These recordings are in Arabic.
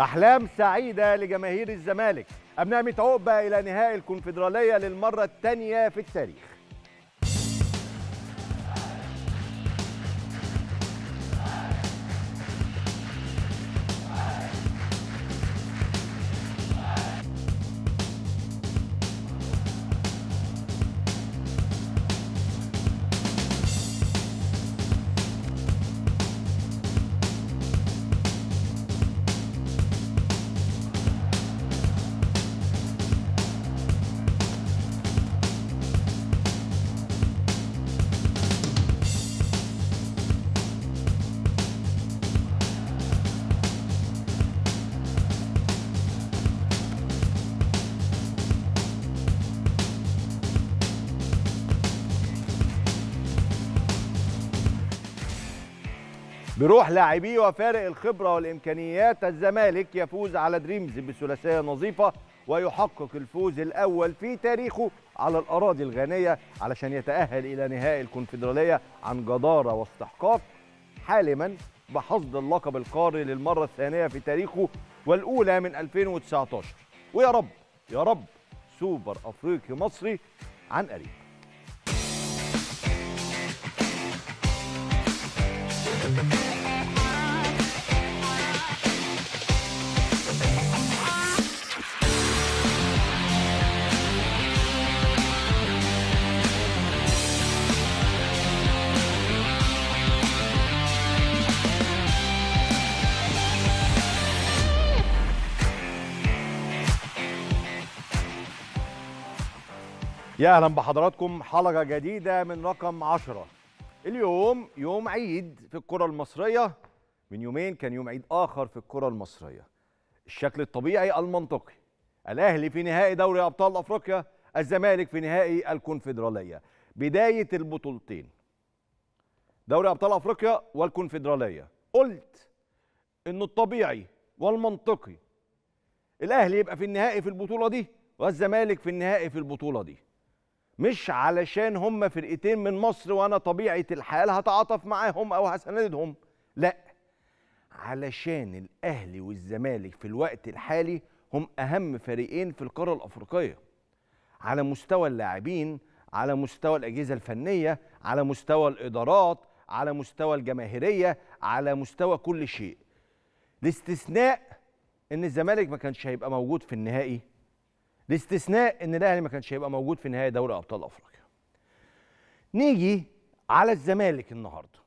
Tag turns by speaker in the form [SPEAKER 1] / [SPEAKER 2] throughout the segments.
[SPEAKER 1] أحلام سعيدة لجماهير الزمالك. أبناء ميت عقبة إلى نهائي الكونفدرالية للمرة الثانية في التاريخ. بروح لاعبيه وفارق الخبرة والإمكانيات. الزمالك يفوز على دريمز بثلاثية نظيفة ويحقق الفوز الأول في تاريخه على الأراضي الغانية علشان يتأهل إلى نهائي الكونفدرالية عن جدارة واستحقاق حالما بحصد اللقب القاري للمرة الثانية في تاريخه والأولى من 2019 ويا رب يا رب سوبر أفريقي مصري عن قريب. يا أهلا بحضراتكم حلقة جديدة من رقم 10 اليوم يوم عيد في الكرة المصرية. من يومين كان يوم عيد آخر في الكرة المصرية. الشكل الطبيعي المنطقي. الأهلي في نهائي دوري أبطال أفريقيا الزمالك في نهائي الكونفدرالية. بداية البطولتين. دوري أبطال أفريقيا والكونفدرالية. قلت إنه الطبيعي والمنطقي. الأهلي يبقى في النهائي في البطولة دي والزمالك في النهائي في البطولة دي. مش علشان هم فرقتين من مصر وأنا طبيعة الحال هتعاطف معاهم أو هساندهم لا علشان الأهلي والزمالك في الوقت الحالي هم أهم فريقين في القارة الأفريقية. على مستوى اللاعبين على مستوى الأجهزة الفنية على مستوى الإدارات على مستوى الجماهيرية على مستوى كل شيء. الاستثناء إن الزمالك ما كانش هيبقى موجود في النهائي الاستثناء إن الأهلي ما كانش هيبقى موجود في نهائي دوري أبطال أفريقيا. نيجي على الزمالك النهارده.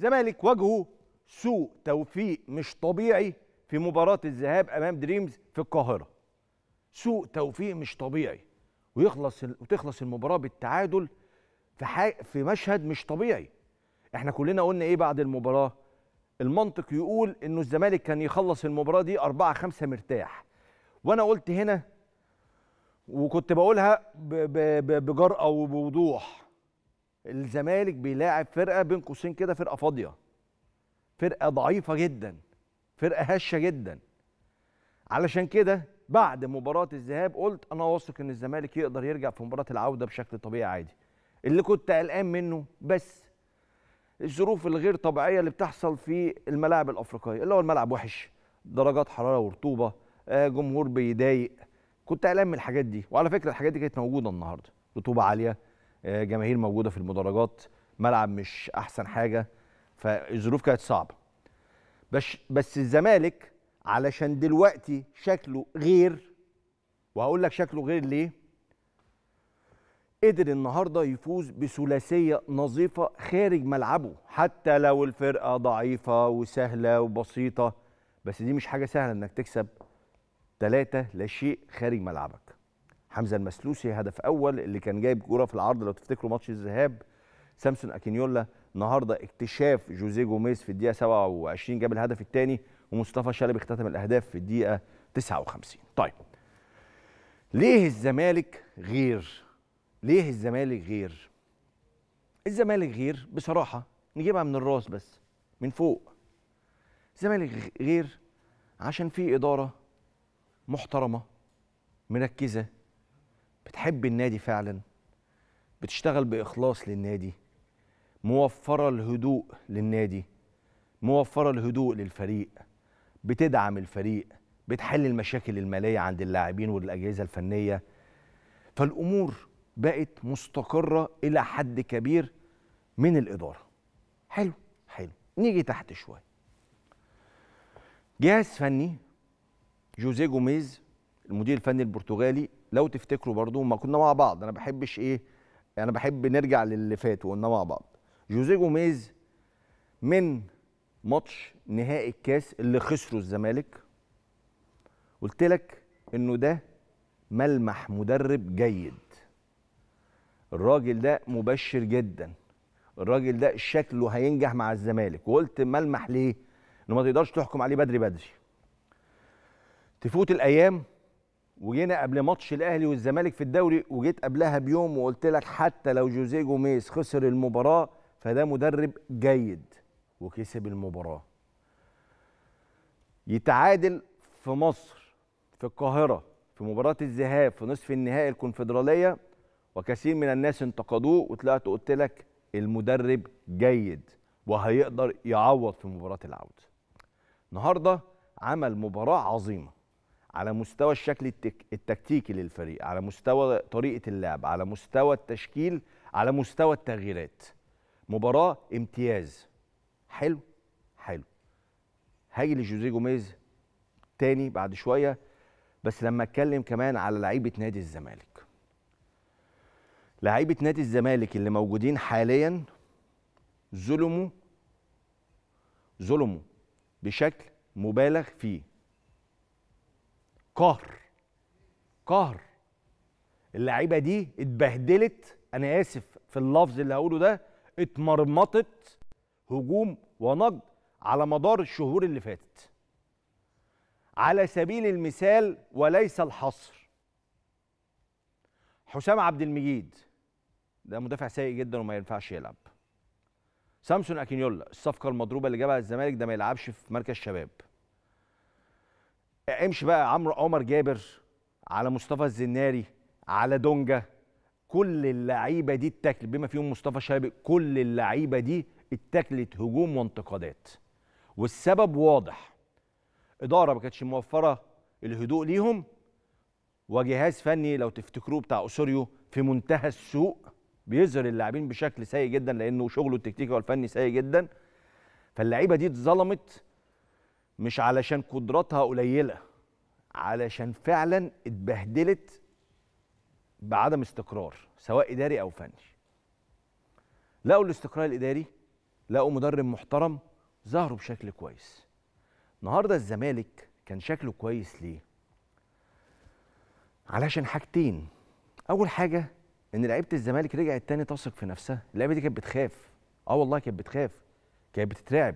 [SPEAKER 1] الزمالك واجهه سوء توفيق مش طبيعي في مباراة الذهاب أمام دريمز في القاهرة. سوء توفيق مش طبيعي. ويخلص وتخلص المباراة بالتعادل في حي... في مشهد مش طبيعي. إحنا كلنا قلنا إيه بعد المباراة؟ المنطق يقول إنه الزمالك كان يخلص المباراة دي 4 5 مرتاح. وأنا قلت هنا وكنت بقولها بجرأة وبوضوح. الزمالك بيلاعب فرقة بين قوسين كده فرقة فاضية فرقة ضعيفة جدا فرقة هشة جدا. علشان كده بعد مباراة الذهاب قلت أنا واثق إن الزمالك يقدر يرجع في مباراة العودة بشكل طبيعي عادي. اللي كنت قلقان منه بس الظروف الغير طبيعية اللي بتحصل في الملاعب الأفريقية اللي هو الملعب وحش درجات حرارة ورطوبة جمهور بيضايق. كنت قلقان من الحاجات دي. وعلى فكرة الحاجات دي كانت موجودة النهارده. رطوبة عالية جماهير موجودة في المدرجات. ملعب مش أحسن حاجة. فالظروف كانت صعبة. بس بس الزمالك علشان دلوقتي شكله غير وهقول لك شكله غير ليه قدر النهارده يفوز بثلاثية نظيفة خارج ملعبه. حتى لو الفرقة ضعيفة وسهلة وبسيطة. بس دي مش حاجة سهلة إنك تكسب ثلاثة لا شيء خارج ملعبك. حمزة المسلوسي هدف أول اللي كان جايب كورة في العرض لو تفتكروا ماتش الذهاب سامسون أكينيولا النهاردة اكتشاف جوزيه جوميز في الدقيقة 27 جاب الهدف الثاني ومصطفى شلبي اختتم الأهداف في الدقيقة 59 طيب ليه الزمالك غير؟ ليه الزمالك غير؟ الزمالك غير بصراحة نجيبها من الراس بس من فوق. الزمالك غير عشان في إدارة محترمة مركزة بتحب النادي فعلا بتشتغل بإخلاص للنادي موفرة الهدوء للنادي موفرة الهدوء للفريق بتدعم الفريق بتحل المشاكل المالية عند اللاعبين والأجهزة الفنية. فالأمور بقت مستقرة إلى حد كبير من الإدارة. حلو حلو. نيجي تحت شوية. جهاز فني جوزيه جوميز المدير الفني البرتغالي لو تفتكروا برضو ما كنا مع بعض أنا بحبش إيه أنا بحب نرجع للي فات وقلنا مع بعض. جوزيه جوميز من ماتش نهائي الكاس اللي خسره الزمالك قلت لك إنه ده ملمح مدرب جيد. الراجل ده مبشر جدا. الراجل ده شكله هينجح مع الزمالك. وقلت ملمح ليه؟ إنه ما تقدرش تحكم عليه بدري بدري. تفوت الأيام وجينا قبل ماتش الأهلي والزمالك في الدوري وجيت قبلها بيوم وقلت لك حتى لو جوزيه جوميز خسر المباراة فده مدرب جيد وكسب المباراة. يتعادل في مصر في القاهرة في مباراة الذهاب في نصف النهائي الكونفدرالية وكثير من الناس انتقدوه وطلعت قلت لك المدرب جيد وهيقدر يعوض في مباراة العودة. النهارده عمل مباراة عظيمة. على مستوى الشكل التك... التكتيكي للفريق على مستوى طريقة اللعب على مستوى التشكيل على مستوى التغييرات. مباراة امتياز. حلو؟ حلو. هاجي لجوزيه جوميز تاني بعد شوية بس لما اتكلم كمان على لعيبة نادي الزمالك. لعيبة نادي الزمالك اللي موجودين حاليا ظلموا ظلموا بشكل مبالغ فيه. قهر. قهر. اللعيبة دي اتبهدلت أنا آسف في اللفظ اللي هقوله ده اتمرمطت هجوم ونقد على مدار الشهور اللي فاتت. على سبيل المثال وليس الحصر. حسام عبد المجيد ده مدافع سيء جدا وما ينفعش يلعب. سامسون أكينيولا الصفقة المضروبة اللي جابها الزمالك ده ما يلعبش في مركز شباب. امشي بقى عمرو عمر جابر على مصطفى الزناري على دونجا. كل اللعيبة دي اتاكلت بما فيهم مصطفى شابق كل اللعيبة دي اتاكلت هجوم وانتقادات. والسبب واضح إدارة ما كانتش موفرة الهدوء ليهم وجهاز فني لو تفتكروه بتاع أوسوريو في منتهى السوء بيظهر اللاعبين بشكل سيء جدا لأنه شغله التكتيكي والفني سيء جدا. فاللعيبة دي اتظلمت مش علشان قدراتها قليلة علشان فعلا اتبهدلت بعدم استقرار سواء إداري أو فني. لقوا الاستقرار الإداري لقوا مدرب محترم ظهروا بشكل كويس. النهارده الزمالك كان شكله كويس ليه؟ علشان حاجتين. أول حاجة إن لعيبة الزمالك رجعت تاني تثق في نفسها. اللعيبه دي كانت بتخاف. آه والله كانت بتخاف. كانت بتترعب.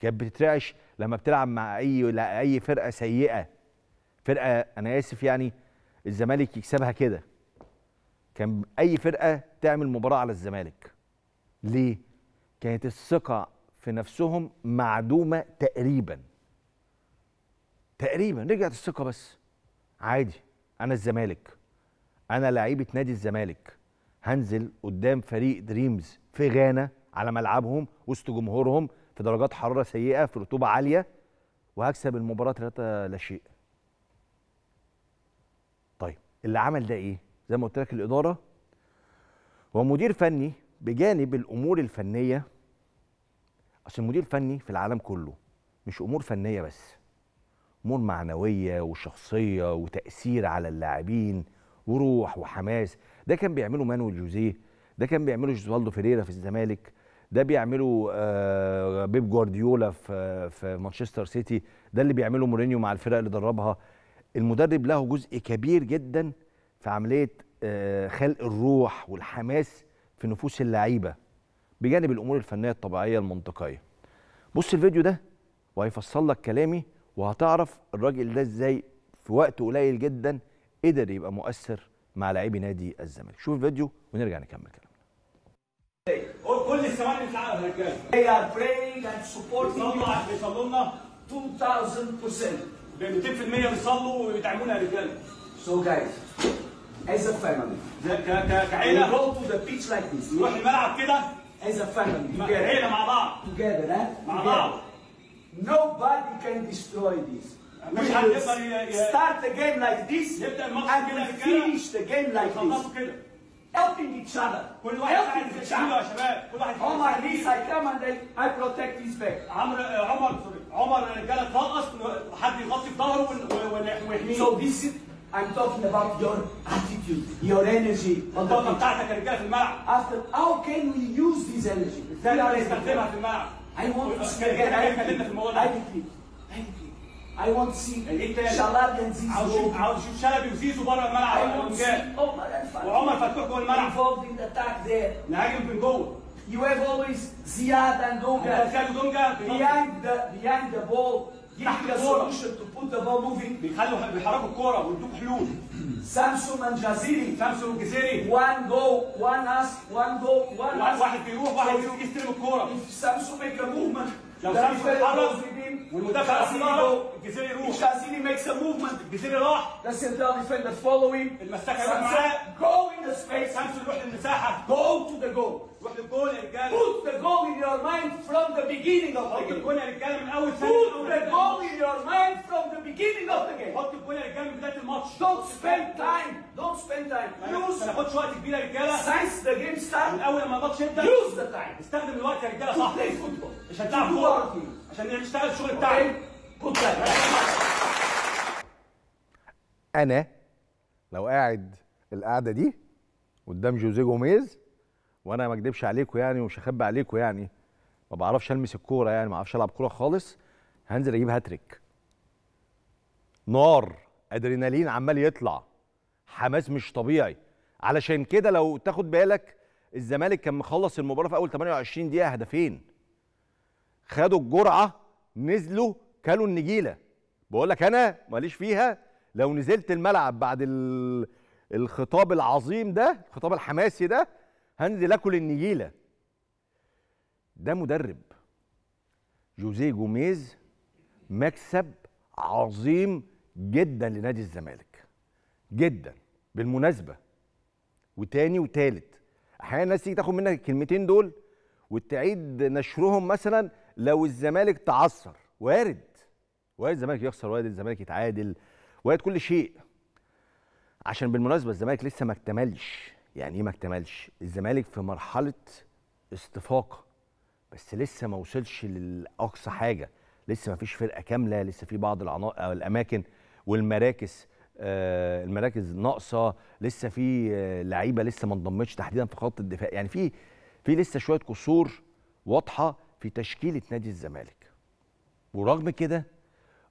[SPEAKER 1] كانت بتترعش لما بتلعب مع أي لا أي فرقة سيئة فرقة أنا آسف يعني الزمالك يكسبها كده كان أي فرقة تعمل مباراة على الزمالك. ليه؟ كانت الثقة في نفسهم معدومة تقريبا. تقريبا رجعت الثقة بس. عادي أنا الزمالك. أنا لعيبة نادي الزمالك. هنزل قدام فريق دريمز في غانا على ملعبهم وسط جمهورهم في درجات حرارة سيئة في رطوبة عالية وهكسب المباراة 3 لا شيء. طيب اللي عمل ده إيه؟ زي ما قلت لك الإدارة هو مدير فني بجانب الأمور الفنية أصل المدير الفني في العالم كله مش أمور فنية بس أمور معنوية وشخصية وتأثير على اللاعبين وروح وحماس. ده كان بيعمله مانويل جوزيه ده كان بيعمله جوزوالدو فيريرا في الزمالك. ده بيعمله آه بيب جوارديولا في في مانشستر سيتي. ده اللي بيعمله مورينيو مع الفرق اللي دربها. المدرب له جزء كبير جدا في عملية آه خلق الروح والحماس في نفوس اللعيبة بجانب الأمور الفنية الطبيعية المنطقية. بص الفيديو ده وهيفصل لك كلامي وهتعرف الراجل ده إزاي في وقت قليل جدا قدر يبقى مؤثر مع لاعبي نادي الزمالك. شوف الفيديو ونرجع نكمل كلامنا.
[SPEAKER 2] كل الثواني بتاعها رجاله
[SPEAKER 3] They are praying and supporting you
[SPEAKER 2] بيصلوا لنا
[SPEAKER 3] 2000%.
[SPEAKER 2] ب 200% بيصلوا ويدعمونا يا رجاله
[SPEAKER 3] So guys, as a family,
[SPEAKER 2] زي- ك- ك-
[SPEAKER 3] we
[SPEAKER 2] كعيله
[SPEAKER 3] go to the pitch like this.
[SPEAKER 2] نروح الملعب كده
[SPEAKER 3] As a family,
[SPEAKER 2] عيله
[SPEAKER 3] together.
[SPEAKER 2] مع بعض
[SPEAKER 3] Together, eh?
[SPEAKER 2] مع. بعض
[SPEAKER 3] Nobody can destroy this. We
[SPEAKER 2] مش
[SPEAKER 3] will start the game like this and we finish the game like this. Helping each other.
[SPEAKER 2] كل واحد
[SPEAKER 3] Helping each
[SPEAKER 2] شغله يا
[SPEAKER 3] other.
[SPEAKER 2] شباب كل واحد
[SPEAKER 3] knees
[SPEAKER 2] فيه.
[SPEAKER 3] I come and I, I protect his back.
[SPEAKER 2] آه، عمر سوري عمر الرجاله ترقص وحد يغطي في ظهره ويحميه
[SPEAKER 3] So this is, I'm talking about your attitude, your energy pitch.
[SPEAKER 2] بتاعتك يا رجاله في الملعب
[SPEAKER 3] After, how can we use this energy?
[SPEAKER 2] إزاي نستخدمها في الملعب
[SPEAKER 3] I want to again.
[SPEAKER 2] كده
[SPEAKER 3] I
[SPEAKER 2] اتكلمنا في الموضوع ده
[SPEAKER 3] repeat. I repeat. I want to see
[SPEAKER 2] إيه تاني؟
[SPEAKER 3] Shalab and
[SPEAKER 2] عاوز أشوف
[SPEAKER 3] Zizou.
[SPEAKER 2] عاوز أشوف شلبي وزيزو بره
[SPEAKER 3] I
[SPEAKER 2] الملعب
[SPEAKER 3] want to see
[SPEAKER 2] ونجاح
[SPEAKER 3] Omar and Fatih
[SPEAKER 2] وعمر فتوح جوه الملعب
[SPEAKER 3] involved in the attack there.
[SPEAKER 2] نهاجم من جوه
[SPEAKER 3] You have always Ziad and
[SPEAKER 2] ودونجا
[SPEAKER 3] behind the behind the ball, giving a solution to put the ball moving.
[SPEAKER 2] بيخلوا بيحركوا الكوره ويدوك حلول
[SPEAKER 3] Samsung and Jaziri,
[SPEAKER 2] سامسون والجزيري
[SPEAKER 3] one go, one ask, one go, one ask.
[SPEAKER 2] واحد بيروح واحد يستلم الكوره
[SPEAKER 3] Samsung make a movement,
[SPEAKER 2] لو
[SPEAKER 3] سامي
[SPEAKER 2] اتحرك والمدافع
[SPEAKER 3] اسمار
[SPEAKER 2] الجزيري يروح
[SPEAKER 3] مش عايزين ميك سم موفمنت
[SPEAKER 2] الجزيري راح
[SPEAKER 3] بس انت ديفندر فولوينج
[SPEAKER 2] المساك
[SPEAKER 3] هيبقى جو ان ذا سبيس
[SPEAKER 2] سامسون يروح للمساحة.
[SPEAKER 3] جو تو ذا جول
[SPEAKER 2] روح للجول يا رجاله
[SPEAKER 3] Put the goal in your mind from the beginning of the
[SPEAKER 2] حط
[SPEAKER 3] game.
[SPEAKER 2] الجول يا رجاله من أول
[SPEAKER 3] Put
[SPEAKER 2] ثانية
[SPEAKER 3] the goal in your mind from the beginning of the game.
[SPEAKER 2] حط الجول يا رجاله من بداية الماتش
[SPEAKER 3] Don't spend time. Don't spend time.
[SPEAKER 2] ما
[SPEAKER 3] Use
[SPEAKER 2] ناخدش وقت كبير يا رجالة
[SPEAKER 3] since the game
[SPEAKER 2] من
[SPEAKER 3] started.
[SPEAKER 2] أول ما الماتش يبدأ
[SPEAKER 3] Use the time
[SPEAKER 2] استخدم الوقت يا
[SPEAKER 3] رجالة
[SPEAKER 2] صح
[SPEAKER 3] play football.
[SPEAKER 2] عشان
[SPEAKER 3] To
[SPEAKER 2] تلعب
[SPEAKER 3] do
[SPEAKER 2] كوره. عشان نشتغل الشغل بتاعنا?
[SPEAKER 3] Put that.
[SPEAKER 1] أنا لو قاعد القعدة دي قدام جوزيه جوميز وأنا ما اكدبش عليكم يعني ومش هخبي عليكم يعني. ما بعرفش المس الكوره يعني ما أعرفش العب كوره خالص. هنزل أجيب هاتريك. نار ادرينالين عمال يطلع. حماس مش طبيعي. علشان كده لو تاخد بالك الزمالك كان مخلص المباراه في اول 28 دقيقة هدفين. خدوا الجرعة نزلوا كلوا النجيلة. بقول لك أنا ماليش فيها. لو نزلت الملعب بعد ال- الخطاب العظيم ده الخطاب الحماسي ده هنزل اكل النجيله ده مدرب. جوزيه جوميز مكسب عظيم جدا لنادي الزمالك. جدا بالمناسبة. وتاني وتالت. أحيانا الناس تيجي تاخد منك الكلمتين دول وتعيد نشرهم مثلا لو الزمالك تعثر. وارد. وارد الزمالك يخسر وارد الزمالك يتعادل وارد كل شيء. عشان بالمناسبة الزمالك لسه ما اكتملش. يعني إيه ما اكتملش؟ الزمالك في مرحلة استفاقه بس لسه ما وصلش لاقصى حاجة. لسه ما فيش فرقة كاملة لسه في بعض الأماكن والمراكز آه المراكز ناقصة لسه في آه لعيبة لسه ما انضمتش تحديدا في خط الدفاع. يعني في في لسه شوية قصور واضحة في تشكيلة نادي الزمالك. ورغم كده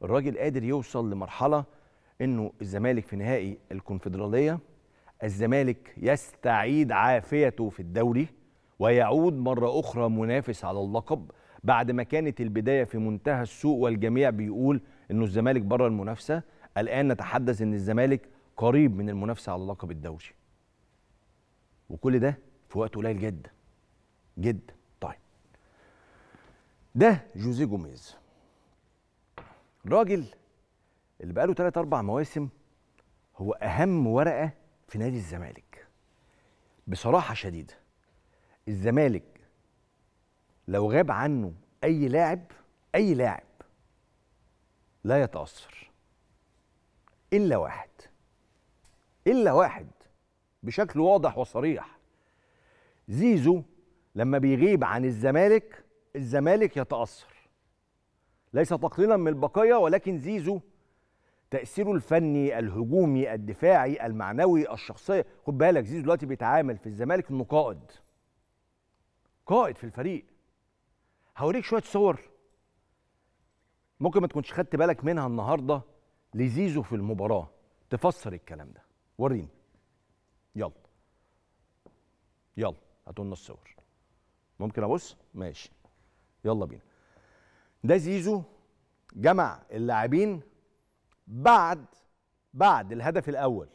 [SPEAKER 1] الراجل قادر يوصل لمرحلة إنه الزمالك في نهائي الكونفدرالية الزمالك يستعيد عافيته في الدوري ويعود مرة أخرى منافس على اللقب. بعد ما كانت البداية في منتهى السوء والجميع بيقول إنه الزمالك بره المنافسة الآن نتحدث إن الزمالك قريب من المنافسة على لقب الدوري. وكل ده في وقت قليل جدا جدا. طيب ده جوزيه جوميز. راجل اللي بقاله 3 4 مواسم هو أهم ورقة في نادي الزمالك. بصراحة شديدة. الزمالك لو غاب عنه أي لاعب أي لاعب لا يتأثر. إلا واحد. إلا واحد بشكل واضح وصريح. زيزو لما بيغيب عن الزمالك الزمالك يتأثر. ليس تقليلا من البقايا ولكن زيزو تأثيره الفني الهجومي الدفاعي المعنوي الشخصية. خد بالك زيزو دلوقتي بيتعامل في الزمالك إنه قائد. قائد في الفريق. هوريك شوية صور ممكن ما تكونش خدت بالك منها النهاردة لزيزو في المباراة. تفسر الكلام ده. وريني. يلا. يلا. هاتوا لنا الصور. ممكن أبص؟ ماشي. يلا بينا. ده زيزو جمع اللاعبين بعد بعد الهدف الأول.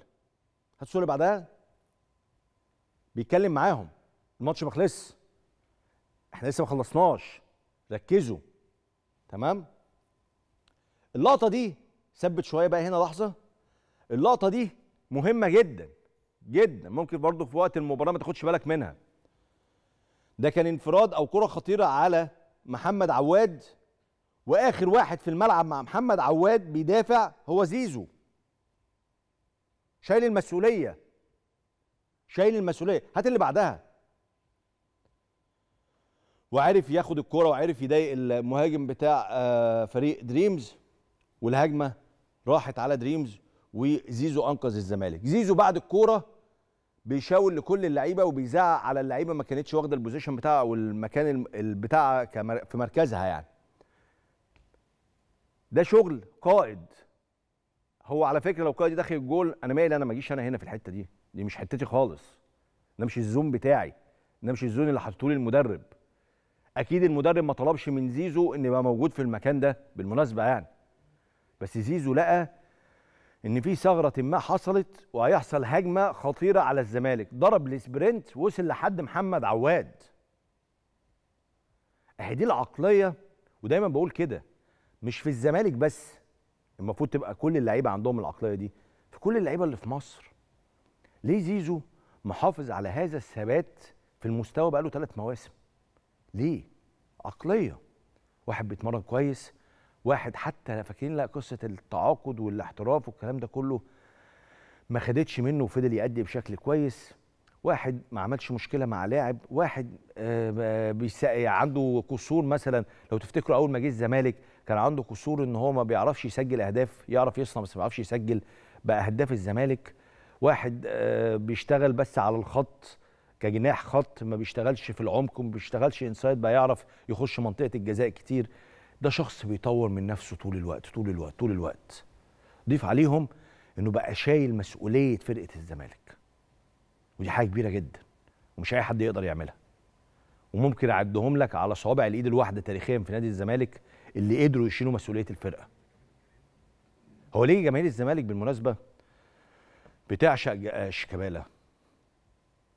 [SPEAKER 1] هات اللي بعدها. بيتكلم معاهم. الماتش ما خلصش إحنا لسه ما خلصناش. ركزوا. تمام؟ اللقطة دي ثبت شوية بقى هنا لحظة. اللقطة دي مهمة جدا جدا. ممكن برضو في وقت المباراة ما تاخدش بالك منها. ده كان انفراد أو كرة خطيرة على محمد عواد. وآخر واحد في الملعب مع محمد عواد بيدافع هو زيزو. شايل المسؤولية. شايل المسؤولية. هات اللي بعدها. وعرف ياخد الكرة وعرف يضايق المهاجم بتاع آه، فريق دريمز. والهجمة راحت على دريمز وزيزو أنقذ الزمالك. زيزو بعد الكورة بيشاور لكل اللعيبة وبيزعق على اللعيبة ما كانتش واخدة ال position بتاعها أو المكان الم- ال- بتاعها في مركزها يعني. ده شغل قائد. هو على فكرة لو قائد داخل الجول أنا مالي أنا ما أجيش أنا هنا في الحتة دي. دي مش حتتي خالص. ده مش ال zone بتاعي. ده مش ال zone اللي لي المدرب. أكيد المدرب ما طلبش من زيزو إن يبقى موجود في المكان ده بالمناسبة يعني. بس زيزو لقى إن في ثغرة ما حصلت وهيحصل هجمة خطيرة على الزمالك. ضرب ال sprint وصل لحد محمد عواد. أهي دي العقلية ودايما بقول كده. مش في الزمالك بس المفروض تبقى كل اللعيبة عندهم العقلية دي في كل اللعيبة اللي في مصر. ليه زيزو محافظ على هذا الثبات في المستوى بقاله ثلاث مواسم؟ ليه؟ عقلية. واحد بيتمرن كويس واحد حتى فاكرين لا قصة التعاقد والاحتراف والكلام ده كله ما خدتش منه وفضل يأدي بشكل كويس. واحد ما عملش مشكلة مع لاعب واحد آه، بيس- عنده قصور مثلا. لو تفتكروا أول ما جه الزمالك كان عنده قصور إن هو ما بيعرفش يسجل أهداف يعرف يصنع بس ما بيعرفش يسجل بقى هداف الزمالك. واحد آه، بيشتغل بس على الخط كجناح خط ما بيشتغلش في العمق وما بيشتغلش انسايد بقى يعرف يخش منطقة الجزاء كتير. ده شخص بيطور من نفسه طول الوقت طول الوقت طول الوقت. ضيف عليهم إنه بقى شايل مسؤولية فرقة الزمالك. ودي حاجة كبيرة جدا ومش أي حد يقدر يعملها. وممكن أعدهم لك على صوابع الإيد الواحدة تاريخيا في نادي الزمالك. اللي قدروا يشيلوا مسؤولية الفرقة. هو ليه جماهير الزمالك بالمناسبة بتعشق ج- شيكابالا؟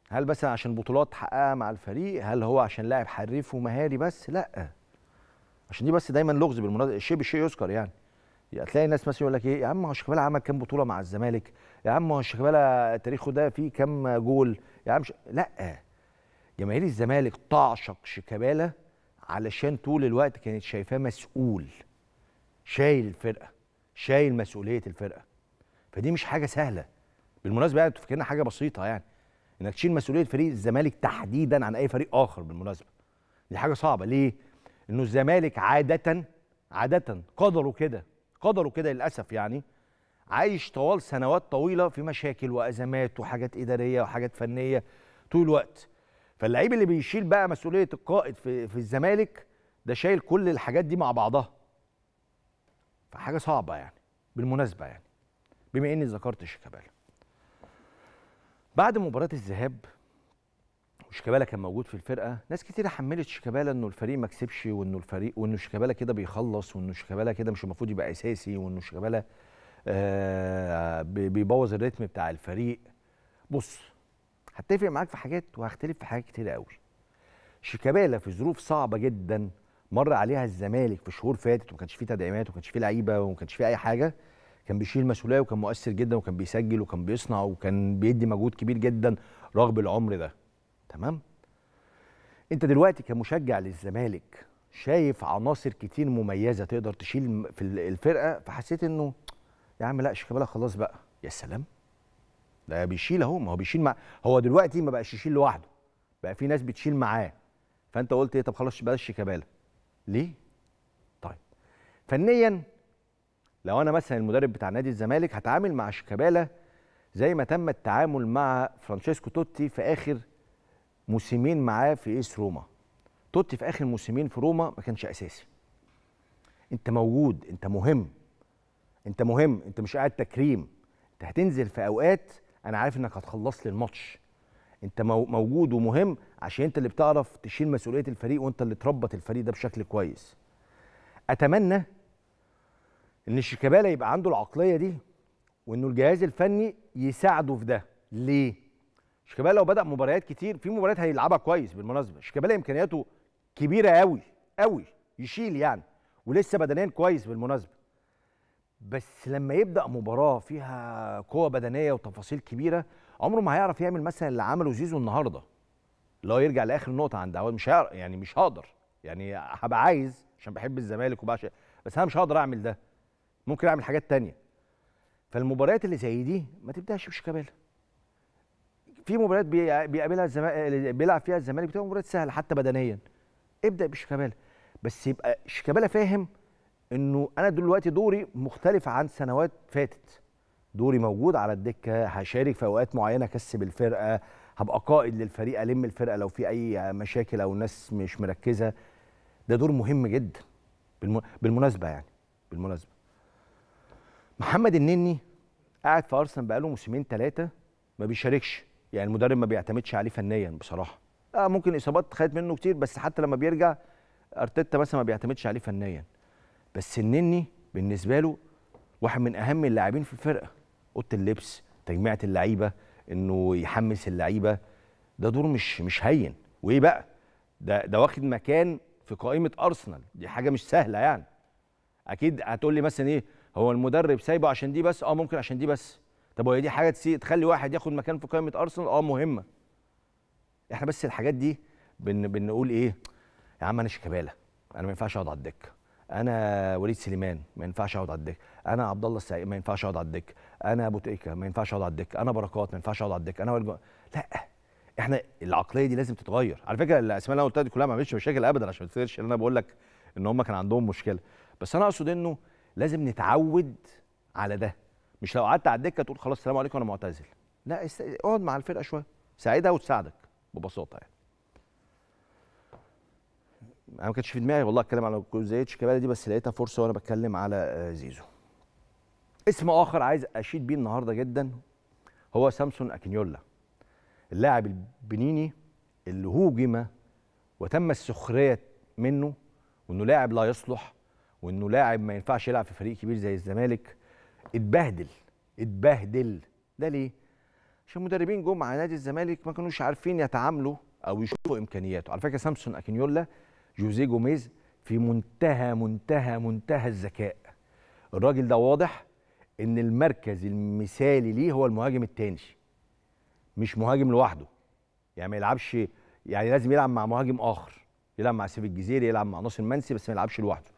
[SPEAKER 1] هل بس عشان بطولات حققها مع الفريق؟ هل هو عشان لاعب حريف ومهاري بس؟ لا. عشان دي بس دايما لغز بالمناسبة الشيء بالشيء يذكر يعني. يعني تلاقي ناس مثلا يقول لك إيه يا عم هو شيكابالا عمل كام بطولة مع الزمالك؟ يا عم هو شيكابالا تاريخه ده فيه كام جول؟ يا عم ش... لا. جماهير الزمالك تعشق شيكابالا علشان طول الوقت كانت شايفاه مسؤول شايل الفرقة شايل مسؤولية الفرقة. فدي مش حاجة سهلة. بالمناسبة يعني أنتوا فاكرينها حاجة بسيطة يعني إنك تشيل مسؤولية فريق الزمالك تحديدا عن أي فريق آخر بالمناسبة. دي حاجة صعبة. ليه؟ إنه الزمالك عاده عاده قدروا كده قدروا كده للأسف يعني عايش طوال سنوات طويلة في مشاكل وأزمات وحاجات إدارية وحاجات فنية طول الوقت. فاللعيب اللي بيشيل بقى مسؤولية القائد في في الزمالك ده شايل كل الحاجات دي مع بعضها. فحاجة صعبة يعني بالمناسبة يعني بما إني ذكرت شيكابالا. بعد مباراة الذهاب وشيكابالا كان موجود في الفرقة ناس كتير حملت شيكابالا إنه الفريق ما كسبش وإنه الفريق وإنه شيكابالا كده بيخلص وإنه شيكابالا كده مش المفروض يبقى أساسي وإنه شيكابالا آه بي- بيبوظ الريتم بتاع الفريق. بص هتفق معاك في حاجات وهختلف في حاجات كتير قوي. شيكابالا في ظروف صعبة جدا مر عليها الزمالك في شهور فاتت وما كانش فيه تدعيمات وما كانش فيه لعيبة وما كانش فيه أي حاجة. كان بيشيل مسؤولية وكان مؤثر جدا وكان بيسجل وكان بيصنع وكان بيدي مجهود كبير جدا رغم العمر ده. تمام؟ أنت دلوقتي كمشجع للزمالك شايف عناصر كتير مميزة تقدر تشيل في ال- الفرقة فحسيت إنه يا عم لا شيكابالا خلاص بقى. يا سلام! ده بيشيل اهو ما هو بيشيل مع هو دلوقتي ما بقاش يشيل لوحده بقى في ناس بتشيل معاه. فانت قلت إيه؟ طب خلاص بلاش شيكابالا. ليه؟ طيب فنيا لو أنا مثلا المدرب بتاع نادي الزمالك هتعامل مع شيكابالا زي ما تم التعامل مع فرانشيسكو توتي في آخر موسمين معاه في AS روما. توتي في آخر موسمين في روما ما كانش أساسي. أنت موجود أنت مهم أنت مهم أنت مش قاعد تكريم. أنت هتنزل في أوقات أنا عارف إنك هتخلص لي الماتش. أنت مو- موجود ومهم عشان أنت اللي بتعرف تشيل مسؤولية الفريق وأنت اللي تربط الفريق ده بشكل كويس. أتمنى إن شيكابالا يبقى عنده العقلية دي وإنه الجهاز الفني يساعده في ده. ليه؟ شيكابالا لو بدأ مباريات كتير في مباريات هيلعبها كويس بالمناسبة. شيكابالا إمكانياته كبيرة قوي قوي يشيل يعني ولسه بدنيا كويس بالمناسبة. بس لما يبدأ مباراة فيها قوة بدنية وتفاصيل كبيرة عمره ما هيعرف يعمل مثلا اللي عمله زيزو النهارده. اللي هو يرجع لآخر نقطة عند عواد مش هيعرف يعني مش هقدر. يعني هبقى عايز عشان بحب الزمالك وبعشق بس أنا مش هقدر أعمل ده. ممكن أعمل حاجات تانية. فالمباريات اللي زي دي ما تبدأش بشيكابالا. في مباريات بي- بيقابلها الزمالك بيلعب فيها الزمالك بتبقى مباريات سهلة حتى بدنيا. ابدأ بشيكابالا. بس يبقى شيكابالا فاهم إنه أنا دلوقتي دوري مختلف عن سنوات فاتت. دوري موجود على الدكة هشارك في أوقات معينة أكسب الفرقة هبقى قائد للفريق ألم الفرقة لو في أي مشاكل أو ناس مش مركزة. ده دور مهم جدا بالم... بالمناسبة يعني بالمناسبة. محمد النني قاعد في أرسنال بقاله موسمين ثلاثة ما بيشاركش. يعني المدرب ما بيعتمدش عليه فنيا بصراحة. آه ممكن إصابات خدت منه كتير بس حتى لما بيرجع أرتيتا مثلا ما بيعتمدش عليه فنيا. بس النني بالنسبة له واحد من أهم اللاعبين في الفرقة أوضة اللبس تجميعة اللعيبة إنه يحمس اللعيبة. ده دور مش مش هين. وإيه بقى؟ ده ده واخد مكان في قائمة أرسنال. دي حاجة مش سهلة يعني. أكيد هتقول لي مثلا إيه؟ هو المدرب سايبه عشان دي بس؟ آه ممكن عشان دي بس. طب وهي دي حاجة تسي تخلي واحد ياخد مكان في قائمة أرسنال؟ آه مهمة. إحنا بس الحاجات دي بن بنقول إيه؟ يا عم أنا شيكابالا. أنا ما ينفعش أقعد على الدكة. أنا وليد سليمان ما ينفعش أقعد على الدكة. أنا عبد الله السعيد ما ينفعش أقعد على الدكة. أنا أبو ما ينفعش أقعد على الدكة. أنا بركات ما ينفعش أقعد على الدكة. أنا وائل جو- لأ. إحنا العقلية دي لازم تتغير. على فكرة الأسماء اللي أنا قلتها دي كلها ما عملتش مشاكل ابدا عشان ما تفتكرش ان أنا بقول لك إن هم كان عندهم مشكلة. بس أنا أقصد إنه لازم نتعود على ده. مش لو قعدت على الدكة تقول خلاص السلام عليكم أنا معتزل. لا اقعد مع الفرقة شوية. ساعدها وتساعدك ببساطة يعني. أنا ما كانش في دماغي والله أتكلم على جزئيه شيكابالا دي بس لقيتها فرصة وأنا بتكلم على آه، زيزو. اسم آخر عايز أشيد بيه النهارده جدا هو سامسون اكينيولا اللاعب البنيني اللي هوجم وتم السخرية منه وإنه لاعب لا يصلح وإنه لاعب ما ينفعش يلعب في فريق كبير زي الزمالك اتبهدل اتبهدل. ده ليه؟ عشان مدربين جم على نادي الزمالك ما كانوش عارفين يتعاملوا أو يشوفوا إمكانياته. على فكرة سامسون اكينيولا جوزيه جوميز في منتهى منتهى منتهى الذكاء. الراجل ده واضح إن المركز المثالي ليه هو المهاجم التاني. مش مهاجم لوحده. يعني ما يلعبش يعني لازم يلعب مع مهاجم آخر. يلعب مع سيف الجزيري يلعب مع ناصر منسي بس ما يلعبش لوحده.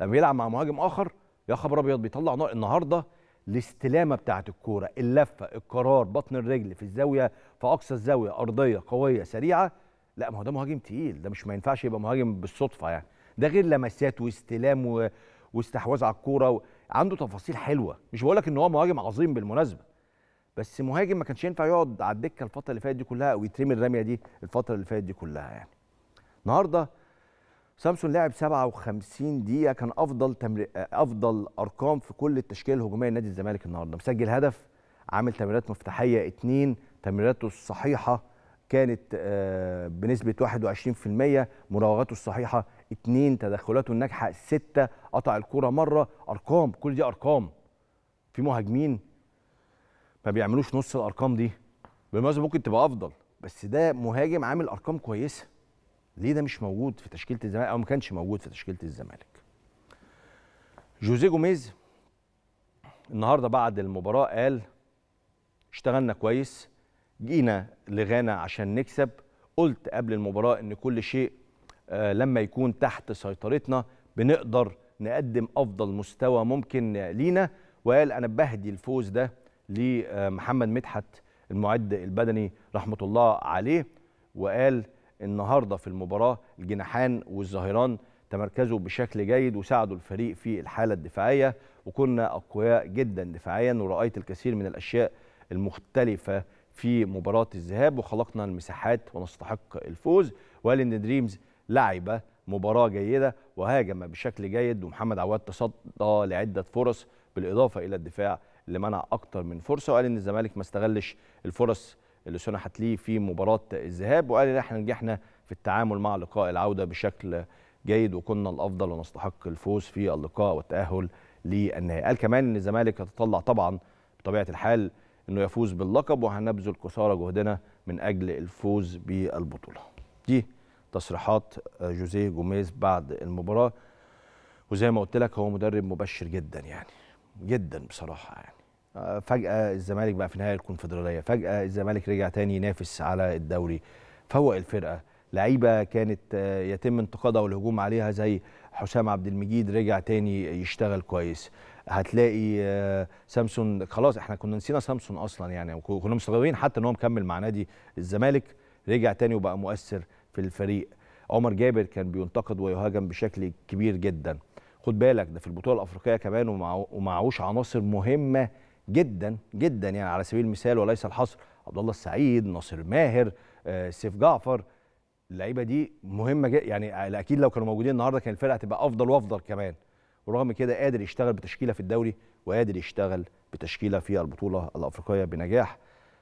[SPEAKER 1] لما يلعب مع مهاجم آخر يا خبر أبيض بيطلع نار النهارده الاستلامة بتاعت الكورة. اللفة القرار بطن الرجل في الزاوية في أقصى الزاوية أرضية قوية سريعة لا ما هو ده مهاجم تقيل ده مش ما ينفعش يبقى مهاجم بالصدفة يعني. ده غير لمسات واستلام و... واستحواذ على الكورة و... عنده تفاصيل حلوة. مش بقول لك إن هو مهاجم عظيم بالمناسبة بس مهاجم ما كانش ينفع يقعد على الدكة الفترة اللي فاتت دي كلها أو يترمي الرمية دي الفترة اللي فاتت دي كلها يعني. النهارده سامسون لعب 57 دقيقة كان أفضل تمر... أفضل أرقام في كل التشكيلة الهجومية لنادي الزمالك النهارده. مسجل هدف عامل تمريرات مفتاحية اتنين تمريراته الصحيحه كانت آه، بنسبة 21% مراوغاته الصحيحة اتنين تدخلاته الناجحة ستة قطع الكرة مرة أرقام كل دي أرقام. في مهاجمين ما بيعملوش نص الأرقام دي. بالمناسبه ممكن تبقى أفضل بس ده مهاجم عامل أرقام كويسة. ليه ده مش موجود في تشكيلة الزمالك؟ أو ما كانش موجود في تشكيلة الزمالك. جوزيه جوميز النهارده بعد المباراة قال اشتغلنا كويس جينا لغانا عشان نكسب. قلت قبل المباراة إن كل شيء آه، لما يكون تحت سيطرتنا بنقدر نقدم أفضل مستوى ممكن لينا. وقال أنا بهدي الفوز ده لمحمد مدحت المعد البدني رحمة الله عليه. وقال النهارده في المباراة الجناحان والظهيران تمركزوا بشكل جيد وساعدوا الفريق في الحالة الدفاعية. وكنا أقوياء جدا دفاعيا ورأيت الكثير من الأشياء المختلفة في مباراة الذهاب وخلقنا المساحات ونستحق الفوز. وقال ان دريمز لعب مباراة جيدة وهاجم بشكل جيد ومحمد عواد تصدى لعدة فرص بالإضافة إلى الدفاع اللي منع أكتر من فرصة. وقال إن الزمالك ما استغلش الفرص اللي سنحت ليه في مباراة الذهاب وقال إن إحنا نجحنا في التعامل مع لقاء العودة بشكل جيد وكنا الأفضل ونستحق الفوز في اللقاء والتأهل للنهائي. قال كمان إن الزمالك يتطلع طبعا بطبيعة الحال إنه يفوز باللقب وهنبذل قصارى جهدنا من أجل الفوز بالبطولة. دي تصريحات جوزيه جوميز بعد المباراة. وزي ما قلت لك هو مدرب مبشر جدا يعني جدا بصراحة يعني. آه، فجأة الزمالك بقى في نهائي الكونفدرالية. فجأة الزمالك رجع تاني ينافس على الدوري. فوق الفرقة. لعيبة كانت آه، يتم انتقادها والهجوم عليها زي حسام عبد المجيد رجع تاني يشتغل كويس. هتلاقي آه، سامسون خلاص إحنا كنا نسينا سامسون أصلا يعني وك- كنا مستغربين حتى ان هو مكمل مع نادي الزمالك رجع تاني وبقى مؤثر في الفريق. عمر جابر كان بينتقد ويهاجم بشكل كبير جدا. خد بالك ده في البطولة الأفريقية كمان ومع- ومعهوش عناصر مهمة جدا جدا يعني على سبيل المثال وليس الحصر عبد الله السعيد ناصر ماهر آه، سيف جعفر. اللعيبة دي مهمة جدا يعني أكيد لو كانوا موجودين النهارده كان الفرقة هتبقى أفضل وأفضل كمان. ورغم كده قادر يشتغل بتشكيلة في الدوري وقادر يشتغل بتشكيلة في البطولة الأفريقية بنجاح.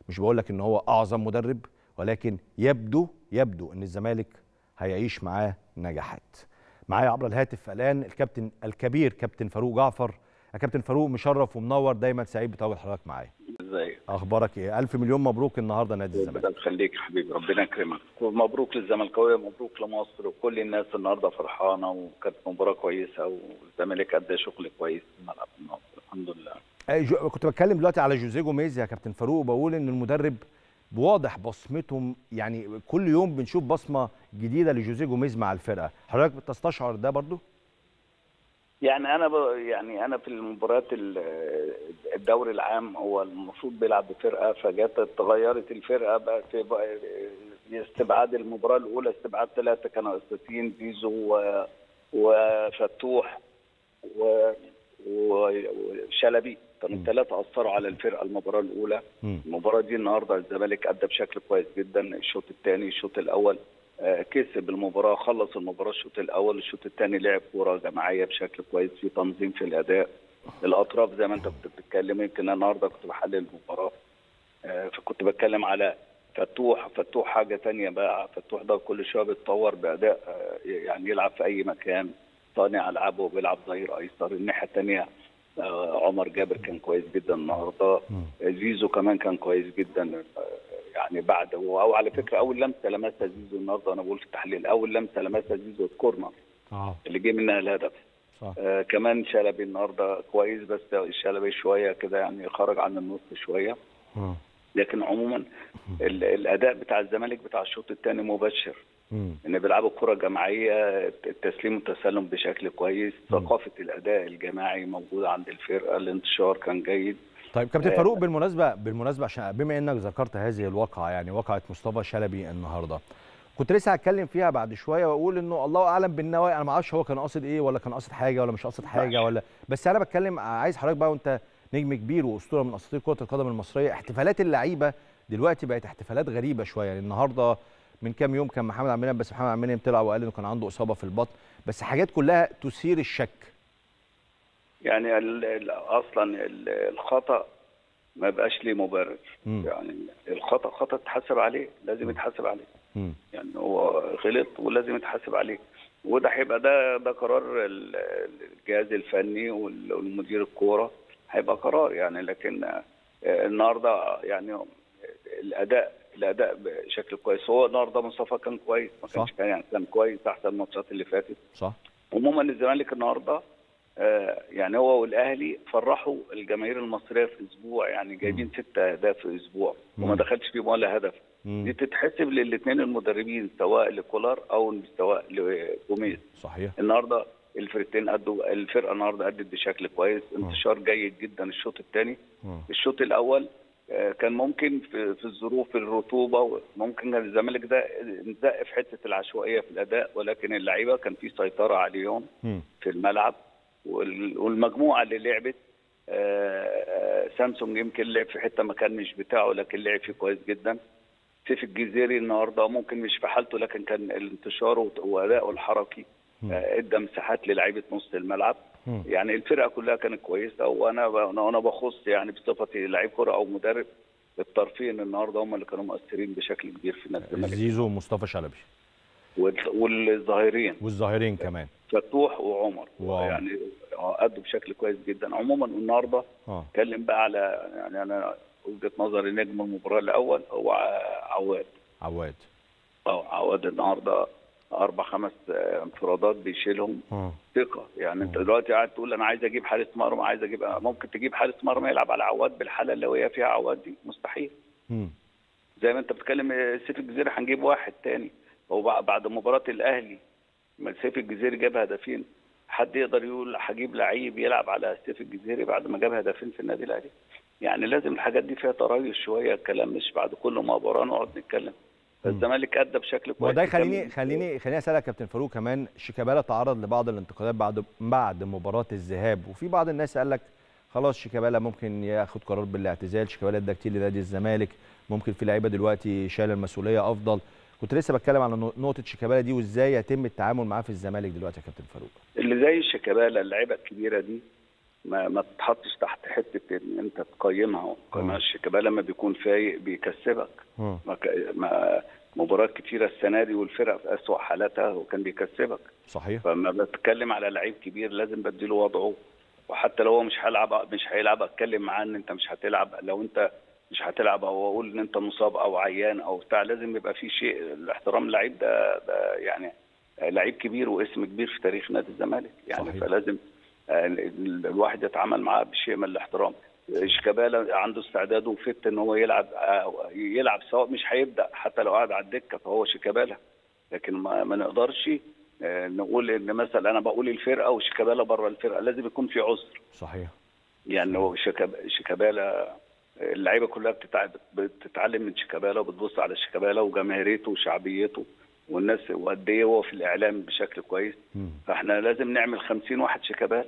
[SPEAKER 1] مش بقول لك إن هو أعظم مدرب ولكن يبدو يبدو إن الزمالك هيعيش معاه نجاحات. معايا عبر الهاتف الآن الكابتن الكبير كابتن فاروق جعفر يا كابتن فاروق مشرف ومنور دايما سعيد بتواجد حضرتك معايا.
[SPEAKER 4] ازيك
[SPEAKER 1] أخبارك إيه؟ ألف مليون مبروك النهارده نادي الزمالك.
[SPEAKER 4] ربنا يخليك يا حبيبي ربنا يكرمك. ومبروك للزملكاويه مبروك لمصر وكل الناس النهارده فرحانة وكانت مباراة كويسة والزمالك أدى شغل كويس في الملعب النهارده. الحمد لله.
[SPEAKER 1] جو... كنت بتكلم دلوقتي على جوزيه جوميز يا كابتن فاروق وبقول إن المدرب واضح بصمته يعني كل يوم بنشوف بصمة جديدة لجوزيه جوميز مع الفرقة. حضرتك بتستشعر ده برضو؟
[SPEAKER 4] يعني أنا ب... يعني أنا في المباريات ال- الدوري العام هو المفروض بيلعب بفرقة فجت اتغيرت الفرقة بقى استبعاد المباراة الأولى استبعاد ثلاثة كانوا أساسيين زيزو و... وفتوح و... وشلبي. كانوا الثلاثة أثروا على الفرقة المباراة
[SPEAKER 1] الأولى.
[SPEAKER 4] المباراة دي النهارده الزمالك أدى بشكل كويس جدا الشوط الثاني الشوط الأول. كسب المباراة خلص المباراة الشوط الأول الشوط الثاني لعب كورة جماعية بشكل كويس في تنظيم في الأداء. الأطراف زي ما أنت كنت بتتكلم يمكن أنا النهارده كنت بحلل المباراة آه، فكنت بتكلم على فتوح فتوح حاجة تانية بقى فتوح ده كل شوية بيتطور بأداء آه، يعني يلعب في أي مكان صانع ألعابه وبيلعب ظهير أيسر. الناحية الثانية عمر جابر كان كويس جدا النهارده. زيزو كمان كان كويس جدا آه، يعني بعد أو على فكرة أول لمسة لمسها زيزو النهارده أنا بقول في التحليل أول لمسة لمسها زيزو الكورنر
[SPEAKER 1] آه.
[SPEAKER 4] اللي جه منها الهدف.
[SPEAKER 1] صح.
[SPEAKER 4] آه كمان شلبي النهارده كويس بس الشلبي شوية كده يعني خرج عن النص شوية.
[SPEAKER 1] مم.
[SPEAKER 4] لكن عموما ال- الأداء بتاع الزمالك بتاع الشوط الثاني مبشر. إن بيلعبوا كرة جماعية التسليم والتسلم بشكل كويس. ثقافة الأداء الجماعي موجودة عند الفرقة الانتشار كان جيد.
[SPEAKER 1] طيب كابتن
[SPEAKER 4] آه.
[SPEAKER 1] فاروق بالمناسبة بالمناسبة عشان بما إنك ذكرت هذه الواقعة يعني واقعة مصطفى شلبي النهارده كنت لسه هتكلم فيها بعد شوية وأقول إنه الله أعلم بالنوايا. أنا ما أعرفش هو كان قاصد إيه ولا كان قاصد حاجة ولا مش قاصد حاجة ولا بس أنا بتكلم عايز حضرتك بقى وأنت نجم كبير وأسطورة من أساطير كرة القدم المصرية احتفالات اللعيبة دلوقتي بقت احتفالات غريبة شوية. يعني النهارده من كام يوم كان محمد عبد المنعم بس محمد عبد المنعم طلع وقال إنه كان عنده إصابة في البطن بس حاجات كلها تثير الشك.
[SPEAKER 4] يعني ال- أصلا ال- الخطأ ما بقاش ليه مبرر. يعني الخطأ خطأ تحاسب عليه لازم يتحاسب عليه.
[SPEAKER 1] مم.
[SPEAKER 4] يعني هو غلط ولازم يتحاسب عليه. وده هيبقى ده ده قرار ال- الجهاز الفني وال- والمدير الكورة هيبقى قرار يعني. لكن آه، النهارده يعني الأداء الأداء بشكل كويس. هو النهارده مصطفى كان كويس ما كانش. كان يعني كان كويس أحسن الماتشات اللي فاتت.
[SPEAKER 1] صح.
[SPEAKER 4] عموما الزمالك النهارده يعني هو والأهلي فرحوا الجماهير المصرية في أسبوع يعني جايبين ست أهداف في أسبوع وما. دخلش فيهم ولا هدف. دي تتحسب للاثنين المدربين سواء لكولار أو سواء لجوميز
[SPEAKER 1] صحيح
[SPEAKER 4] النهارده الفرقتين أدوا الفرقة النهارده أدت بشكل كويس انتشار جيد جدا الشوط الثاني. الشوط الأول آه، كان ممكن في, في الظروف الرطوبة ممكن كان الزمالك ده نزق في حتة العشوائية في الأداء ولكن اللعيبة كان في سيطرة عليهم. في الملعب والمجموعة اللي لعبت آه، آه، سامسونج يمكن لعب في حتة ما كان مش بتاعه لكن لعب فيه كويس جدا. سيف الجزيري النهارده ممكن مش في حالته لكن كان الانتشار وت- واداؤه الحركي آه، إدى مساحات للعيبه نص الملعب. يعني الفرقة كلها كانت كويسة وأنا أنا بخص يعني بصفتي لعيب كرة أو مدرب الطرفين النهارده هم اللي كانوا مؤثرين بشكل كبير في نادي الزمالك.
[SPEAKER 1] زيزو ومصطفى شلبي.
[SPEAKER 4] وال- والظاهرين.
[SPEAKER 1] والظاهرين كمان.
[SPEAKER 4] فتوح وعمر.
[SPEAKER 1] وعمر.
[SPEAKER 4] يعني أدوا بشكل كويس جدا. عموما النهارده
[SPEAKER 1] آه.
[SPEAKER 4] اتكلم بقى على يعني أنا وجهة نظري نجم المباراة الأول هو عواد.
[SPEAKER 1] عواد.
[SPEAKER 4] آه عواد النهارده أربع خمس آه، انفرادات بيشيلهم ثقة. يعني أنت دلوقتي قاعد تقول أنا عايز أجيب حارس مرمى عايز أجيب ممكن تجيب حارس مرمى يلعب على عواد بالحالة اللي هي فيها عواد دي. مستحيل.
[SPEAKER 1] مم.
[SPEAKER 4] زي ما أنت بتتكلم آه، سيف الجزيري هنجيب واحد تاني. هو بع- بعد مباراة الأهلي ما سيف الجزيري جاب هدفين. حد يقدر يقول هجيب لعيب يلعب على سيف الجزيري بعد ما جاب هدفين في النادي الأهلي؟ يعني لازم الحاجات دي فيها تريث شوية الكلام مش بعد كل مباراه نقعد نتكلم. الزمالك أدى بشكل كويس.
[SPEAKER 1] ده يخليني
[SPEAKER 4] كان-
[SPEAKER 1] خليني خليني أسألك يا كابتن فاروق كمان. شيكابالا تعرض لبعض الانتقادات بعد بعد مباراة الذهاب وفي بعض الناس قال لك خلاص شيكابالا ممكن ياخد قرار بالاعتزال. شيكابالا ادى كتير لنادي الزمالك. ممكن في لعيبة دلوقتي شايله المسؤولية أفضل. كنت لسه بتكلم على نقطة شيكابالا دي وإزاي يتم التعامل معاه في الزمالك دلوقتي يا كابتن فاروق.
[SPEAKER 4] اللي زي شيكابالا اللعيبة الكبيرة دي ما ما تتحطش تحت حتة إن أنت تقيمها قيمها شيكابالا لما بيكون فايق بيكسبك.
[SPEAKER 1] مم.
[SPEAKER 4] ما ك- ما مباريات كتيرة السنة دي والفرق في أسوأ حالاتها وكان بيكسبك.
[SPEAKER 1] صحيح.
[SPEAKER 4] فلما بتكلم على لعيب كبير لازم بديله وضعه. وحتى لو هو مش هيلعب مش هيلعب أتكلم معاه إن أنت مش هتلعب. لو أنت مش هتلعب أو أقول إن أنت مصاب أو عيان أو بتاع لازم يبقى في شيء. الاحترام اللعيب ده, ده يعني لعيب كبير واسم كبير في تاريخ نادي الزمالك يعني.
[SPEAKER 1] صحيح.
[SPEAKER 4] فلازم آه، ال- الواحد يتعامل معاه بشيء من الاحترام. شيكابالا عنده استعداد وفت إن هو يلعب آه، يلعب سواء مش هيبدأ حتى لو قعد على الدكة فهو شيكابالا لكن ما, ما نقدرش آه، نقول إن مثلا أنا بقول الفرقة وشيكابالا بره الفرقة لازم يكون في عذر.
[SPEAKER 1] صحيح.
[SPEAKER 4] يعني هو شيكاب- شيكابالا اللعيبة كلها بتتع- بتتعلم من شيكابالا وبتبص على شيكابالا وجماهيريته وشعبيته والناس وقد إيه هو في الإعلام بشكل كويس. فإحنا لازم نعمل 50 واحد شيكابالا.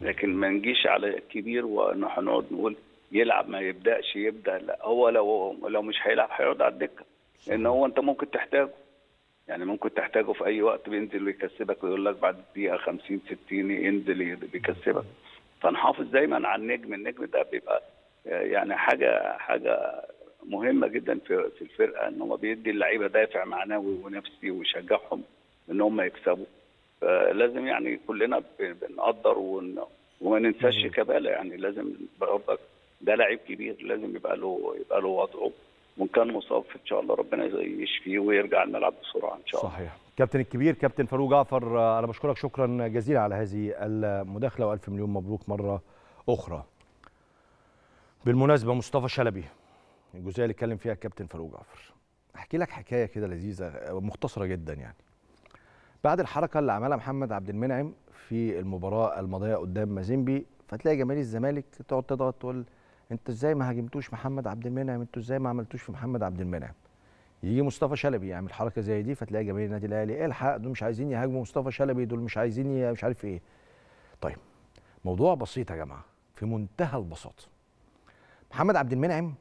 [SPEAKER 4] لكن ما نجيش على الكبير وهنقعد نقول يلعب ما يبدأش يبدأ. لا هو لو لو مش هيلعب هيقعد على الدكة. لأن هو أنت ممكن تحتاجه. يعني ممكن تحتاجه في أي وقت بينزل ويكسبك ويقول لك بعد دقيقة 50 60 ينزل بيكسبك. فنحافظ دايما على النجم. النجم ده بيبقى يعني حاجة حاجة مهمة جدا في في الفرقة إن هو بيدي اللعيبة دافع معنوي ونفسي ويشجعهم إن هم يكسبوا. فلازم يعني كلنا بنقدر ون- وما ننساش شيكابالا يعني لازم برضك ده لعيب كبير لازم يبقى له يبقى له وضعه. وإن كان مصاب إن شاء الله ربنا يشفيه ويرجع الملعب بسرعة إن شاء الله.
[SPEAKER 1] صحيح. كابتن الكبير كابتن فاروق جعفر أنا بشكرك شكرا جزيلا على هذه المداخلة وألف مليون مبروك مرة أخرى. بالمناسبة مصطفى شلبي الجزئية اللي اتكلم فيها الكابتن فاروق جعفر. أحكي لك حكاية كده لذيذة مختصرة جدا يعني. بعد الحركة اللي عملها محمد عبد المنعم في المباراة الماضيه قدام مازيمبي فتلاقي جماهير الزمالك تقعد تضغط تقول انت إزاي ما هاجمتوش محمد عبد المنعم؟ أنتوا إزاي ما عملتوش في محمد عبد المنعم؟ يجي مصطفى شلبي يعمل حركة زي دي فتلاقي جماهير النادي الأهلي الحق؟ دول مش عايزين يهاجموا مصطفى شلبي دول مش عايزين مش عارف إيه. طيب موضوع بسيط يا جماعة في منتهى البساطة. محمد عبد المنعم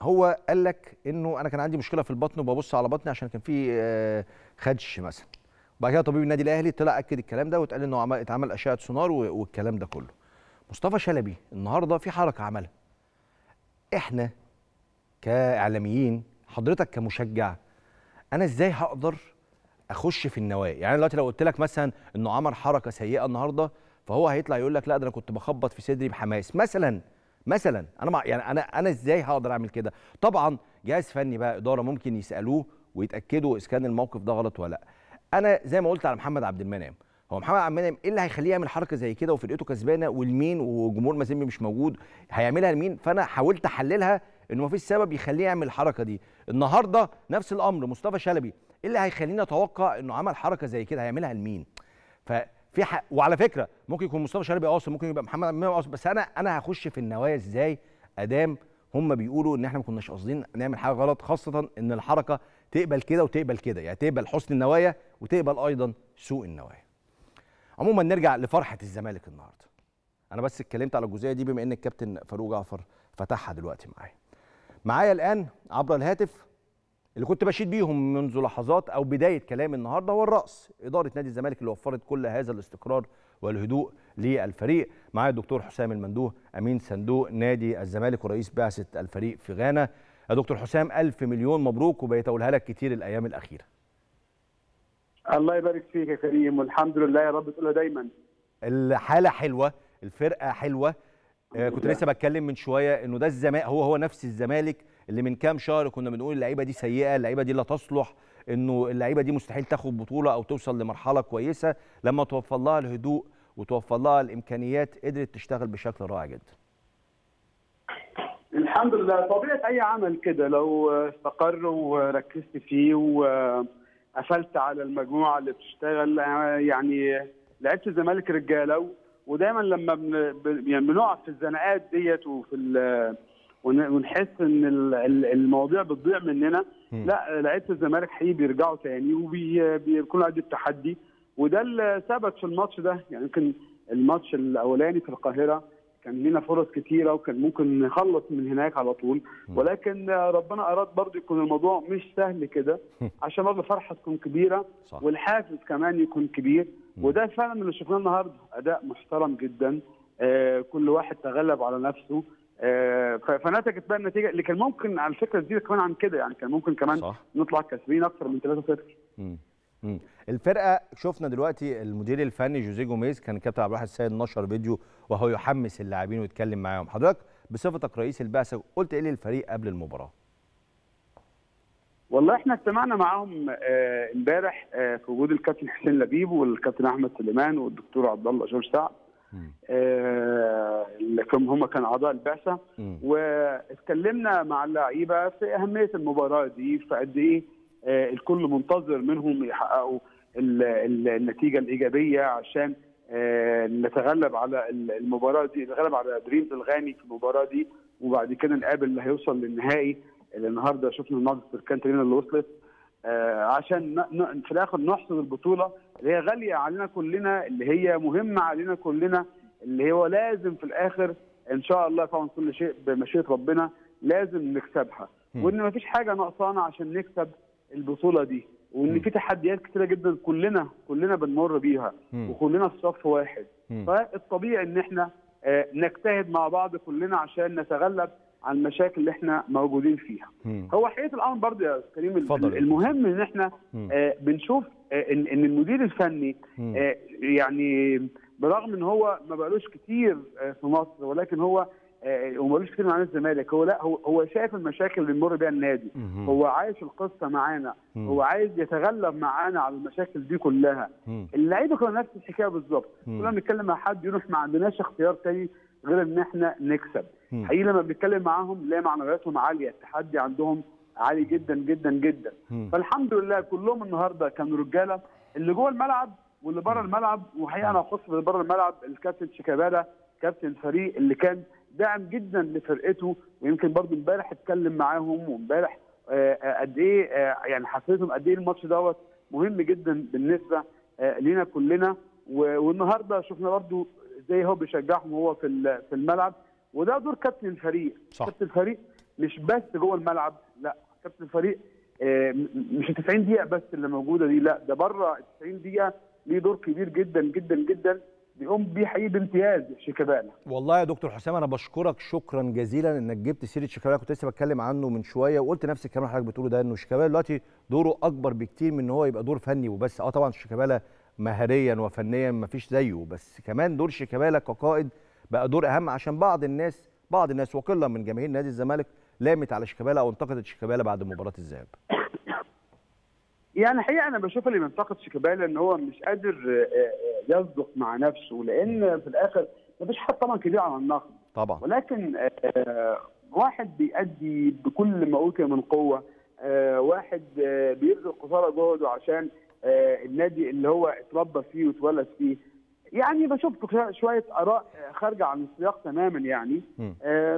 [SPEAKER 1] هو قال لك إنه أنا كان عندي مشكلة في البطن وببص على بطني عشان كان في آه، خدش مثلا. وبعد كده طبيب النادي الأهلي طلع أكد الكلام ده واتقال إنه عمل- اتعمل أشعة سونار والكلام ده كله. مصطفى شلبي النهارده في حركة عملها. إحنا كإعلاميين حضرتك كمشجع أنا إزاي هقدر أخش في النوايا؟ يعني دلوقتي لو قلت لك مثلا إنه عمل حركة سيئة النهارده فهو هيطلع يقول لك لا ده أنا كنت بخبط في صدري بحماس. مثلا مثلا أنا مع يعني أنا أنا إزاي هقدر أعمل كده؟ طبعا جهاز فني بقى إدارة ممكن يسألوه ويتأكدوا اذا كان الموقف ده غلط ولا لأ. أنا زي ما قلت على محمد عبد المنعم هو محمد عبد المنعم إيه اللي هيخليه يعمل حركة زي كده وفرقته كسبانة والمين وجمهور مازيمبي مش موجود هيعملها لمين؟ فأنا حاولت أحللها انه مفيش سبب يخليه يعمل الحركة دي. النهارده نفس الأمر مصطفى شلبي إيه اللي هيخليني أتوقع إنه عمل حركة زي كده؟ هيعملها لمين؟ ففي ح... وعلى فكرة ممكن يكون مصطفى شلبي قاصد ممكن يبقى محمد المنعم قاصد بس أنا أنا هخش في النوايا إزاي أدام هم بيقولوا إن إحنا ما كناش قاصدين نعمل حاجة غلط خاصة إن الحركة تقبل كده وتقبل كده يعني تقبل حسن النوايا وتقبل أيضا سوء النوايا. عموما نرجع لفرحة الزمالك النهارده. أنا بس اتكلمت على الجزئية دي بما إن الكابتن فاروق جعفر فتحها دلوقتي معايا. معايا الآن عبر الهاتف اللي كنت بشيد بيهم منذ لحظات أو بداية كلامي النهارده هو الرأس إدارة نادي الزمالك اللي وفرت كل هذا الاستقرار والهدوء للفريق. معايا الدكتور حسام المندوه أمين صندوق نادي الزمالك ورئيس بعثة الفريق في غانا. يا دكتور حسام ألف مليون مبروك وبقيت أقولها لك كتير الأيام الأخيرة.
[SPEAKER 5] الله يبارك فيك يا كريم والحمد لله يا رب تقولها دايما.
[SPEAKER 1] الحالة حلوة الفرقة حلوة. آه كنت لسه بتكلم من شوية إنه ده الزمالك هو هو نفس الزمالك اللي من كام شهر كنا بنقول اللعيبة دي سيئة اللعيبة دي لا تصلح إنه اللعيبة دي مستحيل تاخد بطولة أو توصل لمرحلة كويسة. لما توفر لها الهدوء وتوفر لها الإمكانيات قدرت تشتغل بشكل رائع جدا.
[SPEAKER 5] الحمد لله. طبيعة أي عمل كده لو استقر وركزت فيه وقفلت على المجموعة اللي بتشتغل يعني لعيبه الزمالك رجالة ودايما لما يعني بنقع في الزنقات ديت وفي ونحس إن ال- ال- المواضيع بتضيع مننا. لا لعيبة الزمالك حقيقي بيرجعوا تاني وبيكونوا قد التحدي. وده اللي ثبت في الماتش ده. يعني يمكن الماتش الأولاني في القاهرة كان لنا فرص كتيرة وكان ممكن نخلص من هناك على طول. ولكن ربنا أراد برضو يكون الموضوع مش سهل كده عشان برضه الفرحه تكون كبيرة
[SPEAKER 1] صح.
[SPEAKER 5] والحافز كمان يكون كبير. وده فعلا اللي شفناه النهارده. أداء محترم جدا. آه كل واحد تغلب على نفسه. فنتجت بقى النتيجة اللي كان ممكن على فكرة تزيد كمان عن كده يعني كان ممكن كمان
[SPEAKER 1] صح.
[SPEAKER 5] نطلع كاسبين أكثر من 3-0
[SPEAKER 1] مم. مم. الفرقة شفنا دلوقتي المدير الفني جوزيه جوميز كان كابتن عبد الواحد السيد نشر فيديو وهو يحمس اللاعبين ويتكلم معاهم حضرتك بصفتك رئيس البعثة قلت إيه للفريق قبل المباراة
[SPEAKER 5] والله إحنا اجتمعنا معاهم آه، إمبارح آه، في وجود الكابتن حسين لبيب والكابتن أحمد سليمان والدكتور عبد الله جورج سعد آه، هم كانوا أعضاء
[SPEAKER 1] البعثة.
[SPEAKER 5] واتكلمنا مع اللعيبة في أهمية المباراة دي في قد إيه آه، الكل منتظر منهم يحققوا ال- ال- النتيجة الإيجابية عشان آه، نتغلب على ال- المباراة دي نتغلب على دريمز الغاني في المباراة دي. وبعد كده نقابل اللي هيوصل للنهائي اللي النهارده شفنا النهارده تقريبا اللي وصلت آه، عشان في الآخر نحصد البطولة. اللي هي غالية علينا كلنا اللي هي مهمة علينا كلنا اللي هو لازم في الآخر إن شاء الله طبعا كل شيء بمشيئة ربنا لازم نكسبها وإن ما فيش حاجة ناقصانا عشان نكسب البطولة دي وإن في تحديات كتيرة جدا كلنا كلنا بنمر بيها. وكلنا في صف واحد. فالطبيعي إن إحنا آه، نجتهد مع بعض كلنا عشان نتغلب على المشاكل اللي إحنا موجودين فيها. هو حقيقة الأمر برضه يا كريم. المهم إن
[SPEAKER 1] إحنا.
[SPEAKER 5] آه، بنشوف ان إن المدير الفني. آه، يعني برغم إن هو ما بقالوش كتير آه، في مصر ولكن هو آه، وما بقالوش كتير مع الزمالك هو لا هو هو شايف المشاكل اللي بيمر بيها النادي. هو عايش القصة معانا. هو عايز يتغلب معانا على المشاكل دي كلها. اللعيبة كانوا نفس الحكاية بالظبط. كنا بنتكلم مع حد يقول إحنا ما عندناش اختيار تاني غير إن إحنا نكسب. حقيقي لما بنتكلم معاهم نلاقي معنوياتهم عالية التحدي عندهم عالي جدا جدا جدا.
[SPEAKER 1] مم.
[SPEAKER 5] فالحمد لله كلهم النهارده كانوا رجالة. اللي جوه الملعب واللي بره الملعب وحقيقة أنا اخص اللي بره الملعب الكابتن شيكابالا كابتن الفريق اللي كان داعم جدا لفرقته ويمكن برضه امبارح اتكلم معاهم وامبارح آه، آه، قد إيه آه، يعني حسيتهم قد إيه الماتش دوت مهم جدا بالنسبة لينا كلنا. والنهاردة شفنا برضه إزاي هو بيشجعهم هو في في الملعب. وده دور كابتن الفريق.
[SPEAKER 1] صح.
[SPEAKER 5] كابتن الفريق مش بس جوه الملعب لا كابتن الفريق آه، مش ال 90 دقيقة بس اللي موجودة دي لا ده بره ال 90 دقيقة ليه دور كبير جدا جدا جدا بيقوم بيه حقيقي بامتياز شيكابالا
[SPEAKER 1] والله يا دكتور حسام أنا بشكرك شكرا جزيلا إنك جبت سيرة شيكابالا كنت لسه بتكلم عنه من شوية وقلت نفس الكلام اللي حضرتك بتقوله ده إنه شيكابالا دلوقتي دوره أكبر بكتير من إن هو يبقى دور فني وبس. آه طبعا شيكابالا مهريا وفنيا ما فيش زيه بس. كمان دور شيكابالا كقائد بقى دور أهم عشان بعض الناس بعض الناس وقلة من جماهير نادي الزمالك لامت على شيكابالا أو انتقدت شيكابالا بعد مباراة الذهاب.
[SPEAKER 5] يعني الحقيقة أنا بشوف اللي بينتقد شيكابالا إن هو مش قادر آه، آه، يصدق مع نفسه لأن في الآخر مفيش حد طبعا كبير على النقد.
[SPEAKER 1] طبعا.
[SPEAKER 5] ولكن آه، واحد بيأدي بكل ما أوتي من قوة واحد بيبذل قصارى جهده عشان النادي اللي هو اتربى فيه واتولد فيه. يعني بشوف شوية آراء خارجة عن السياق تماما يعني.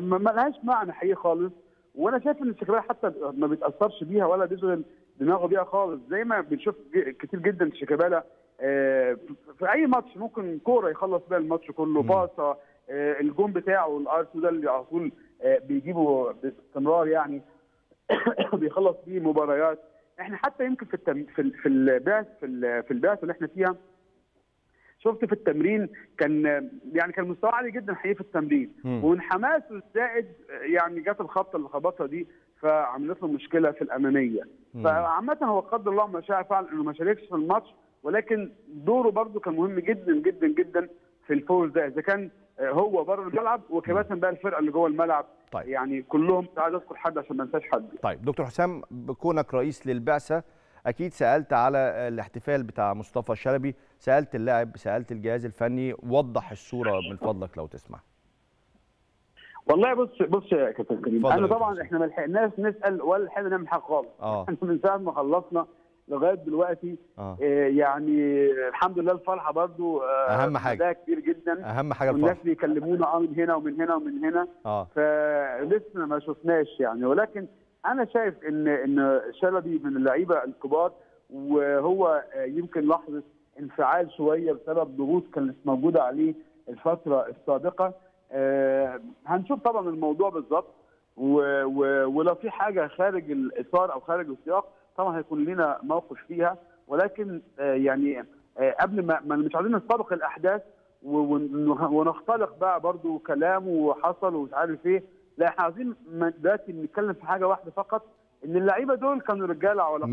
[SPEAKER 5] ما لهاش معنى حقيقي خالص. وأنا شايف إن شيكابالا حتى ما بيتأثرش بيها ولا بيشغل دماغه بيها خالص. زي ما بنشوف كتير جدا شيكابالا آه، في- أي ماتش ممكن كورة يخلص بيها الماتش كله. باصة آه، الجون بتاعه الارسو ده اللي على طول آه، بيجيبه باستمرار يعني بيخلص بيه مباريات. إحنا حتى يمكن في التم... في ال- في البعث في ال- في البعث اللي إحنا فيها شفت في التمرين كان يعني كان مستوى عالي جدا حقيقي في التمرين. ومن حماسه الزائد يعني جت الخبطة اللي خبطها دي فعملت له مشكلة في
[SPEAKER 1] الأمامية.
[SPEAKER 5] فعامة هو قدر الله ما شاء فعل إنه ما شاركش في الماتش ولكن دوره برده كان مهم جدا جدا جدا في الفوز ده إذا كان آه، هو بره الملعب وكمان بقى الفرقة اللي جوه الملعب
[SPEAKER 1] طيب.
[SPEAKER 5] يعني كلهم عايز أذكر حد عشان ما انساش حد
[SPEAKER 1] طيب دكتور حسام بكونك رئيس للبعثة أكيد سألت على الاحتفال بتاع مصطفى شلبي سألت اللاعب سألت الجهاز الفني وضح الصورة من فضلك لو تسمح
[SPEAKER 5] والله بص بص يا كابتن كريم
[SPEAKER 1] أنا
[SPEAKER 5] طبعا. إحنا ما لحقناش نسأل ولا لحقنا نعمل حاجة خالص.
[SPEAKER 1] آه.
[SPEAKER 5] إحنا من ساعة ما خلصنا لغاية دلوقتي آه، يعني الحمد لله الفرحة برضو آه،
[SPEAKER 1] أهم حاجة.
[SPEAKER 5] مداها كبير جدا.
[SPEAKER 1] أهم حاجة
[SPEAKER 5] والناس
[SPEAKER 1] الفرح
[SPEAKER 5] بيكلمونا آه من هنا ومن هنا ومن هنا.
[SPEAKER 1] آه.
[SPEAKER 5] فلسه ما شفناش يعني ولكن أنا شايف ان إن شلبي من اللعيبة الكبار وهو يمكن لحظة انفعال شوية بسبب ضغوط كانت موجودة عليه الفترة السابقة. آه، هنشوف طبعا الموضوع بالظبط ولو في حاجة خارج الإطار أو خارج السياق طبعا هيكون لنا موقف فيها. ولكن آه، يعني آه، قبل ما مش عايزين نستبق الأحداث ونختلق بقى برضو كلام وحصل ومش عارف إيه. لا إحنا عايزين دلوقتي نتكلم في حاجة واحدة فقط إن اللعيبة دول كانوا رجالة على قدر.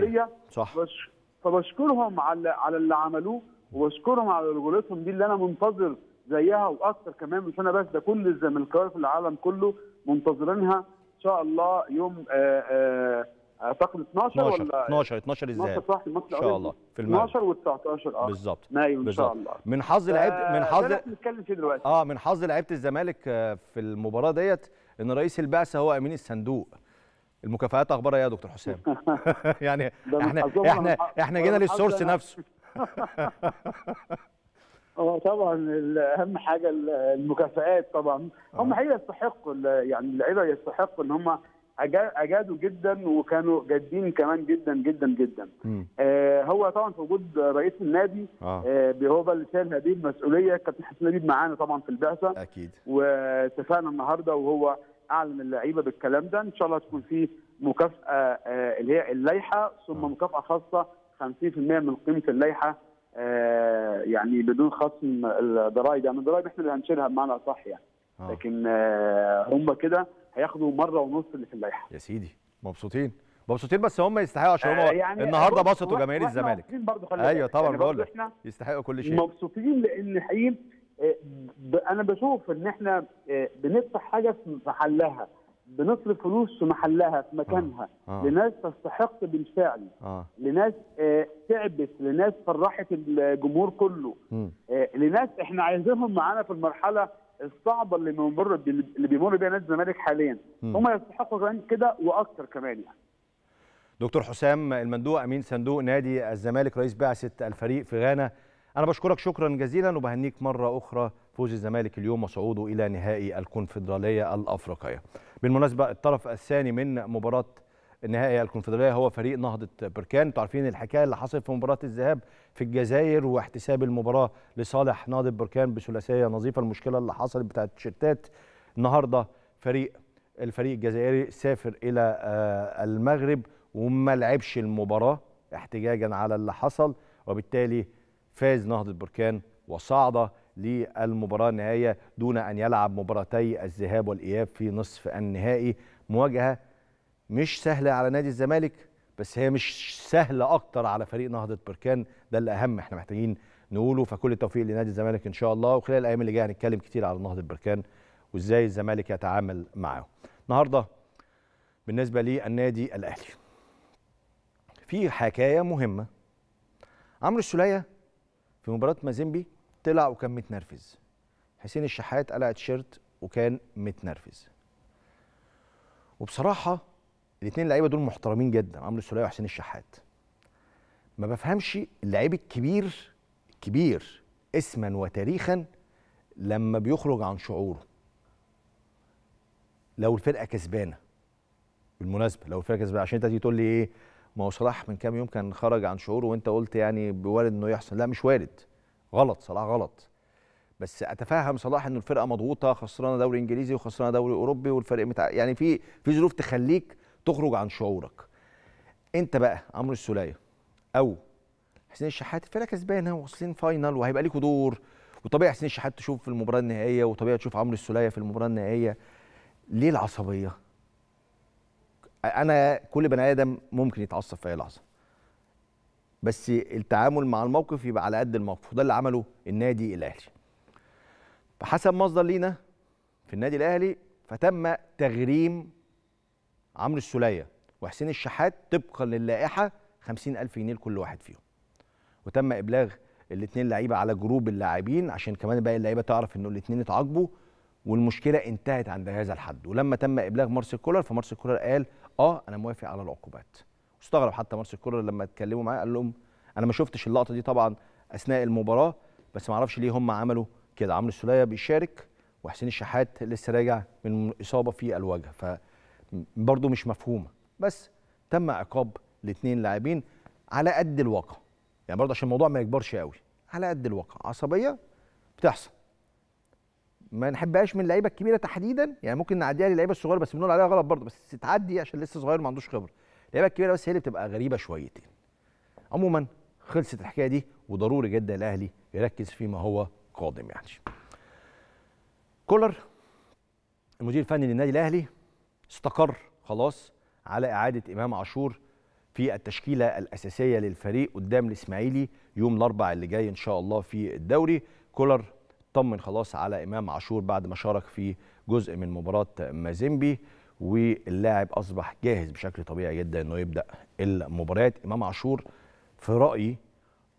[SPEAKER 5] المسؤولية.
[SPEAKER 1] صح.
[SPEAKER 5] بش- فبشكرهم على على اللي عملوه وبشكرهم على رجولتهم دي اللي أنا منتظر زيها وأكثر كمان مش أنا بس. ده كل الزملكاويه في العالم كله منتظرينها إن شاء الله يوم آه، آه، أعتقد 12
[SPEAKER 1] 12
[SPEAKER 5] ولا
[SPEAKER 1] 12 12
[SPEAKER 5] 12
[SPEAKER 1] الذهاب
[SPEAKER 5] صح؟ الماتش
[SPEAKER 1] إن شاء. الله. في المغرب.
[SPEAKER 5] 12 و19 آه.
[SPEAKER 1] بالظبط.
[SPEAKER 5] مايو إن شاء الله.
[SPEAKER 1] من حظ لعيبه من
[SPEAKER 5] ده
[SPEAKER 1] حظ
[SPEAKER 5] بنتكلم فيه دلوقتي.
[SPEAKER 1] آه من حظ لعيبة الزمالك آه، في المباراة ديت إن رئيس البعثه هو أمين الصندوق. المكافآت أخبارها إيه يا دكتور حسام؟ يعني
[SPEAKER 5] من
[SPEAKER 1] إحنا
[SPEAKER 5] إحنا من- إحنا
[SPEAKER 1] جينا
[SPEAKER 5] من
[SPEAKER 1] للسورس؟ نفسه.
[SPEAKER 5] هو طبعا أهم حاجة ال- المكافآت طبعا. هم حقيقة يستحقوا يعني اللعيبة يستحقوا إن هم أجادوا جدا وكانوا جادين كمان جدا جدا جدا. آه هو طبعا في وجود رئيس النادي
[SPEAKER 1] آه.
[SPEAKER 5] آه هو بقى اللي شايل هذه المسؤولية. كابتن حسين لبيب معانا طبعا في البعثة.
[SPEAKER 1] أكيد.
[SPEAKER 5] واتفقنا النهارده وهو أعلن اللعيبة بالكلام ده. إن شاء الله تكون في مكافأة آه، اللي هي اللائحة ثم
[SPEAKER 1] آه.
[SPEAKER 5] مكافأة خاصة 50% من قيمة اللائحة آه، يعني بدون خصم الضرائب. يعني الضرائب إحنا اللي هنشيلها بمعنى صح يعني.
[SPEAKER 1] آه.
[SPEAKER 5] لكن آه، هم كده. هياخدوا مرة ونص اللي في اللائحة.
[SPEAKER 1] يا سيدي مبسوطين. مبسوطين بس هم يستحقوا عشان هم
[SPEAKER 5] آه، يعني
[SPEAKER 1] النهارده بسطوا جماهير الزمالك.
[SPEAKER 5] أيوه.
[SPEAKER 1] طبعا
[SPEAKER 5] يعني
[SPEAKER 1] بقول لك. يستحقوا كل شيء.
[SPEAKER 5] مبسوطين لأن حقيقي آه، أنا بشوف إن إحنا آه، بندفع حاجة في محلها بنصرف فلوس في محلها في مكانها.
[SPEAKER 1] آه.
[SPEAKER 5] لناس تستحق بالفعل.
[SPEAKER 1] آه.
[SPEAKER 5] لناس آه، تعبت لناس فرحت الجمهور كله. آه، لناس إحنا عايزينهم معانا في المرحلة الصعبه اللي بيمر اللي بيمر بيها نادي الزمالك حاليا. هم يستحقوا كمان كده وأكثر كمان يعني.
[SPEAKER 1] دكتور حسام المندوق أمين صندوق نادي الزمالك رئيس بعثة الفريق في غانا. أنا بشكرك شكرا جزيلا وبهنيك مرة أخرى فوز الزمالك اليوم وصعوده إلى نهائي الكونفدرالية الأفريقية. بالمناسبة الطرف الثاني من مباراة النهائي الكونفدرالية هو فريق نهضة بركان. أنتوا عارفين الحكاية اللي حصلت في مباراة الذهاب في الجزائر واحتساب المباراة لصالح نهضة بركان بثلاثية نظيفة. المشكلة اللي حصلت بتاعت التيشيرتات. النهارده فريق الفريق الجزائري سافر إلى آه، المغرب وما لعبش المباراة احتجاجا على اللي حصل. وبالتالي فاز نهضة بركان وصعد للمباراة النهائية دون أن يلعب مباراتي الذهاب والإياب في نصف النهائي. مواجهة مش سهلة على نادي الزمالك بس هي مش سهلة أكتر على فريق نهضة بركان. ده اللي اهم إحنا محتاجين نقوله فكل التوفيق لنادي الزمالك إن شاء الله. وخلال الأيام اللي جاية هنتكلم كتير على نهضة بركان وإزاي الزمالك يتعامل معاه النهارده بالنسبة للنادي الأهلي في حكاية مهمة. عمرو السولية في مباراة مازيمبي طلع وكان متنرفز. حسين الشحات قلع تيشيرت وكان متنرفز. وبصراحة الاثنين اللعيبه دول محترمين جدا عمرو السولية وحسين الشحات. ما بفهمش اللعيب الكبير كبير اسما وتاريخا لما بيخرج عن شعوره. لو الفرقة كسبانة بالمناسبة لو الفرقة كسبانة عشان انت تيجي تقول لي إيه ما هو صلاح من كام يوم كان خرج عن شعوره وانت قلت يعني وارد إنه يحصل. لا مش وارد. غلط صلاح غلط. بس أتفهم صلاح إنه الفرقة مضغوطة خسرانة دوري إنجليزي وخسرانة دوري أوروبي والفريق متع... يعني في في ظروف تخليك تخرج عن شعورك. انت بقى عمرو السولية أو حسين الشحات الفرقه كسبانه واصلين فاينل وهيبقى ليكوا دور. وطبيعي حسين الشحات تشوف في المباراة النهائية وطبيعي تشوف عمرو السولية في المباراة النهائية. ليه العصبية؟ أنا كل بني آدم ممكن يتعصب في أي لحظة. بس التعامل مع الموقف يبقى على قد الموقف وده اللي عمله النادي الأهلي. بحسب مصدر لينا في النادي الأهلي فتم تغريم عمرو السولية وحسين الشحات طبقا للائحة 50000 جنيه لكل واحد فيهم. وتم إبلاغ الاثنين لعيبة على جروب اللاعبين عشان كمان باقي اللعيبة تعرف إنه الاثنين اتعاقبوا والمشكلة انتهت عند هذا الحد. ولما تم إبلاغ مارسيل كولر فمارسيل كولر قال آه أنا موافق على العقوبات. استغرب حتى مارسيل كولر لما اتكلموا معاه قال لهم أنا ما شفتش اللقطة دي طبعا أثناء المباراة بس ما أعرفش ليه هم عملوا كده. عمرو السولية بيشارك وحسين الشحات لسه راجع من إصابة في الوجه. فبرضه مش مفهومة. بس تم عقاب الاثنين لاعبين على قد الواقع. يعني برضه عشان الموضوع ما يكبرش قوي. على قد الواقع. عصبية بتحصل. ما نحبهاش من اللعيبة الكبيرة تحديدا. يعني ممكن نعديها للعيبة الصغيرة بس بنقول عليها غلط برضه بس تعدي عشان لسه صغير ما عندوش خبرة. اللعيبة الكبيرة بس هي اللي بتبقى غريبة شويتين. عموما خلصت الحكاية دي وضروري جدا الأهلي يركز فيما هو قادم يعني. كولر المدير الفني للنادي الأهلي استقر خلاص على إعادة إمام عاشور في التشكيلة الأساسية للفريق قدام الإسماعيلي يوم الأربعاء اللي جاي إن شاء الله في الدوري. كولر طمن خلاص على إمام عاشور بعد ما شارك في جزء من مباراة مازيمبي واللاعب أصبح جاهز بشكل طبيعي جدا إنه يبدأ المباريات. إمام عاشور في رأيي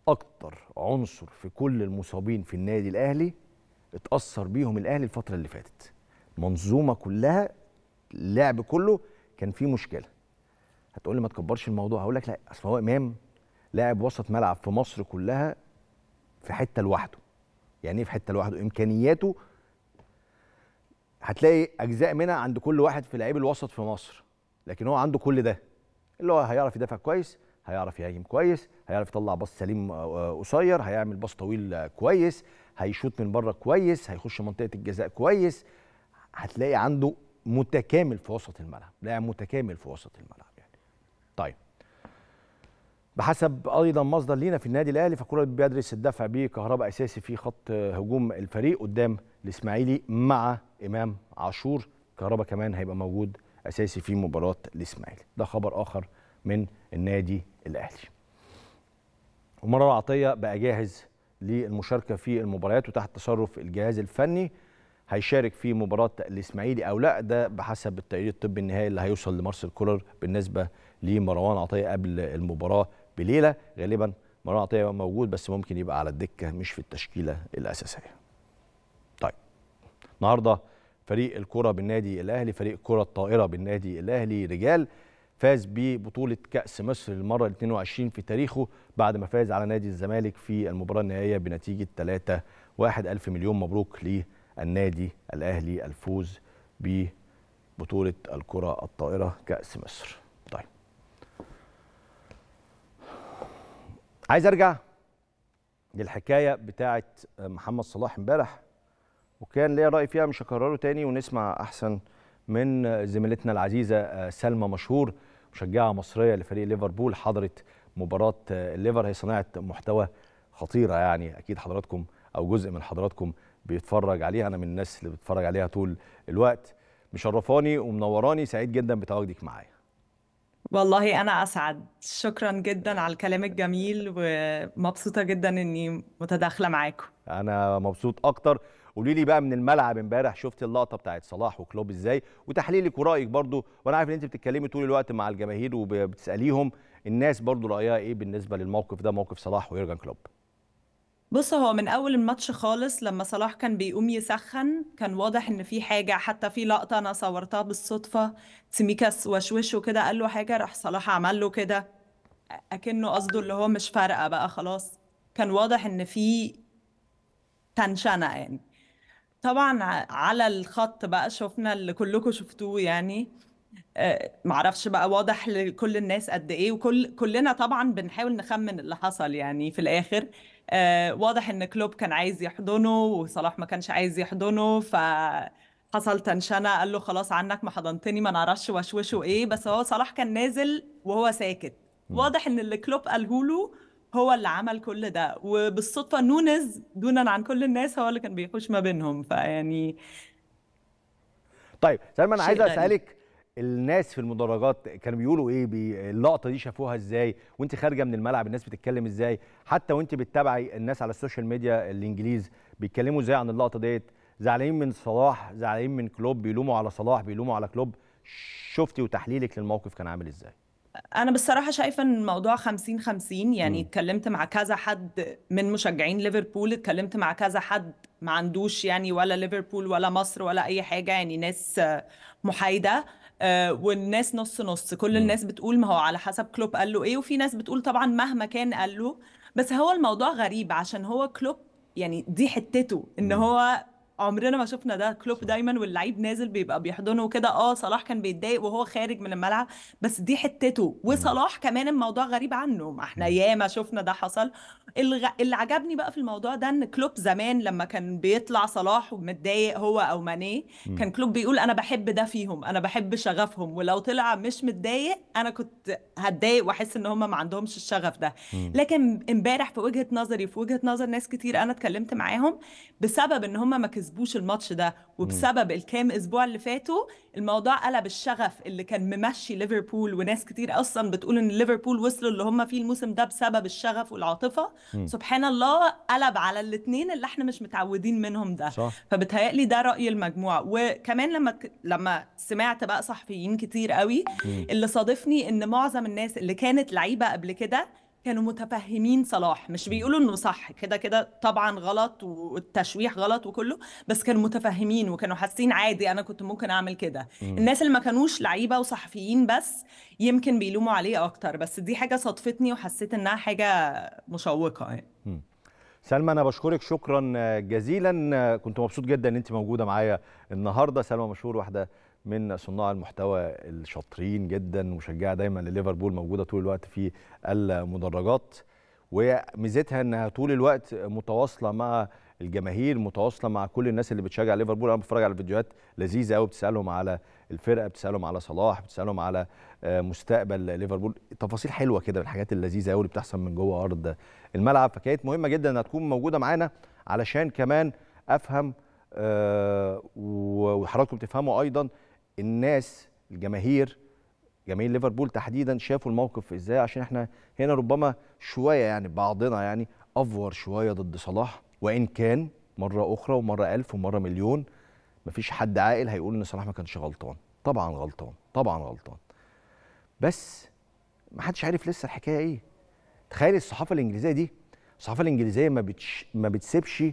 [SPEAKER 1] أكتر عنصر في كل المصابين في النادي الأهلي اتأثر بيهم الأهلي الفترة اللي فاتت. المنظومه كلها اللعب كله كان فيه مشكلة. هتقول لي ما تكبرش الموضوع هقول لك لا أصل هو إمام لاعب وسط ملعب في مصر كلها في حتة لوحده. يعني إيه في حتة لوحده؟ إمكانياته. هتلاقي أجزاء منها عند كل واحد في لعيب الوسط في مصر لكن هو عنده كل ده. اللي هو هيعرف يدافع كويس هيعرف يهاجم كويس هيعرف يطلع باص سليم قصير هيعمل باص طويل كويس هيشوط من بره كويس هيخش منطقة الجزاء كويس. هتلاقي عنده متكامل في وسط الملعب لاعب متكامل في وسط الملعب يعني. طيب. بحسب أيضا مصدر لينا في النادي الأهلي فكولر بيدرس الدفع بكهرباء أساسي في خط هجوم الفريق قدام الإسماعيلي مع إمام عاشور. كهرباء كمان هيبقى موجود أساسي في مباراة الإسماعيلي. ده خبر آخر من النادي الأهلي. ومروان عطيه بقى جاهز للمشاركة في المباريات وتحت تصرف الجهاز الفني هيشارك في مباراة الإسماعيلي أو لا. ده بحسب التقرير الطبي النهائي اللي هيوصل لمارسيل كولر بالنسبة لمروان عطية قبل المباراة بليلة. غالبا مروان عطية موجود بس ممكن يبقى على الدكة مش في التشكيلة الأساسية. طيب النهارده فريق الكره بالنادي الأهلي فريق كرة الطائرة بالنادي الأهلي رجال فاز ببطولة كأس مصر للمرة ال 22 في تاريخه بعد ما فاز على نادي الزمالك في المباراة النهائية بنتيجة 3 1 ألف مليون مبروك للنادي الأهلي الفوز ببطولة الكرة الطائرة كأس مصر. طيب عايز أرجع للحكاية بتاعه محمد صلاح امبارح وكان ليا رأي فيها مش هكرره تاني ونسمع أحسن من زميلتنا العزيزة سلمى مشهور مشجعة مصرية لفريق ليفربول حضرت مباراة الليفر هي صناعة محتوى خطيرة يعني أكيد حضراتكم أو جزء من حضراتكم بيتفرج عليها أنا من الناس اللي بتتفرج عليها طول الوقت. مشرفاني ومنوراني سعيد جدا بتواجدك معايا.
[SPEAKER 6] والله أنا أسعد. شكرا جدا على الكلام الجميل ومبسوطة جدا إني متداخلة معاكم.
[SPEAKER 1] أنا مبسوط أكتر. قولي لي بقى من الملعب امبارح شفتي اللقطة بتاعت صلاح وكلوب إزاي؟ وتحليلك ورأيك برضو. وأنا عارف إن أنت بتتكلمي طول الوقت مع الجماهير وبتساليهم الناس برضو رأيها إيه بالنسبة للموقف ده موقف صلاح ويورجن كلوب؟
[SPEAKER 6] بص هو من أول الماتش خالص لما صلاح كان بيقوم يسخن كان واضح إن في حاجة حتى في لقطة أنا صورتها بالصدفة تسميكاس وشوشه كده قال له حاجة راح صلاح عمل له كده. أكنه قصده اللي هو مش فارقة بقى خلاص. كان واضح إن في تنشنة يعني. طبعا على الخط بقى شفنا اللي كلكم شفتوه يعني. معرفش بقى واضح لكل الناس قد إيه وكل كلنا طبعا بنحاول نخمن اللي حصل يعني في الآخر. آه، واضح إن كلوب كان عايز يحضنه وصلاح ما كانش عايز يحضنه فحصل تنشنة قال له خلاص عنك ما حضنتني ما نعرفش وشوشه إيه بس هو صلاح كان نازل وهو ساكت واضح إن اللي كلوب قاله له هو اللي عمل كل ده وبالصدفة نونز دونا عن كل الناس هو اللي كان بيحوش ما بينهم فيعني
[SPEAKER 1] طيب سلمى
[SPEAKER 6] أنا
[SPEAKER 1] عايز. أسألك الناس في المدرجات كانوا بيقولوا إيه؟ بي اللقطة دي شافوها إزاي؟ وأنت خارجة من الملعب الناس بتتكلم إزاي؟ حتى وأنت بتتابعي الناس على ال social media الإنجليز بيتكلموا إزاي عن اللقطة ديت؟ زعلانين من صلاح زعلانين من كلوب بيلوموا على صلاح بيلوموا على كلوب. شفتي وتحليلك للموقف كان عامل إزاي؟
[SPEAKER 6] أنا بصراحة شايفة إن الموضوع 50 50 يعني
[SPEAKER 1] مم.
[SPEAKER 6] اتكلمت مع كذا حد من مشجعين ليفربول اتكلمت مع كذا حد ما عندوش يعني ولا ليفربول ولا مصر ولا أي حاجة يعني ناس محايدة. والناس نص نص. كل الناس بتقول ما هو على حسب كلوب قال له إيه وفي ناس بتقول طبعا مهما كان قال له. بس هو الموضوع غريب عشان هو كلوب يعني دي حتته إن هو عمرنا ما شفنا ده. كلوب دايما واللعيب نازل بيبقى بيحضنه كده آه صلاح كان بيتضايق وهو خارج من الملعب بس دي حتته. وصلاح كمان الموضوع غريب عنه. ما إحنا ياما شفنا ده حصل. الغ... اللي عجبني بقى في الموضوع ده إن كلوب زمان لما كان بيطلع صلاح ومتضايق هو أو ماني كان كلوب بيقول أنا بحب ده فيهم أنا بحب شغفهم. ولو طلع مش متضايق أنا كنت هتضايق وأحس إن هم ما عندهمش الشغف ده. لكن امبارح في وجهة نظري في وجهة نظر ناس كتير أنا اتكلمت معاهم بسبب إن هم ما كسبوش الماتش ده. وبسبب الكام أسبوع اللي فاتوا الموضوع قلب الشغف اللي كان ممشي ليفربول وناس كتير أصلا بتقول إن ليفربول وصلوا اللي هم فيه الموسم ده بسبب الشغف والعاطفة. سبحان الله قلب على الاثنين اللي إحنا مش متعودين منهم ده.
[SPEAKER 1] صح.
[SPEAKER 6] فبتهيألي ده رأي المجموعة. وكمان لما ك- لما سمعت بقى صحفيين كتير قوي اللي صادفني إن معظم الناس اللي كانت لعيبة قبل كده كانوا متفهمين صلاح مش بيقولوا إنه صح كده كده طبعا غلط والتشويح غلط وكله بس كانوا متفهمين وكانوا حاسين عادي أنا كنت ممكن أعمل كده. الناس اللي ما كانوش لعيبة وصحفيين بس يمكن بيلوموا عليه أكتر بس دي حاجة صادفتني وحسيت إنها حاجة مشوقة يعني.
[SPEAKER 1] سلمى أنا بشكرك شكرا جزيلا كنت مبسوط جدا إن أنت موجودة معايا النهارده. سلمى مشهور واحدة من صناع المحتوى الشاطرين جدا مشجعة دايما لليفربول موجودة طول الوقت في المدرجات. وميزتها إنها طول الوقت متواصلة مع الجماهير متواصلة مع كل الناس اللي بتشجع ليفربول. أنا بتفرج على فيديوهات لذيذة قوي بتسألهم على الفرقة بتسألهم على صلاح بتسألهم على آه، مستقبل ليفربول. تفاصيل حلوة كده من الحاجات اللذيذة قوي اللي بتحصل من جوه أرض الملعب. فكانت مهمة جدا إنها تكون موجودة معانا علشان كمان أفهم آه، وحضراتكم تفهموا أيضا الناس الجماهير جماهير ليفربول تحديدا شافوا الموقف إزاي؟ عشان إحنا هنا ربما شوية يعني بعضنا يعني أفور شوية ضد صلاح وإن كان مرة أخرى ومرة ألف ومرة مليون مفيش حد عاقل هيقول إن صلاح ما كانش غلطان. طبعا غلطان طبعا غلطان. بس ما حدش عارف لسه الحكاية إيه. تخيل الصحافة الإنجليزية دي الصحافة الإنجليزية ما بتش ما بتسيبش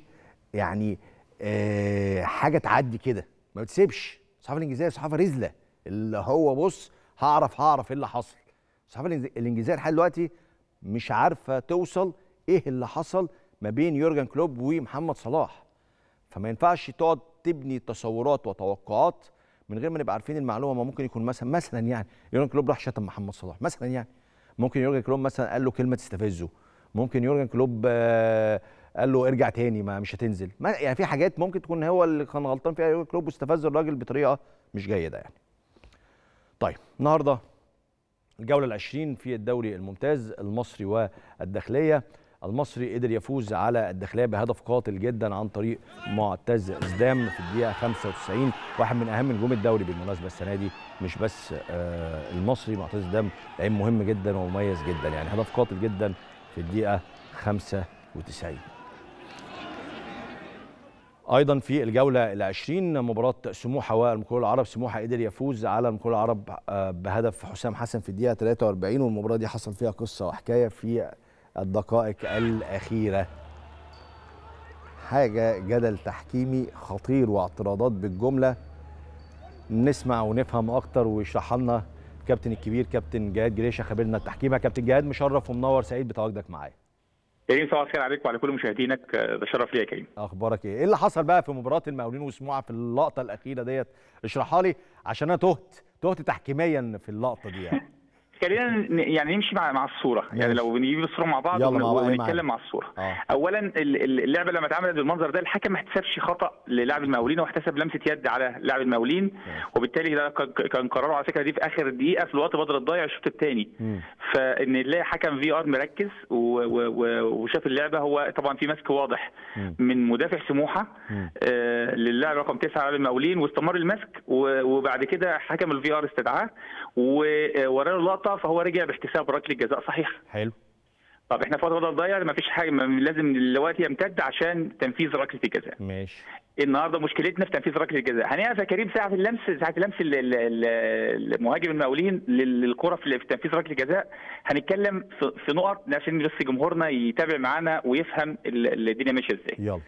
[SPEAKER 1] يعني آه حاجة تعدي كده ما بتسيبش. الصحافه الإنجليزية صحافة رزلة اللي هو بص هعرف هعرف إيه اللي حصل. الصحافه الإنجليزية لحد دلوقتي مش عارفة توصل إيه اللي حصل ما بين يورجن كلوب ومحمد صلاح. فما ينفعش تقعد تبني تصورات وتوقعات من غير ما نبقى عارفين المعلومة. ما ممكن يكون مثلا مثلا يعني يورجن كلوب راح شتم محمد صلاح. مثلا يعني ممكن يورجن كلوب مثلا قال له كلمة تستفزه. ممكن يورجن كلوب آه، قال له ارجع تاني ما مش هتنزل. ما يعني في حاجات ممكن تكون هو اللي كان غلطان فيها كلوب واستفز الراجل بطريقة مش جيدة يعني. طيب النهارده الجولة العشرين في الدوري الممتاز المصري والداخلية. المصري قدر يفوز على الداخلية بهدف قاتل جدا عن طريق معتز زدام في الدقيقة 95 واحد من أهم نجوم الدوري بالمناسبة السنة دي. مش بس آه، المصري معتز زدام لعيب مهم جدا ومميز جدا يعني هدف قاتل جدا في الدقيقة 95 أيضا في الجولة العشرين مباراة سموحة والمقاول العرب. سموحة قدر يفوز على المقاول العرب آه، بهدف حسام حسن في الدقيقة 43 والمباراة دي حصل فيها قصة وحكاية في الدقائق الأخيرة. حاجة جدل تحكيمي خطير واعتراضات بالجملة. نسمع ونفهم أكتر ويشرحها لنا الكابتن الكبير كابتن جهاد جريشة خبيرنا التحكيم. كابتن جهاد مشرف ومنور سعيد بتواجدك معايا.
[SPEAKER 7] كريم صباح الخير عليك وعلى كل مشاهدينك آه، ده شرف ليا يا كريم
[SPEAKER 1] أخبارك إيه؟ إيه اللي حصل بقى في مباراة المقاولين وسموحه في اللقطة الأخيرة ديت؟ اشرحها لي عشان أنا تهت تهت تحكيميا في اللقطة دي يعني
[SPEAKER 7] خلينا يعني نمشي مع مع الصورة يعني
[SPEAKER 1] ماشي.
[SPEAKER 7] لو بنجيب الصورة مع بعض
[SPEAKER 1] يلا
[SPEAKER 7] ون-
[SPEAKER 1] مع؟
[SPEAKER 7] ونتكلم مع الصورة
[SPEAKER 1] آه
[SPEAKER 7] اولا ال- ال- اللعبة لما اتعملت بالمنظر ده الحكم ما احتسبش خطأ للاعب المقاولين واحتسب لمسة يد على لاعب المقاولين وبالتالي ده كان- كان قراره على فكرة دي في آخر دقيقة في الوقت بدل الضايع الشوط الثاني. فإن نلاقي حكم في آر مركز وشاف اللعبة هو طبعا في مسك واضح
[SPEAKER 1] مم.
[SPEAKER 7] من مدافع
[SPEAKER 1] سموحة.
[SPEAKER 7] آه، للاعب رقم تسعة على المقاولين واستمر المسك وبعد كده حكم الفي ار استدعاه ووراه له اللقطه فهو رجع باحتساب ركلة جزاء صحيح.
[SPEAKER 1] حلو.
[SPEAKER 7] طب إحنا في وقت بدل ضايع ما فيش حاجة لازم الوقت يمتد عشان تنفيذ ركلة الجزاء.
[SPEAKER 1] ماشي.
[SPEAKER 7] النهارده مشكلتنا في تنفيذ ركلة الجزاء. هنقف يا كريم ساعة اللمس ساعة لمس ال- ال- ال- المهاجم المقاولين لل- للكرة في في تنفيذ ركلة الجزاء. هنتكلم في نقط عشان بس جمهورنا يتابع معانا ويفهم ال- الدنيا ماشية إزاي.
[SPEAKER 1] يلا.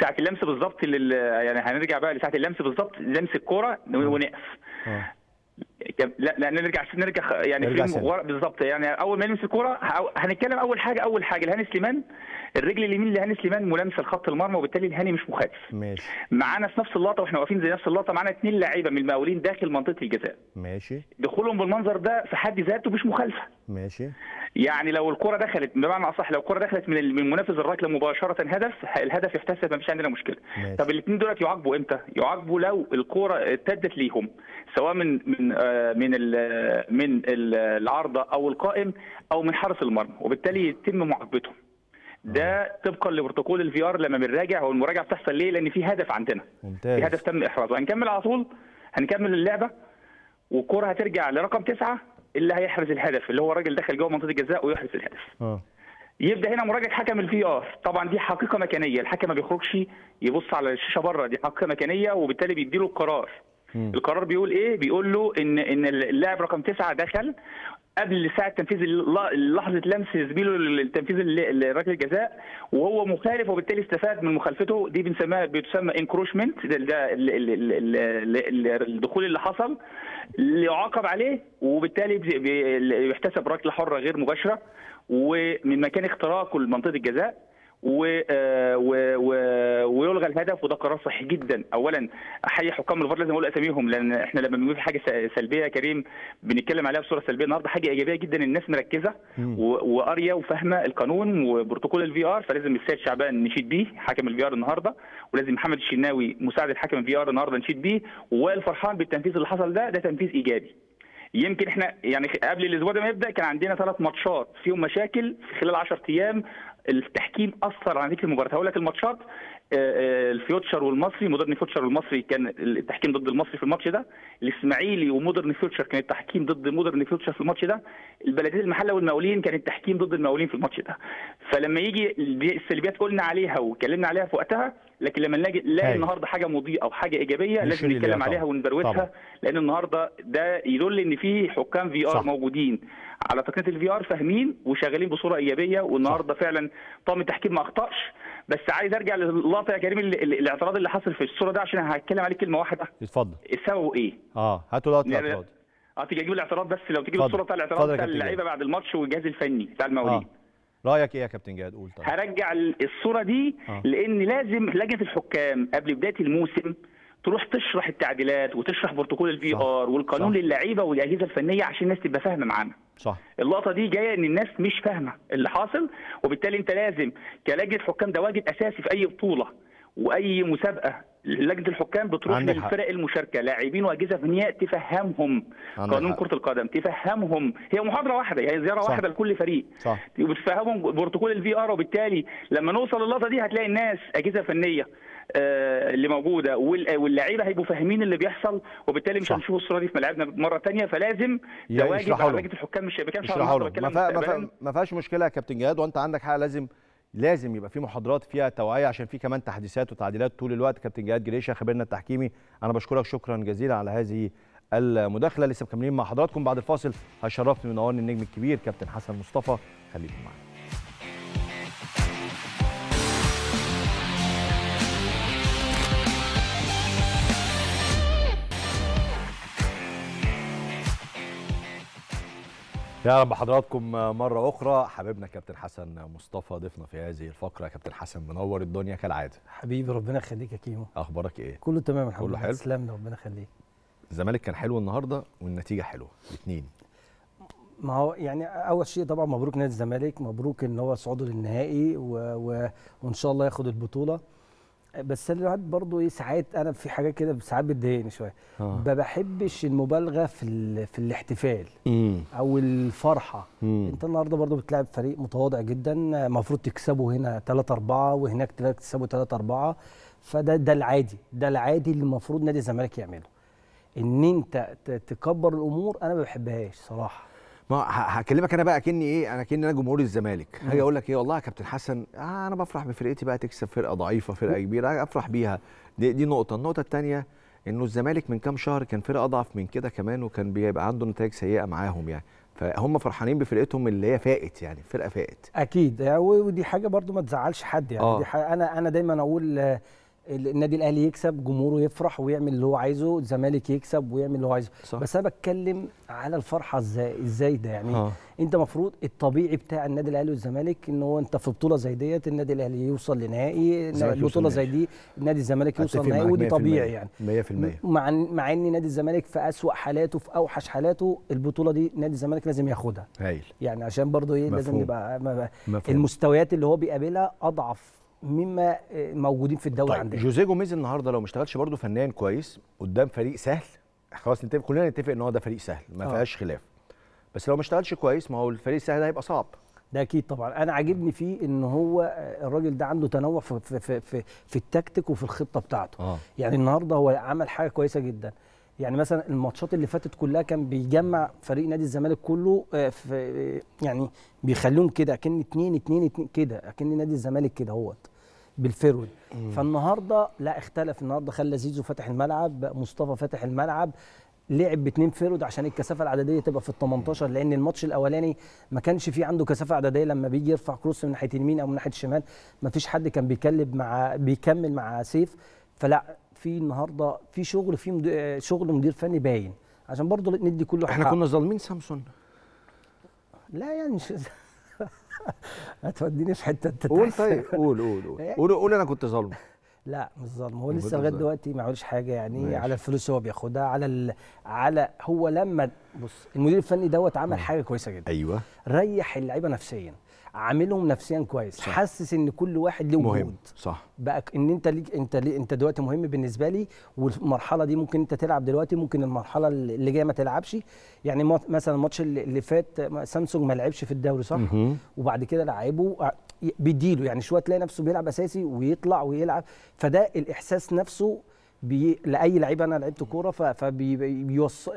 [SPEAKER 7] ساعة اللمس بالظبط لل- يعني هنرجع بقى لساعة اللمس بالظبط لمس الكوره ونقف.
[SPEAKER 1] آه.
[SPEAKER 7] كم- لا لا نرجع نرجع يعني
[SPEAKER 1] نرجع
[SPEAKER 7] في. ورا. بالظبط يعني أول ما يلمس الكورة هنتكلم أول حاجة أول حاجة لهاني سليمان الرجل اليمين لهاني سليمان ملامسه لخط المرمى وبالتالي الهاني مش مخالف.
[SPEAKER 1] ماشي.
[SPEAKER 7] معانا في نفس اللقطة وإحنا واقفين زي نفس اللقطة معانا اثنين لعيبه من المقاولين داخل منطقة الجزاء.
[SPEAKER 1] ماشي.
[SPEAKER 7] دخولهم بالمنظر ده في حد ذاته مش مخالفة.
[SPEAKER 1] ماشي.
[SPEAKER 7] يعني لو الكرة دخلت بمعنى أصح لو الكرة دخلت من من منافذ الركلة مباشرة هدف الهدف يحتسب ما فيش عندنا مشكلة.
[SPEAKER 1] ماشي.
[SPEAKER 7] طب الاثنين دولت يعاقبوا إمتى؟ يعاقبوا لو الكرة ارتدت ليهم سواء من من آه، من من ال- العارضة أو القائم أو من حارس المرمى وبالتالي يتم معاقبتهم. ده طبقا لبروتوكول الفي ار لما بنراجع هو المراجعة بتحصل ليه؟ لأن في هدف عندنا.
[SPEAKER 1] ممتاز.
[SPEAKER 7] في هدف تم إحرازه. هنكمل على طول هنكمل اللعبة والكره هترجع لرقم تسعة. اللي هيحرز الهدف اللي هو الراجل دخل جوه منطقة الجزاء ويحرز الهدف
[SPEAKER 1] آه.
[SPEAKER 7] يبدأ هنا مراجعة حكم الفي آر. طبعا دي حقيقة مكانية الحكم ما بيخرجش يبص على الشاشة بره دي حقيقة مكانية وبالتالي بيديله القرار. القرار بيقول إيه؟ بيقول له ان إن اللاعب رقم تسعة دخل قبل ساعة تنفيذ لحظة لمس زميله لتنفيذ ركله الجزاء وهو مخالف وبالتالي استفاد من مخالفته. دي بنسميها بتسمى encroachment ده ده ال- ال- ال- ال- ال- الدخول اللي حصل يعاقب عليه وبالتالي بي- بي- بيحتسب ركلة حرة غير مباشرة ومن مكان اختراقه لمنطقه الجزاء. و... آه، و... و... ويلغى الهدف وده قرار صحي جدا. اولا أحيي حكام الفار لازم أقول أساميهم لأن إحنا لما بنقول في حاجة سلبية يا كريم بنتكلم عليها بصورة سلبية. النهارده حاجة إيجابية جدا الناس مركزة و... وقارية وفاهمة القانون وبروتوكول الفي ار فلازم السيد شعبان نشيد بيه حكم الفي ار النهارده ولازم محمد الشناوي مساعد الحكم الفي ار النهارده نشيد بيه. ووائل فرحان بالتنفيذ اللي حصل ده ده تنفيذ إيجابي. يمكن إحنا يعني قبل الأسبوع ده ما يبدأ كان عندنا ثلاث ماتشات فيهم مشاكل في خلال 10 أيام. التحكيم أثر على نتيجة المباراة هقول لك الماتشات آه، آه، الفيوتشر والمصري مودرن فيوتشر والمصري كان التحكيم ضد المصري في الماتش ده الإسماعيلي ومودرن فيوتشر كان التحكيم ضد مودرن فيوتشر في الماتش ده البلدية المحلة والمقاولين كان التحكيم ضد المقاولين في الماتش ده فلما يجي دي السلبيات قلنا عليها واتكلمنا عليها في وقتها لكن لما نلاقي نلاقي
[SPEAKER 1] هاي.
[SPEAKER 7] النهارده حاجة مضيئة أو حاجة
[SPEAKER 1] إيجابية
[SPEAKER 7] لازم نتكلم. عليها. ونبروزها لأن النهارده ده يدل إن في حكام في. ار موجودين على تقنية الفي ار فاهمين وشغالين بصورة إيجابية والنهاردة فعلا طاقم التحكيم ما أخطأش. بس عايز أرجع للقطه يا كريم ال- ال- الاعتراض اللي حصل في الصورة ده عشان هتكلم عليه كلمة واحدة.
[SPEAKER 1] اتفضل.
[SPEAKER 7] سببه إيه؟
[SPEAKER 1] آه هاتوا لقطه
[SPEAKER 7] يعني-
[SPEAKER 1] الاعتراض
[SPEAKER 7] آه تيجي أجيب الاعتراض بس لو تيجي
[SPEAKER 1] اتفضل.
[SPEAKER 7] الصورة بتاع الاعتراض بتاع اللعيبة بعد الماتش والجهاز الفني بتاع
[SPEAKER 1] آه.
[SPEAKER 7] المقاولين
[SPEAKER 1] رأيك إيه يا كابتن جهاد قول طبعا
[SPEAKER 7] هرجع ال- الصورة دي
[SPEAKER 1] آه.
[SPEAKER 7] لأن لازم لجنة الحكام قبل بداية الموسم تروح تشرح التعديلات وتشرح بروتوكول الفي. ار والقانون. للعيبة والأجهزة الفنية عشان الناس تبقى فاهمة معانا.
[SPEAKER 1] صح
[SPEAKER 7] اللقطة دي جاية إن الناس مش فاهمة اللي حاصل وبالتالي أنت لازم كلجنه حكام ده واجب أساسي في أي بطولة وأي مسابقة لجنه الحكام بتروح. للفرق المشاركة لاعبين وأجهزة فنية تفهمهم قانون. كرة القدم تفهمهم هي محاضرة واحدة هي زيارة
[SPEAKER 1] صح.
[SPEAKER 7] واحدة لكل فريق
[SPEAKER 1] صح
[SPEAKER 7] وبتفهمهم بروتوكول الفي ار وبالتالي لما نوصل للقطة دي هتلاقي الناس أجهزة فنية اللي موجودة. وال- واللعيبة هيبقوا فاهمين اللي بيحصل وبالتالي مش. هنشوف الصورة دي في ملاعبنا مرة ثانية فلازم ده واجب
[SPEAKER 1] يشرحوا
[SPEAKER 7] على. لجنه الحكام. مش
[SPEAKER 1] لهم
[SPEAKER 7] بتكلم
[SPEAKER 1] ما فيهاش مشكلة يا كابتن جهاد وانت عندك حق لازم لازم يبقى في محاضرات فيها توعية عشان في كمان تحديثات وتعديلات طول الوقت. كابتن جهاد جريشة خبيرنا التحكيمي أنا بشكرك شكرا جزيلا على هذه المداخلة. لسه مكملين مع حضراتكم. بعد الفاصل هيشرفني ونورني النجم الكبير كابتن حسن مصطفى. خليكم معانا يا رب حضراتكم مرة أخرى. حبيبنا كابتن حسن مصطفى ضيفنا في هذه الفقرة كابتن حسن منور الدنيا كالعادة.
[SPEAKER 8] حبيبي ربنا يخليك يا كيمو.
[SPEAKER 1] أخبارك إيه؟
[SPEAKER 8] كله تمام الحمد
[SPEAKER 1] كله
[SPEAKER 8] لله.
[SPEAKER 1] حلو؟
[SPEAKER 8] تسلم ربنا يخليك.
[SPEAKER 1] الزمالك كان حلو النهاردة والنتيجة حلوة الاثنين
[SPEAKER 8] ما هو يعني أول شيء طبعا مبروك نادي الزمالك مبروك إن هو صعوده للنهائي و... و... وإن شاء الله ياخد البطولة. بس الواحد برضه إيه ساعات أنا في حاجات كده ساعات بتضايقني شوية.
[SPEAKER 1] آه.
[SPEAKER 8] ما بحبش المبالغة في ال... في الاحتفال
[SPEAKER 1] امم
[SPEAKER 8] أو الفرحة.
[SPEAKER 1] مم.
[SPEAKER 8] أنت النهارده برضه بتلعب فريق متواضع جدا المفروض تكسبه هنا 3 4 وهناك تكسبه 3 4 فده ده العادي ده العادي اللي المفروض نادي الزمالك يعمله. إن أنت تكبر الأمور أنا ما بحبهاش صراحة.
[SPEAKER 1] ما هكلمك أنا بقى كني إيه أنا كني أنا جمهور الزمالك. هاجي أقول لك إيه والله يا كابتن حسن آه أنا بفرح بفرقتي بقى تكسب فرقة ضعيفة فرقة كبيرة افرح بيها. دي, دي نقطة. النقطة الثانية انه الزمالك من كام شهر كان فرقة اضعف من كده كمان وكان بيبقى عنده نتائج سيئة معاهم يعني. فهم فرحانين بفرقتهم اللي هي فائت يعني فرقة فائت
[SPEAKER 8] أكيد. يعني ودي حاجة برضو ما تزعلش حد يعني.
[SPEAKER 1] آه.
[SPEAKER 8] دي حاجة أنا أنا دايما أقول النادي الأهلي يكسب جمهوره يفرح ويعمل اللي هو عايزه الزمالك يكسب ويعمل اللي هو عايزه
[SPEAKER 1] صح.
[SPEAKER 8] بس أنا بتكلم على الفرحة إزاي إزاي ده يعني
[SPEAKER 1] آه.
[SPEAKER 8] أنت المفروض الطبيعي بتاع النادي الأهلي والزمالك إن هو أنت في بطولة زي ديت النادي الأهلي يوصل لنهائي بطولة زي. دي النادي الزمالك يوصل نهائي ودي
[SPEAKER 1] 100%
[SPEAKER 8] طبيعي يعني
[SPEAKER 1] 100%
[SPEAKER 8] مع مع إن نادي الزمالك في أسوأ حالاته في أوحش حالاته البطولة دي نادي الزمالك لازم ياخدها
[SPEAKER 1] هايل
[SPEAKER 8] يعني عشان برضه إيه لازم
[SPEAKER 1] مفهوم.
[SPEAKER 8] المستويات اللي هو بيقابلها أضعف مما موجودين في الدوري
[SPEAKER 1] طيب
[SPEAKER 8] عندنا.
[SPEAKER 1] جوزيه جوميز النهارده لو ما اشتغلش برضه فنيا كويس قدام فريق سهل. خلاص نتفق كلنا نتفق إن هو ده فريق سهل ما
[SPEAKER 8] آه.
[SPEAKER 1] فيهاش خلاف. بس لو ما اشتغلش كويس ما هو الفريق السهل ده هيبقى صعب.
[SPEAKER 8] ده أكيد طبعا. أنا عاجبني فيه إن هو آه، الراجل ده عنده تنوع في في في, في, في التكتيك وفي الخطة بتاعته.
[SPEAKER 1] آه.
[SPEAKER 8] يعني النهارده هو عمل حاجة كويسة جدا. يعني مثلا الماتشات اللي فاتت كلها كان بيجمع فريق نادي الزمالك كله آه، في يعني بيخليهم كده أكن اتنين اتنين اتنين كده أكن نادي الزمالك كده اهوت بال forward فالنهارده لا اختلف. النهارده خلى زيزو فاتح الملعب مصطفى فاتح الملعب لعب باتنين forward عشان الكثافة العددية تبقى في ال 18 لأن الماتش الأولاني ما كانش فيه عنده كثافة عددية. لما بيجي يرفع cross من ناحية اليمين أو من ناحية الشمال ما فيش حد كان بيكلب مع بيكمل مع سيف. فلا في النهارده في شغل في مدير شغل مدير فني باين. عشان برضه ندي كل واحد
[SPEAKER 1] إحنا
[SPEAKER 8] حقه.
[SPEAKER 1] كنا ظالمين سامسون.
[SPEAKER 8] لا يعني مش هتوديني في حتة انت
[SPEAKER 1] قول طيب قول قول قول. قول, قول أنا كنت ظالم
[SPEAKER 8] لا مش ظلم هو لسه لغاية
[SPEAKER 1] ظالم.
[SPEAKER 8] دلوقتي ما عملش حاجة يعني
[SPEAKER 1] ماشي.
[SPEAKER 8] على الفلوس هو بياخدها. على ال... على هو لما بص المدير الفني دوت عمل حاجة كويسة جدا.
[SPEAKER 1] أيوه.
[SPEAKER 8] ريح اللعيبة نفسيا. عاملهم نفسيا كويس. حسس إن كل واحد له
[SPEAKER 1] مهم. صح.
[SPEAKER 8] بقى إن أنت ليك أنت ليه أنت دلوقتي مهم بالنسبة لي والمرحلة دي ممكن أنت تلعب دلوقتي ممكن المرحلة اللي جاية ما تلعبش. يعني مثلا الماتش اللي فات سامسونج ما لعبش في الدوري صح؟
[SPEAKER 1] مهم.
[SPEAKER 8] وبعد كده لعبه ع- بيديله. يعني شوية تلاقي نفسه بيلعب أساسي ويطلع ويلعب. فده الإحساس نفسه بي... لأي لعيب أنا لعبت كورة فبيوصل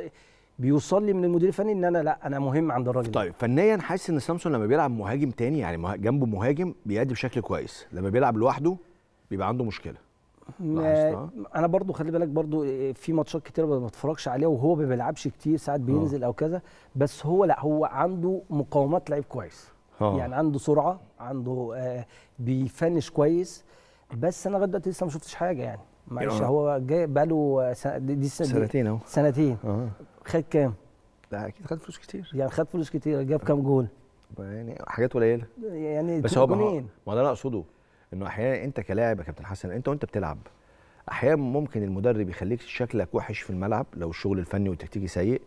[SPEAKER 8] بيوصل لي من المدير الفني إن أنا لأ أنا مهم عند الراجل.
[SPEAKER 1] طيب فنيا حاسس إن سامسون لما بيلعب مهاجم تاني يعني جنبه مهاجم بيأدي بشكل كويس. لما بيلعب لوحده بيبقى عنده مشكلة؟
[SPEAKER 8] أنا برضو خلي بالك برضو في ماتشات كتير ما بتفرجش عليها وهو ما بيلعبش كتير ساعات بينزل أو كذا بس هو لأ هو عنده مقاومات لعيب كويس.
[SPEAKER 1] آه.
[SPEAKER 8] يعني عنده سرعة عنده آه بيفنش كويس. بس أنا لغاية دلوقتي لسه ما شفتش حاجة يعني. معلش
[SPEAKER 1] آه.
[SPEAKER 8] هو جاي بقاله سنة دي,
[SPEAKER 1] سنتين أهو.
[SPEAKER 8] سنتين. خد كام؟
[SPEAKER 1] ده أكيد خد فلوس كتير
[SPEAKER 8] يعني خد فلوس كتير جاب كام جول؟
[SPEAKER 1] يعني حاجات قليلة
[SPEAKER 8] يعني
[SPEAKER 1] بس هو
[SPEAKER 8] جونين
[SPEAKER 1] ما ده اللي أقصده إنه أحيانا أنت كلاعب يا كابتن حسن أنت وأنت بتلعب أحيانا ممكن المدرب يخليك شكلك وحش في الملعب لو الشغل الفني والتكتيكي سيء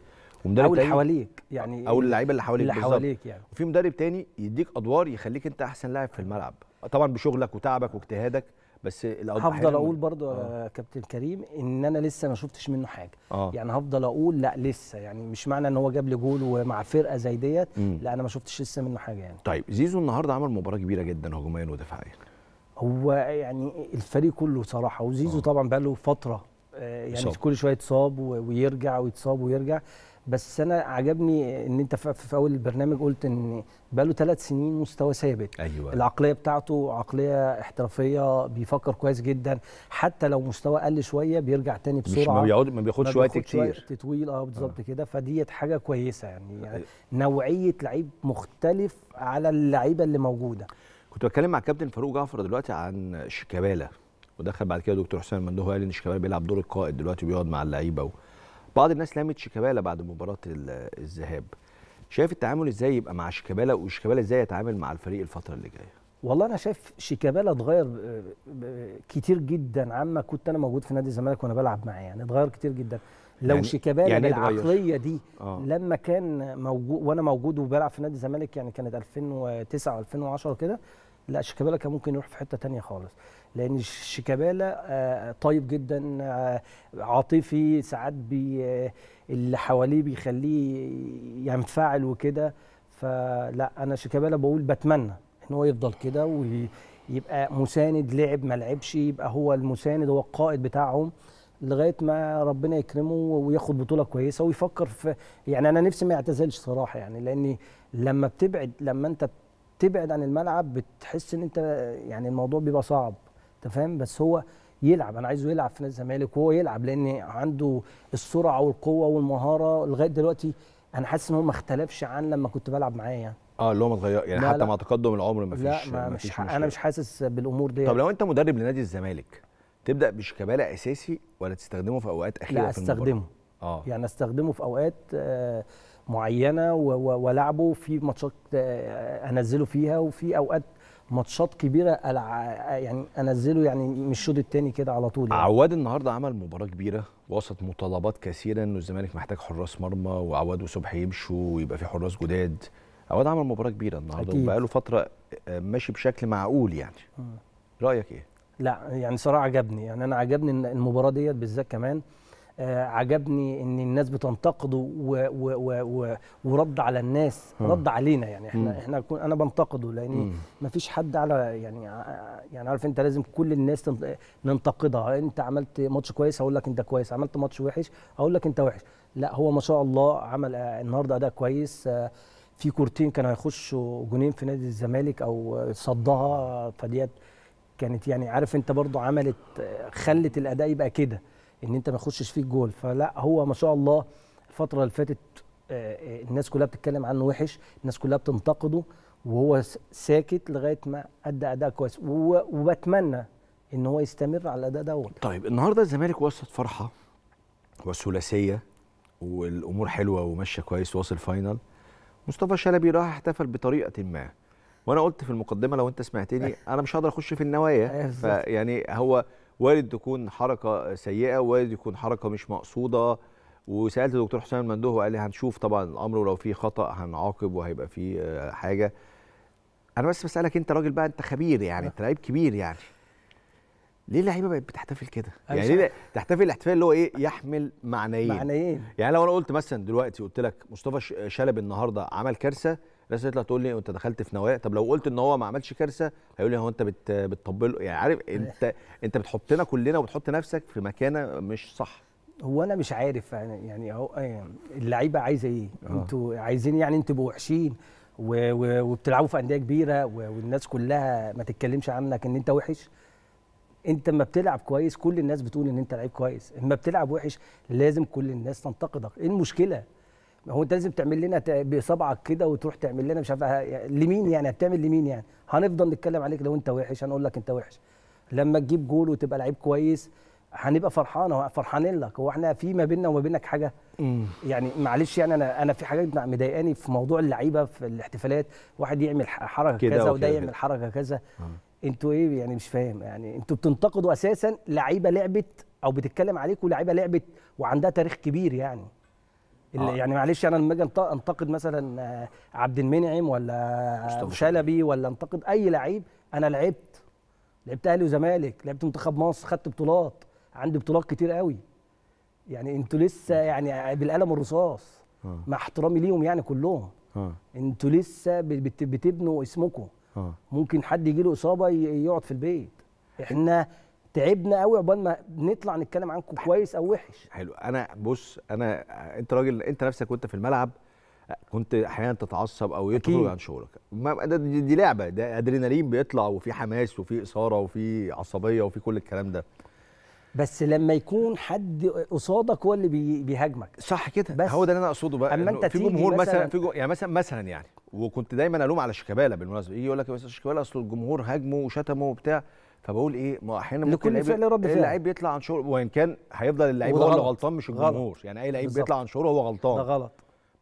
[SPEAKER 1] ومدرب
[SPEAKER 8] أو اللي حواليك يعني
[SPEAKER 1] أو اللعيبة اللي حواليك
[SPEAKER 8] اللي. حواليك يعني
[SPEAKER 1] وفي مدرب تاني يديك أدوار يخليك أنت أحسن لاعب في الملعب طبعا بشغلك وتعبك واجتهادك بس
[SPEAKER 8] هفضل
[SPEAKER 1] أقول
[SPEAKER 8] برضو يا كابتن كريم إن أنا لسه ما شفتش منه حاجة.
[SPEAKER 1] آه.
[SPEAKER 8] يعني هفضل أقول لأ لسه. يعني مش معنى إن هو جاب لي جول ومع فرقة زي ديت. لأ أنا ما شفتش لسه منه حاجة يعني.
[SPEAKER 1] طيب زيزو النهارده عمل مباراة كبيرة جدا هجوميا ودفاعيا.
[SPEAKER 8] هو يعني الفريق كله صراحة وزيزو طبعا بقى له فترة آه، يعني
[SPEAKER 1] إصابة.
[SPEAKER 8] كل شوية يتصاب ويرجع ويتصاب ويرجع. بس أنا عجبني إن أنت في أول البرنامج قلت إن بقى له ثلاث سنين مستوى ثابت.
[SPEAKER 1] أيوه.
[SPEAKER 8] العقلية بتاعته عقلية احترافية بيفكر كويس جدا. حتى لو مستوى قل شوية بيرجع تاني
[SPEAKER 1] مش
[SPEAKER 8] بسرعة.
[SPEAKER 1] ما بيقعد ما بياخدش
[SPEAKER 8] ما
[SPEAKER 1] وقت كتير.
[SPEAKER 8] وقت طويل. آه بالظبط كده. فديت حاجة كويسة يعني, يعني نوعية لعيب مختلف على اللعيبة اللي موجودة.
[SPEAKER 1] كنت بتكلم مع الكابتن فاروق جعفر دلوقتي عن شيكابالا ودخل بعد كده دكتور حسام المندوه قال إن شيكابالا بيلعب دور القائد دلوقتي وبيقعد مع اللعيبة. بعض الناس لامت شيكابالا بعد مباراة ال- الذهاب. شايف التعامل إزاي يبقى مع شيكابالا وشيكابالا إزاي يتعامل مع الفريق الفترة اللي جاية؟
[SPEAKER 8] والله أنا شايف شيكابالا اتغير ب- ب- كتير جدا عما كنت أنا موجود في نادي الزمالك وأنا بلعب معاه. يعني اتغير كتير جدا. لو
[SPEAKER 1] يعني-
[SPEAKER 8] شيكابالا
[SPEAKER 1] يعني؟
[SPEAKER 8] بالعقليه دي
[SPEAKER 1] آه.
[SPEAKER 8] لما كان موجود وأنا موجود وبلعب في نادي الزمالك يعني كانت 2009 2010 كده لا شيكابالا كان ممكن يروح في حتة تانية خالص. لأن شيكابالا آه، طيب جدا آه، عاطفي ساعات بي آه، اللي حواليه بيخليه ينفعل وكده. فلا أنا شيكابالا بقول بتمنى إن هو يفضل كده ويبقى مساند لعب ما لعبش يبقى هو المساند هو القائد بتاعهم لغاية ما ربنا يكرمه وياخد بطولة كويسة ويفكر في يعني أنا نفسي ما يعتزلش صراحة يعني لأني لما بتبعد لما أنت بتبعد عن الملعب بتحس إن أنت يعني الموضوع بيبقى صعب. أنت فاهم بس هو يلعب أنا عايزه يلعب في نادي الزمالك وهو يلعب لأن عنده السرعة والقوة والمهارة لغاية دلوقتي أنا حاسس إن هو ما اختلفش عن لما كنت بلعب معاه يعني
[SPEAKER 1] آه اللي هو ما اتغير يعني
[SPEAKER 8] لا،
[SPEAKER 1] حتى
[SPEAKER 8] لا.
[SPEAKER 1] مع تقدم العمر ما فيش
[SPEAKER 8] لا ما مش ح... أنا
[SPEAKER 1] مشكلة.
[SPEAKER 8] مش حاسس بالأمور دي
[SPEAKER 1] طب لو أنت مدرب لنادي الزمالك تبدأ بشيكابالا أساسي ولا تستخدمه في أوقات أخيرة
[SPEAKER 8] لا
[SPEAKER 1] في المباراة؟
[SPEAKER 8] أستخدمه
[SPEAKER 1] آه
[SPEAKER 8] يعني أستخدمه في أوقات آه، معينة وألعبه في ماتشات آه، أنزله فيها وفي أوقات ماتشات كبيرة ألع- يعني أنزله يعني مش الشوط الثاني كده على طول يعني.
[SPEAKER 1] عواد النهارده عمل مباراة كبيرة وسط مطالبات كثيرة إنه الزمالك محتاج حراس مرمى وعواد وصبحي يمشوا ويبقى في حراس جداد عواد عمل مباراة كبيرة النهارده
[SPEAKER 8] أكيد.
[SPEAKER 1] وبقاله فترة آه، ماشي بشكل معقول يعني رأيك إيه
[SPEAKER 8] لا يعني صراحة عجبني يعني أنا عجبني المباراة ديت بالذات كمان عجبني إن الناس بتنتقده و و و و ورد على الناس
[SPEAKER 1] ها.
[SPEAKER 8] رد علينا يعني إحنا
[SPEAKER 1] مم.
[SPEAKER 8] إحنا أنا بنتقده
[SPEAKER 1] لأن.
[SPEAKER 8] ما فيش حد على يعني ع- يعني عارف أنت لازم كل الناس ننتقدها أنت عملت ماتش كويس هقول لك أنت كويس عملت ماتش وحش هقول لك أنت وحش لا هو ما شاء الله عمل آه، النهارده أداء كويس آه، في كورتين كانوا هيخشوا جونين في نادي الزمالك أو آه، صدها فديت كانت يعني عارف أنت برضو عملت آه، خلت الأداء يبقى كده إن أنت ما يخشش فيك جول. فلا هو ما شاء الله الفترة اللي فاتت آه، آه، الناس كلها بتتكلم عنه وحش الناس كلها بتنتقده وهو ساكت لغاية ما أدى أداء كويس. وبتمنى إن هو يستمر على الأداء دوت.
[SPEAKER 1] طيب النهارده الزمالك وسط فرحة وثلاثية والأمور حلوة وماشية كويس واصل فاينل. مصطفى شلبي راح احتفل بطريقة ما. وأنا قلت في المقدمة لو أنت سمعتني أنا مش هقدر أخش في النوايا. فيعني هو وارد تكون حركة سيئة وارد يكون حركة مش مقصودة. وسألت الدكتور حسام المندوه وقال لي هنشوف طبعا الأمر ولو في خطأ هنعاقب وهيبقى في آه، حاجة. أنا بس بسألك أنت راجل بقى أنت خبير يعني أنت لعيب كبير يعني. ليه اللعيبة بقت بتحتفل كده؟ يعني ليه تحتفل الاحتفال اللي هو إيه؟ يحمل معنيين.
[SPEAKER 8] معنيين.
[SPEAKER 1] يعني لو أنا قلت مثلا دلوقتي قلت لك مصطفى شلبي النهارده عمل كارثة الناس تطلع تقول لي انت دخلت في نوايا. طب لو قلت ان هو ما عملش كارثة هيقول لي هو انت بت بتطبله. يعني عارف انت انت بتحطنا كلنا وبتحط نفسك في مكانة مش صح.
[SPEAKER 8] هو أنا مش عارف يعني يعني هو آه، اللعيبة عايزة إيه؟
[SPEAKER 1] آه.
[SPEAKER 8] أنتوا عايزين يعني أنتوا وحشين و- و- وبتلعبوا في أندية كبيرة و- والناس كلها ما تتكلمش عنك إن أنت وحش. أنت اما بتلعب كويس كل الناس بتقول إن أنت لعيب كويس. إما بتلعب وحش لازم كل الناس تنتقدك. إيه المشكلة؟ هو انت لازم تعمل لنا بصبعك كده وتروح تعمل لنا مش عارف لمين يعني؟ هتعمل لمين يعني؟ هنفضل نتكلم عليك لو انت وحش هنقول لك انت وحش. لما تجيب جول وتبقى لعيب كويس هنبقى فرحانه فرحانين لك. هو إحنا في ما بيننا وما بينك حاجة؟ يعني معلش يعني أنا أنا في حاجات مضايقاني في موضوع اللعيبة في الاحتفالات. واحد يعمل حركة
[SPEAKER 1] كده
[SPEAKER 8] كذا وده
[SPEAKER 1] كده.
[SPEAKER 8] يعمل حركة كذا. أنتوا إيه يعني؟ مش فاهم يعني. أنتوا بتنتقدوا أساسا لعيبة لعبت أو بتتكلم عليكم لعيبة لعبت وعندها تاريخ كبير يعني.
[SPEAKER 1] آه.
[SPEAKER 8] يعني معلش أنا لما أجي أنت- أنتقد مثلا آه، عبد المنعم ولا شلبي. ولا أنتقد أي لعيب أنا لعبت. لعبت أهلي وزمالك لعبت منتخب مصر خدت بطولات. عندي بطولات كتير قوي. يعني أنتوا لسه يعني بالقلم الرصاص
[SPEAKER 1] آه.
[SPEAKER 8] مع احترامي ليهم يعني كلهم.
[SPEAKER 1] آه.
[SPEAKER 8] أنتوا لسه بت- بتبنوا اسمكم.
[SPEAKER 1] آه.
[SPEAKER 8] ممكن حد يجي له إصابة يقعد في البيت. إحنا تعبنا قوي عقبال ما نطلع نتكلم عنكم كويس أو وحش.
[SPEAKER 1] حلو. أنا بص أنا أنت راجل أنت نفسك وأنت في الملعب كنت أحيانا تتعصب أو
[SPEAKER 8] أكيد.
[SPEAKER 1] تخرج عن شغلك. دي, دي لعبة. ده أدرينالين بيطلع وفي حماس وفي إثارة وفي عصبية وفي كل الكلام ده.
[SPEAKER 8] بس لما يكون حد قصادك هو اللي بي- بيهاجمك.
[SPEAKER 1] صح كده.
[SPEAKER 8] بس
[SPEAKER 1] هو ده اللي أنا أقصده بقى
[SPEAKER 8] أما
[SPEAKER 1] إنه
[SPEAKER 8] أنت
[SPEAKER 1] في جمهور مثلا
[SPEAKER 8] مثلاً-
[SPEAKER 1] في جو يعني مثلا مثلا يعني وكنت دايما ألوم على شيكابالا بالمناسبة. يجي يقول لك بس شيكابالا أصل الجمهور هاجمه وشتمه وبتاع. فبقول إيه ما أحيانا ممكن
[SPEAKER 8] لكل فعل رد فعل.
[SPEAKER 1] اللعيب بيطلع عن شغله وإن كان هيفضل اللعيب هو اللي
[SPEAKER 8] غلط.
[SPEAKER 1] غلطان مش. الجمهور. يعني أي لعيب. بيطلع عن شغله هو غلطان.
[SPEAKER 8] ده غلط.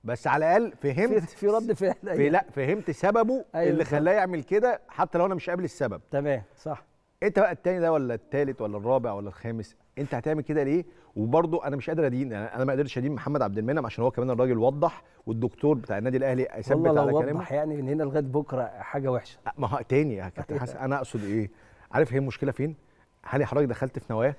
[SPEAKER 1] بس على
[SPEAKER 8] الأقل
[SPEAKER 1] فهمت
[SPEAKER 8] في رد فعل
[SPEAKER 1] في لا فهمت سببه
[SPEAKER 8] أيوة
[SPEAKER 1] اللي. خلاه يعمل كده حتى لو أنا مش قابل السبب.
[SPEAKER 8] تمام صح.
[SPEAKER 1] أنت بقى التاني ده ولا التالت ولا الرابع ولا الخامس أنت هتعمل كده ليه؟ وبرضه أنا مش قادر أدين يعني أنا ما قدرتش أدين محمد عبد المنعم عشان هو كمان الراجل وضح والدكتور بتاع النادي الأهلي ثبت
[SPEAKER 8] والله
[SPEAKER 1] على
[SPEAKER 8] لو
[SPEAKER 1] كلامه.
[SPEAKER 8] وضح يعني من هنا لغاية بكرة حاجة وحشة.
[SPEAKER 1] ما هو تاني يا كابتن حسن أنا أقصد إيه؟ عارف هي المشكلة فين؟ هل حضرتك دخلت في نوايا؟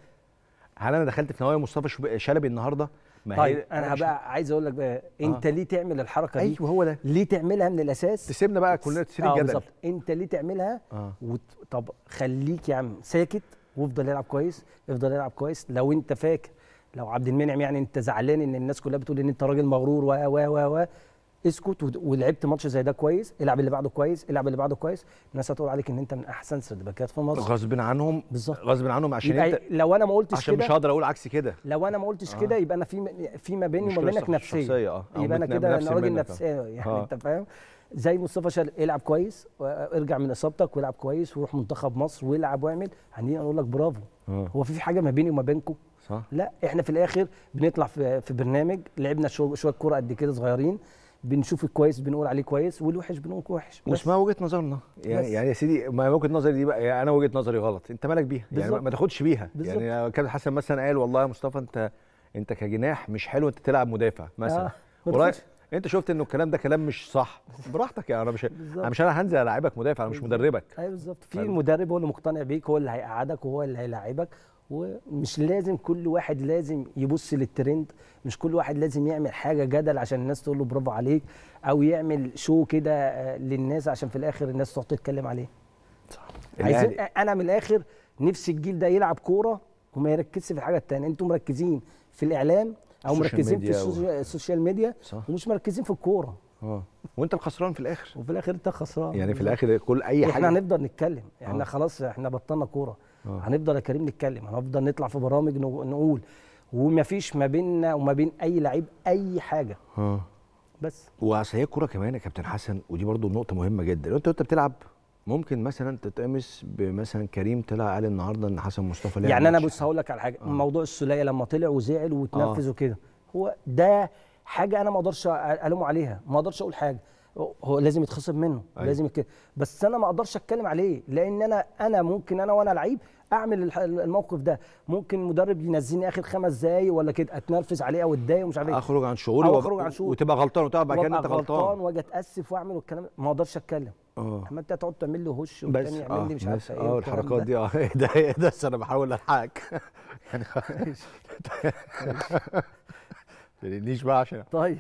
[SPEAKER 1] هل أنا دخلت في نوايا مصطفى شلبي النهارده؟ ما
[SPEAKER 8] طيب أنا
[SPEAKER 1] مش-
[SPEAKER 8] هبقى عايز أقول لك بقى أنت ليه تعمل الحركة دي؟
[SPEAKER 1] أيوه هو ده.
[SPEAKER 8] ليه تعملها من الأساس؟
[SPEAKER 1] تسيبنا بقى كلنا تسيب
[SPEAKER 8] آه
[SPEAKER 1] الجدل.
[SPEAKER 8] بالظبط. أنت ليه تعملها؟ وت... طب خليك يا عم ساكت وافضل العب كويس افضل العب كويس. لو أنت فاكر لو عبد المنعم يعني أنت زعلان إن الناس كلها بتقول إن أنت راجل مغرور و و و و اسكت ولعبت ماتش زي ده كويس العب اللي بعده كويس العب اللي بعده كويس. الناس هتقول عليك إن أنت من أحسن سيرد باكات في مصر
[SPEAKER 1] غصب عنهم
[SPEAKER 8] بالظبط.
[SPEAKER 1] غصب عنهم عشان
[SPEAKER 8] يبقى
[SPEAKER 1] أنت
[SPEAKER 8] لو أنا ما قلتش
[SPEAKER 1] عشان مش
[SPEAKER 8] كده
[SPEAKER 1] هقدر أقول عكس كده.
[SPEAKER 8] لو أنا ما قلتش
[SPEAKER 1] آه.
[SPEAKER 8] كده يبقى أنا في في ما بيني وما بينك
[SPEAKER 1] نفسية. آه.
[SPEAKER 8] يبقى
[SPEAKER 1] أنا
[SPEAKER 8] كده أنا راجل. نفسية يعني
[SPEAKER 1] آه.
[SPEAKER 8] أنت فاهم؟ زي مصطفى شال العب كويس وارجع من إصابتك والعب كويس وروح منتخب مصر والعب واعمل. هنيجي نقول لك برافو.
[SPEAKER 1] آه.
[SPEAKER 8] هو في حاجة ما بيني وما بينكم؟
[SPEAKER 1] صح.
[SPEAKER 8] لا إحنا في الآخر بنطلع في, في برنامج لعبنا شو شوية كورة قد كده صغيرين. بنشوف الكويس بنقول عليه كويس والوحش بنقول وحش بس.
[SPEAKER 1] واسمها وجهة نظرنا يعني. يعني يا سيدي ما وجهة نظري دي بقى يعني أنا وجهة نظري غلط أنت مالك بيها يعني. ما تاخدش بيها
[SPEAKER 8] بالظبط.
[SPEAKER 1] يعني كابتن حسن مثلا قال والله يا مصطفى انت أنت كجناح مش حلو أنت تلعب مدافع مثلا
[SPEAKER 8] آه، ما.
[SPEAKER 1] أنت شفت إنه الكلام ده كلام مش صح براحتك يعني أنا مش
[SPEAKER 8] بالظبط.
[SPEAKER 1] أنا مش أنا هنزل ألعبك مدافع أنا مش مدربك
[SPEAKER 8] أيوه بالظبط في؟ المدرب هو اللي مقتنع بيك هو اللي هيقعدك وهو اللي هيلاعبك ومش لازم كل واحد لازم يبص للترند مش كل واحد لازم يعمل حاجة جدل عشان الناس تقول له برافو عليك أو يعمل شو كده آه، للناس عشان في الآخر الناس تقعد تتكلم عليه. عايزين
[SPEAKER 1] الأهلي-
[SPEAKER 8] أنا من الآخر نفسي الجيل ده يلعب كورة وما يركزش في الحاجة التانية. أنتوا مركزين في الإعلام
[SPEAKER 1] أو
[SPEAKER 8] مركزين في ال social media
[SPEAKER 1] صح.
[SPEAKER 8] ومش مركزين في الكورة.
[SPEAKER 1] آه. وانت الخسران في الآخر.
[SPEAKER 8] وفي الآخر انت خسران
[SPEAKER 1] يعني في. الآخر كل أي
[SPEAKER 8] إحنا
[SPEAKER 1] حاجة.
[SPEAKER 8] هنفضل نتكلم. إحنا
[SPEAKER 1] آه.
[SPEAKER 8] خلاص إحنا بطلنا كورة.
[SPEAKER 1] آه.
[SPEAKER 8] هنفضل يا كريم نتكلم هنفضل نطلع في برامج نقول. وما فيش ما بيننا وما بين أي لعيب أي حاجة.
[SPEAKER 1] آه.
[SPEAKER 8] بس.
[SPEAKER 1] واصل هي الكورة كمان يا كابتن حسن ودي برضو نقطة مهمة جدا. لو أنت وأنت بتلعب ممكن مثلا تتقمص بمثلا كريم طلع قال النهارده إن حسن مصطفى لعب
[SPEAKER 8] يعني
[SPEAKER 1] أنا.
[SPEAKER 8] بص هقول لك على حاجة.
[SPEAKER 1] آه.
[SPEAKER 8] موضوع السوليه لما طلع وزعل وتنرفز وكده هو ده حاجة أنا ما أقدرش ألومه عليها. ما أقدرش أقول حاجة. هو لازم يتخصم منه
[SPEAKER 1] أيوة.
[SPEAKER 8] لازم يك... بس أنا ما أقدرش أتكلم عليه لأن أنا أنا ممكن أنا وأنا لعيب أعمل الموقف ده. ممكن مدرب ينزلني آخر خمس دقايق ولا كده أتنرفز عليه أو أتضايق ومش عارف إيه.
[SPEAKER 1] أخرج عن شعوري
[SPEAKER 8] أخرج عن شعوري.
[SPEAKER 1] وتبقى غلطان وتقعد بعد كده أنت غلطان.
[SPEAKER 8] غلطان وأجي أتأسف وأعمل والكلام ما أقدرش أتكلم.
[SPEAKER 1] آه.
[SPEAKER 8] أما أنت تقعد تعمل له هش
[SPEAKER 1] بس
[SPEAKER 8] والتاني يعمل لي مش
[SPEAKER 1] بس
[SPEAKER 8] عارفه
[SPEAKER 1] إيه
[SPEAKER 8] آه
[SPEAKER 1] الحركات. دي آه إيه ده إيه ده أنا بحاول ألحقك. يعني ما تقلقنيش بقى عشان
[SPEAKER 8] طيب.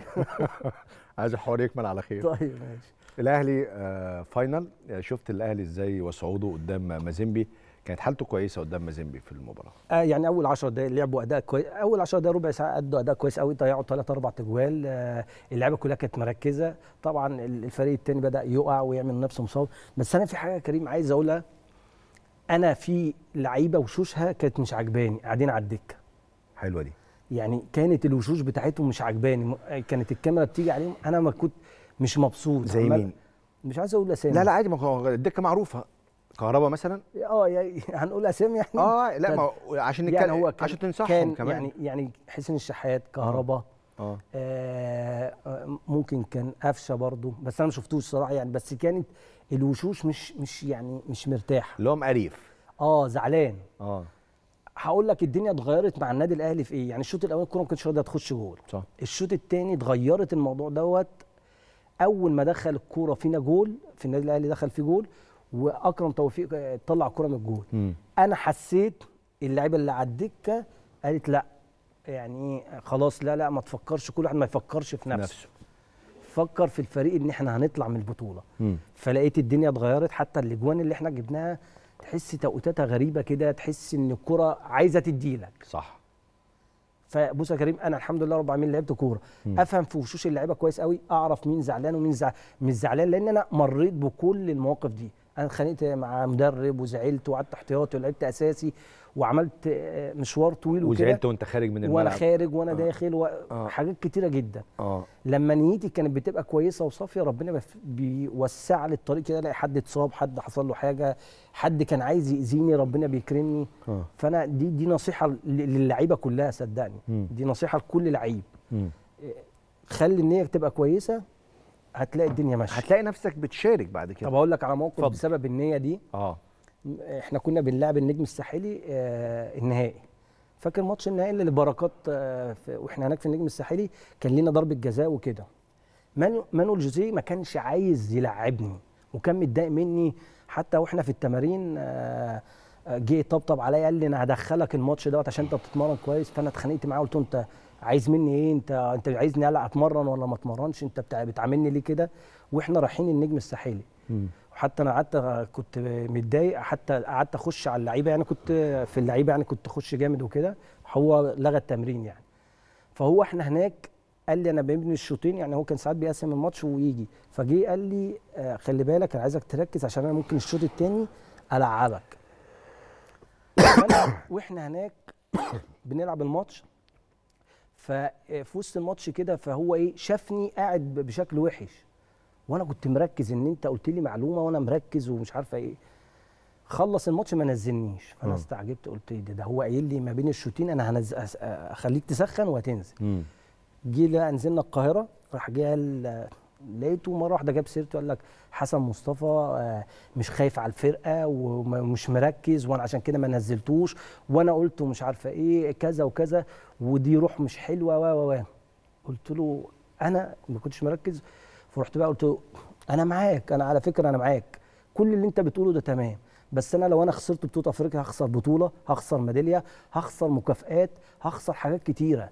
[SPEAKER 1] عايز الحوار يكمل على خير.
[SPEAKER 8] طيب ماشي.
[SPEAKER 1] الأهلي آه فاينل شفت الأهلي إزاي وصعوده قدام مازيمبي؟ كانت حالته كويسة قدام مازيمبي في المباراة.
[SPEAKER 8] آه يعني أول 10 دقائق لعبوا أداء كويس أول 10 دقائق ربع ساعة أدوا أداء كويس قوي ضيعوا ثلاث أربع تجوال. آه اللعيبة كلها كانت مركزة. طبعا ال- الفريق الثاني بدأ يقع ويعمل نفسه مصاب. بس أنا في حاجة كريم عايز أقولها. أنا في لعيبة وشوشها كانت مش عجباني قاعدين على الدكة.
[SPEAKER 1] حلوة دي.
[SPEAKER 8] يعني كانت الوشوش بتاعتهم مش عجباني. م- كانت الكاميرا بتيجي عليهم أنا ما كنت مش مبسوط.
[SPEAKER 1] زي مين؟
[SPEAKER 8] مش عايز أقول أسامي.
[SPEAKER 1] لا لا عادي ما هو الدكة معروفة. كهربا مثلا؟
[SPEAKER 8] آه يعني هنقول أسامي يعني؟
[SPEAKER 1] آه لا ما عشان
[SPEAKER 8] يعني
[SPEAKER 1] نتكلم
[SPEAKER 8] هو كان
[SPEAKER 1] عشان تنصحهم
[SPEAKER 8] كان
[SPEAKER 1] كمان.
[SPEAKER 8] يعني يعني حسين الشحات كهربا
[SPEAKER 1] آه.
[SPEAKER 8] آه. آه، ممكن كان قفشة برضو بس أنا ما شفتوش صراحة يعني. بس كانت الوشوش مش مش يعني مش مرتاح
[SPEAKER 1] اللي هو مقريف.
[SPEAKER 8] آه زعلان.
[SPEAKER 1] آه.
[SPEAKER 8] هقول لك الدنيا اتغيرت مع النادي الأهلي في إيه؟ يعني الشوط الأول الكوره ما كانتش راضيه تخش جول.
[SPEAKER 1] صح.
[SPEAKER 8] الشوط الثاني اتغيرت الموضوع دوت. أول ما دخل الكورة فينا جول في النادي الأهلي دخل في جول وأكرم توفيق آه، طلع الكوره من الجول.
[SPEAKER 1] مم.
[SPEAKER 8] أنا حسيت اللعيبة اللي على الدكة قالت لأ. يعني خلاص لا لا ما تفكرش كل واحد ما يفكرش في نفسه,
[SPEAKER 1] نفسه.
[SPEAKER 8] فكر في الفريق إن إحنا هنطلع من البطولة.
[SPEAKER 1] مم.
[SPEAKER 8] فلقيت الدنيا اتغيرت حتى الأجوان اللي إحنا جبناها تحس توقيتاتها غريبة كده تحس إن الكرة عايزة تديلك
[SPEAKER 1] صح.
[SPEAKER 8] فبص يا كريم أنا الحمد لله رب العالمين لعبت كورة. أفهم في وشوش اللعيبة كويس قوي أعرف مين زعلان ومين زع... مش زعلان لأن أنا مريت بكل المواقف دي. أنا اتخانقت مع مدرب وزعلت وقعدت احتياطي ولعبت أساسي وعملت آه، مشوار طويل وكده.
[SPEAKER 1] وزعلت وأنت خارج من
[SPEAKER 8] وأنا
[SPEAKER 1] الملعب.
[SPEAKER 8] خارج وأنا
[SPEAKER 1] آه.
[SPEAKER 8] داخل
[SPEAKER 1] آه.
[SPEAKER 8] وحاجات كتيرة جدا.
[SPEAKER 1] آه.
[SPEAKER 8] لما نيتي كانت بتبقى كويسة وصافية ربنا بيوسع لي الطريق كده ألاقي حد اتصاب حد حصل له حاجة حد كان عايز يأذيني ربنا بيكرمني.
[SPEAKER 1] آه.
[SPEAKER 8] فأنا دي دي نصيحة للعيبة كلها صدقني.
[SPEAKER 1] مم.
[SPEAKER 8] دي نصيحة لكل لعيب.
[SPEAKER 1] مم.
[SPEAKER 8] خلي النية تبقى كويسة. هتلاقي الدنيا ماشية.
[SPEAKER 1] هتلاقي نفسك بتشارك بعد كده.
[SPEAKER 8] طب أقول لك على موقف
[SPEAKER 1] اتفضل.
[SPEAKER 8] بسبب النية دي.
[SPEAKER 1] آه.
[SPEAKER 8] إحنا كنا بنلعب النجم الساحلي آه النهائي. فاكر ماتش النهائي اللي بركات آه وإحنا هناك في النجم الساحلي كان لنا ضربة جزاء وكده. مانو مانويل جوزيه ما كانش عايز يلعبني وكان متضايق مني حتى وإحنا في التمارين آه، آه، جه طبطب عليا قال لي أنا هدخلك الماتش دوت عشان أنت بتتمرن كويس. فأنا اتخانقت معاه قلت له أنت عايز مني إيه؟ انت انت عايزني ألعب أتمرن ولا ما أتمرنش؟ انت بتاع بتعاملني ليه كده؟ وإحنا رايحين النجم الساحلي. وحتى أنا قعدت كنت متضايق حتى قعدت أخش على اللعيبة. يعني كنت في اللعيبة يعني كنت أخش جامد وكده. هو لغى التمرين يعني. فهو إحنا هناك قال لي أنا ببني الشوطين. يعني هو كان ساعات بيقسم الماتش ويجي. فجه قال لي آه، خلي بالك أنا عايزك تركز عشان أنا ممكن الشوط الثاني ألعبك. وإحنا هناك بنلعب الماتش. ففي وسط الماتش كده فهو إيه شافني قاعد بشكل وحش وأنا كنت مركز إن أنت قلت لي معلومة وأنا مركز ومش عارفة إيه خلص الماتش ما نزلنيش فأنا
[SPEAKER 1] آه.
[SPEAKER 8] استعجبت قلت إيه ده, ده هو قايل لي ما بين الشوطين أنا هنز... أس- أخليك تسخن وهتنزل. جه نزلنا القاهرة راح جه لقيته مرة واحدة جاب سيرته قال لك حسن مصطفى آه، مش خايف على الفرقة ومش مركز وأنا عشان كده ما نزلتوش وأنا قلت مش عارفة إيه كذا وكذا ودي روح مش حلوة و و و. قلت له أنا ما كنتش مركز. فرحت بقى قلت له أنا معاك أنا على فكرة أنا معاك كل اللي أنت بتقوله ده تمام بس أنا لو أنا خسرت بطولة أفريقيا هخسر بطولة هخسر ميدالية هخسر مكافآت هخسر حاجات كتيرة.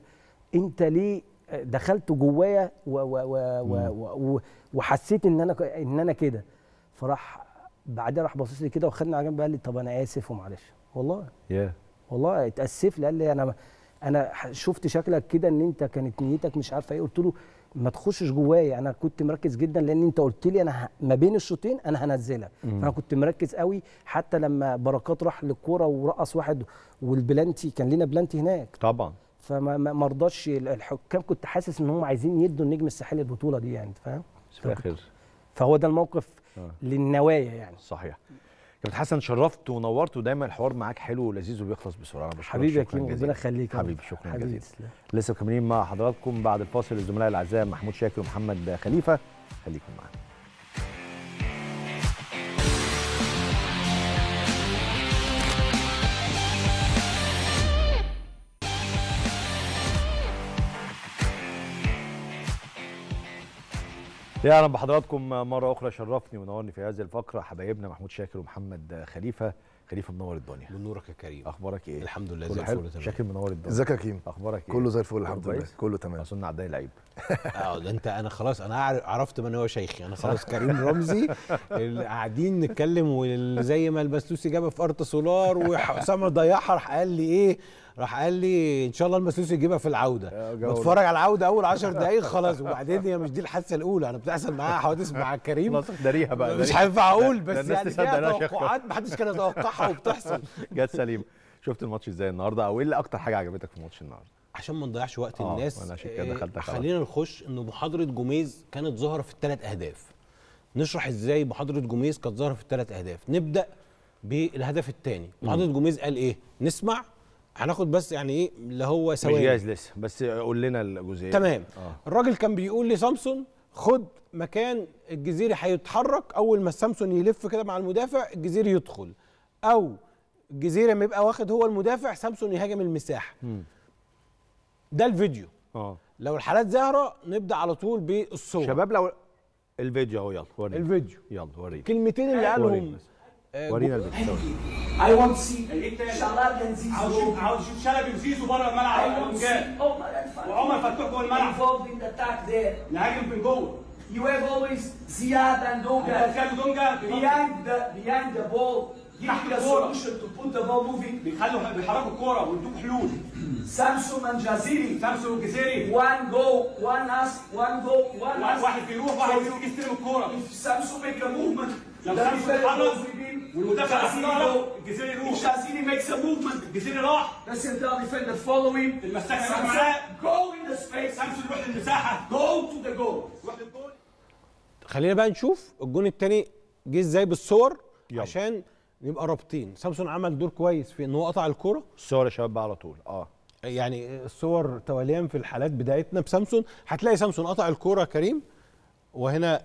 [SPEAKER 8] أنت ليه دخلت جوايا وحسيت إن أنا إن أنا كده. فراح بعدها راح باصص لي كده وخدني على جنب قال لي طب أنا آسف ومعلش. والله.
[SPEAKER 1] يا
[SPEAKER 8] والله اتأسف لي. قال لي أنا أنا شفت شكلك كده إن أنت كانت نيتك مش عارفة إيه. قلت له ما تخشش جوايا. أنا كنت مركز جدا لأن أنت قلت لي أنا ما بين الشوطين أنا هنزلك. فأنا كنت مركز قوي. حتى لما بركات راح للكورة ورقص واحد والبلانتي كان لنا بلانتي هناك.
[SPEAKER 1] طبعا.
[SPEAKER 8] فما ما رضاش ال- الحكام كنت حاسس إن هم عايزين يدوا النجم الساحلي البطولة دي يعني فاهم
[SPEAKER 1] في الآخر
[SPEAKER 8] فهو ده الموقف
[SPEAKER 1] آه.
[SPEAKER 8] للنوايا يعني
[SPEAKER 1] صحيح كابتن حسن شرفت ونورت ودايما الحوار معاك حلو ولذيذ وبيخلص بسرعة أنا بشكرك
[SPEAKER 8] حبيبي يا
[SPEAKER 1] جزيلاً.
[SPEAKER 8] ربنا يخليك.
[SPEAKER 1] حبيبي شكرا
[SPEAKER 8] حبيبي
[SPEAKER 1] جزيلا. لسه مكملين مع حضراتكم بعد الفاصل الزملاء الأعزاء محمود شاكر ومحمد خليفة خليكم معانا يا أهلا بحضراتكم مرة أخرى شرفني ونورني في هذه الفقرة حبايبنا محمود شاكر ومحمد خليفة خليفة منور الدنيا.
[SPEAKER 9] من نورك يا كريم.
[SPEAKER 1] أخبارك إيه؟
[SPEAKER 9] الحمد لله زي الفل تمام.
[SPEAKER 1] شاكر منور الدنيا.
[SPEAKER 10] ازيك يا كيم
[SPEAKER 1] أخبارك إيه؟
[SPEAKER 10] كله زي الفل الحمد لله؟ كله تمام.
[SPEAKER 1] أظن عداي لعيب
[SPEAKER 9] آه ده أنت أنا خلاص أنا عرفت من هو شيخي. أنا خلاص كريم رمزي اللي قاعدين نتكلم واللي زي ما البسوسي جابها في أرض سولار وحسام ضيعها راح قال لي إيه؟ راح قال لي إن شاء الله البسوسي يجيبها في
[SPEAKER 1] العودة.
[SPEAKER 9] بتفرج على العودة أول 10 دقائق خلاص. وبعدين هي مش دي الحادثة الأولى أنا بتحصل معايا حوادث مع كريم.
[SPEAKER 1] خلاص داريها بقى
[SPEAKER 9] مش. هينفع
[SPEAKER 1] أقول
[SPEAKER 9] بس يعني فيها. توقعات محدش كان يتوقعها وبتحصل.
[SPEAKER 1] جت سليم شفت الماتش إزاي النهارده؟ أو إيه اللي أكتر حاجة عجبتك في الماتش النهارده؟
[SPEAKER 9] عشان ما نضيعش وقت
[SPEAKER 1] آه،
[SPEAKER 9] الناس
[SPEAKER 1] وأنا عشان كده
[SPEAKER 9] آه،
[SPEAKER 1] دخلتك على
[SPEAKER 9] خلينا نخش إن محاضرة جوميز كانت ظاهرة في الثلاث أهداف. نشرح إزاي محاضرة جوميز كانت ظاهرة في الثلاث أهداف. نبدأ بالهدف الثاني محاضرة جوميز قال إيه؟ نسمع هناخد بس يعني إيه اللي هو
[SPEAKER 1] مش
[SPEAKER 9] ثواني.
[SPEAKER 1] جاهز لسه بس قول لنا الجزئية.
[SPEAKER 9] تمام.
[SPEAKER 1] آه.
[SPEAKER 9] الراجل كان بيقول لسامسون خد مكان الجزيري هيتحرك أول ما سامسون يلف كده مع المدافع الجزيري يدخل. أو الجزيري لما يبقى واخد هو المدافع سامسون يهاجم المساحة. ده الفيديو.
[SPEAKER 1] آه.
[SPEAKER 9] لو الحالات ظاهره نبدأ على طول بالصور
[SPEAKER 1] شباب لو الفيديو أهو يلا ورينا
[SPEAKER 9] الفيديو.
[SPEAKER 1] يلا ورينا
[SPEAKER 9] الكلمتين اللي قالهم
[SPEAKER 1] ورينا الفيديو
[SPEAKER 3] I want to see
[SPEAKER 2] إيه التاني؟
[SPEAKER 3] Shalab and Zizou.
[SPEAKER 2] عاوز أشوف عاوز أشوف شلبي وزيزو بره
[SPEAKER 3] I
[SPEAKER 2] الملعب
[SPEAKER 3] want to
[SPEAKER 2] الونجات
[SPEAKER 3] see Omar and Fatih
[SPEAKER 2] وعمر فتوح جوه الملعب
[SPEAKER 3] involved in the attack there.
[SPEAKER 2] نهاجم من جوه
[SPEAKER 3] You have always Ziad and Donga
[SPEAKER 2] كانوا دونجا
[SPEAKER 3] behind the behind the ball, تحت الكورة. solution to put the ball moving
[SPEAKER 2] بيخلوا بيحركوا الكورة ويدوك حلول.
[SPEAKER 3] سامسون and جزيري
[SPEAKER 2] سامسون وجزيري
[SPEAKER 3] one go one ass one go one ass
[SPEAKER 2] واحد بيروح واحد بيروح يستلم
[SPEAKER 3] الكورة. سامسون make a movement
[SPEAKER 2] والمدافع
[SPEAKER 3] اسمر
[SPEAKER 2] الجزيري يروح.
[SPEAKER 3] الجزيري makes a movement
[SPEAKER 2] الجزيري راح.
[SPEAKER 3] بس انت defend
[SPEAKER 2] following المساحة معاه.
[SPEAKER 3] go in the space
[SPEAKER 2] سامسون يروح للمساحة.
[SPEAKER 3] go to the goal
[SPEAKER 9] خلينا بقى نشوف الجون الثاني جه إزاي بالصور
[SPEAKER 1] يلا.
[SPEAKER 9] عشان نبقى رابطين. سامسون عمل دور كويس في إن هو قطع الكورة.
[SPEAKER 1] الصور يا شباب بقى على طول. آه.
[SPEAKER 9] يعني الصور تواليا في الحالات بدايتنا بسامسون. هتلاقي سامسون قطع الكورة يا كريم. وهنا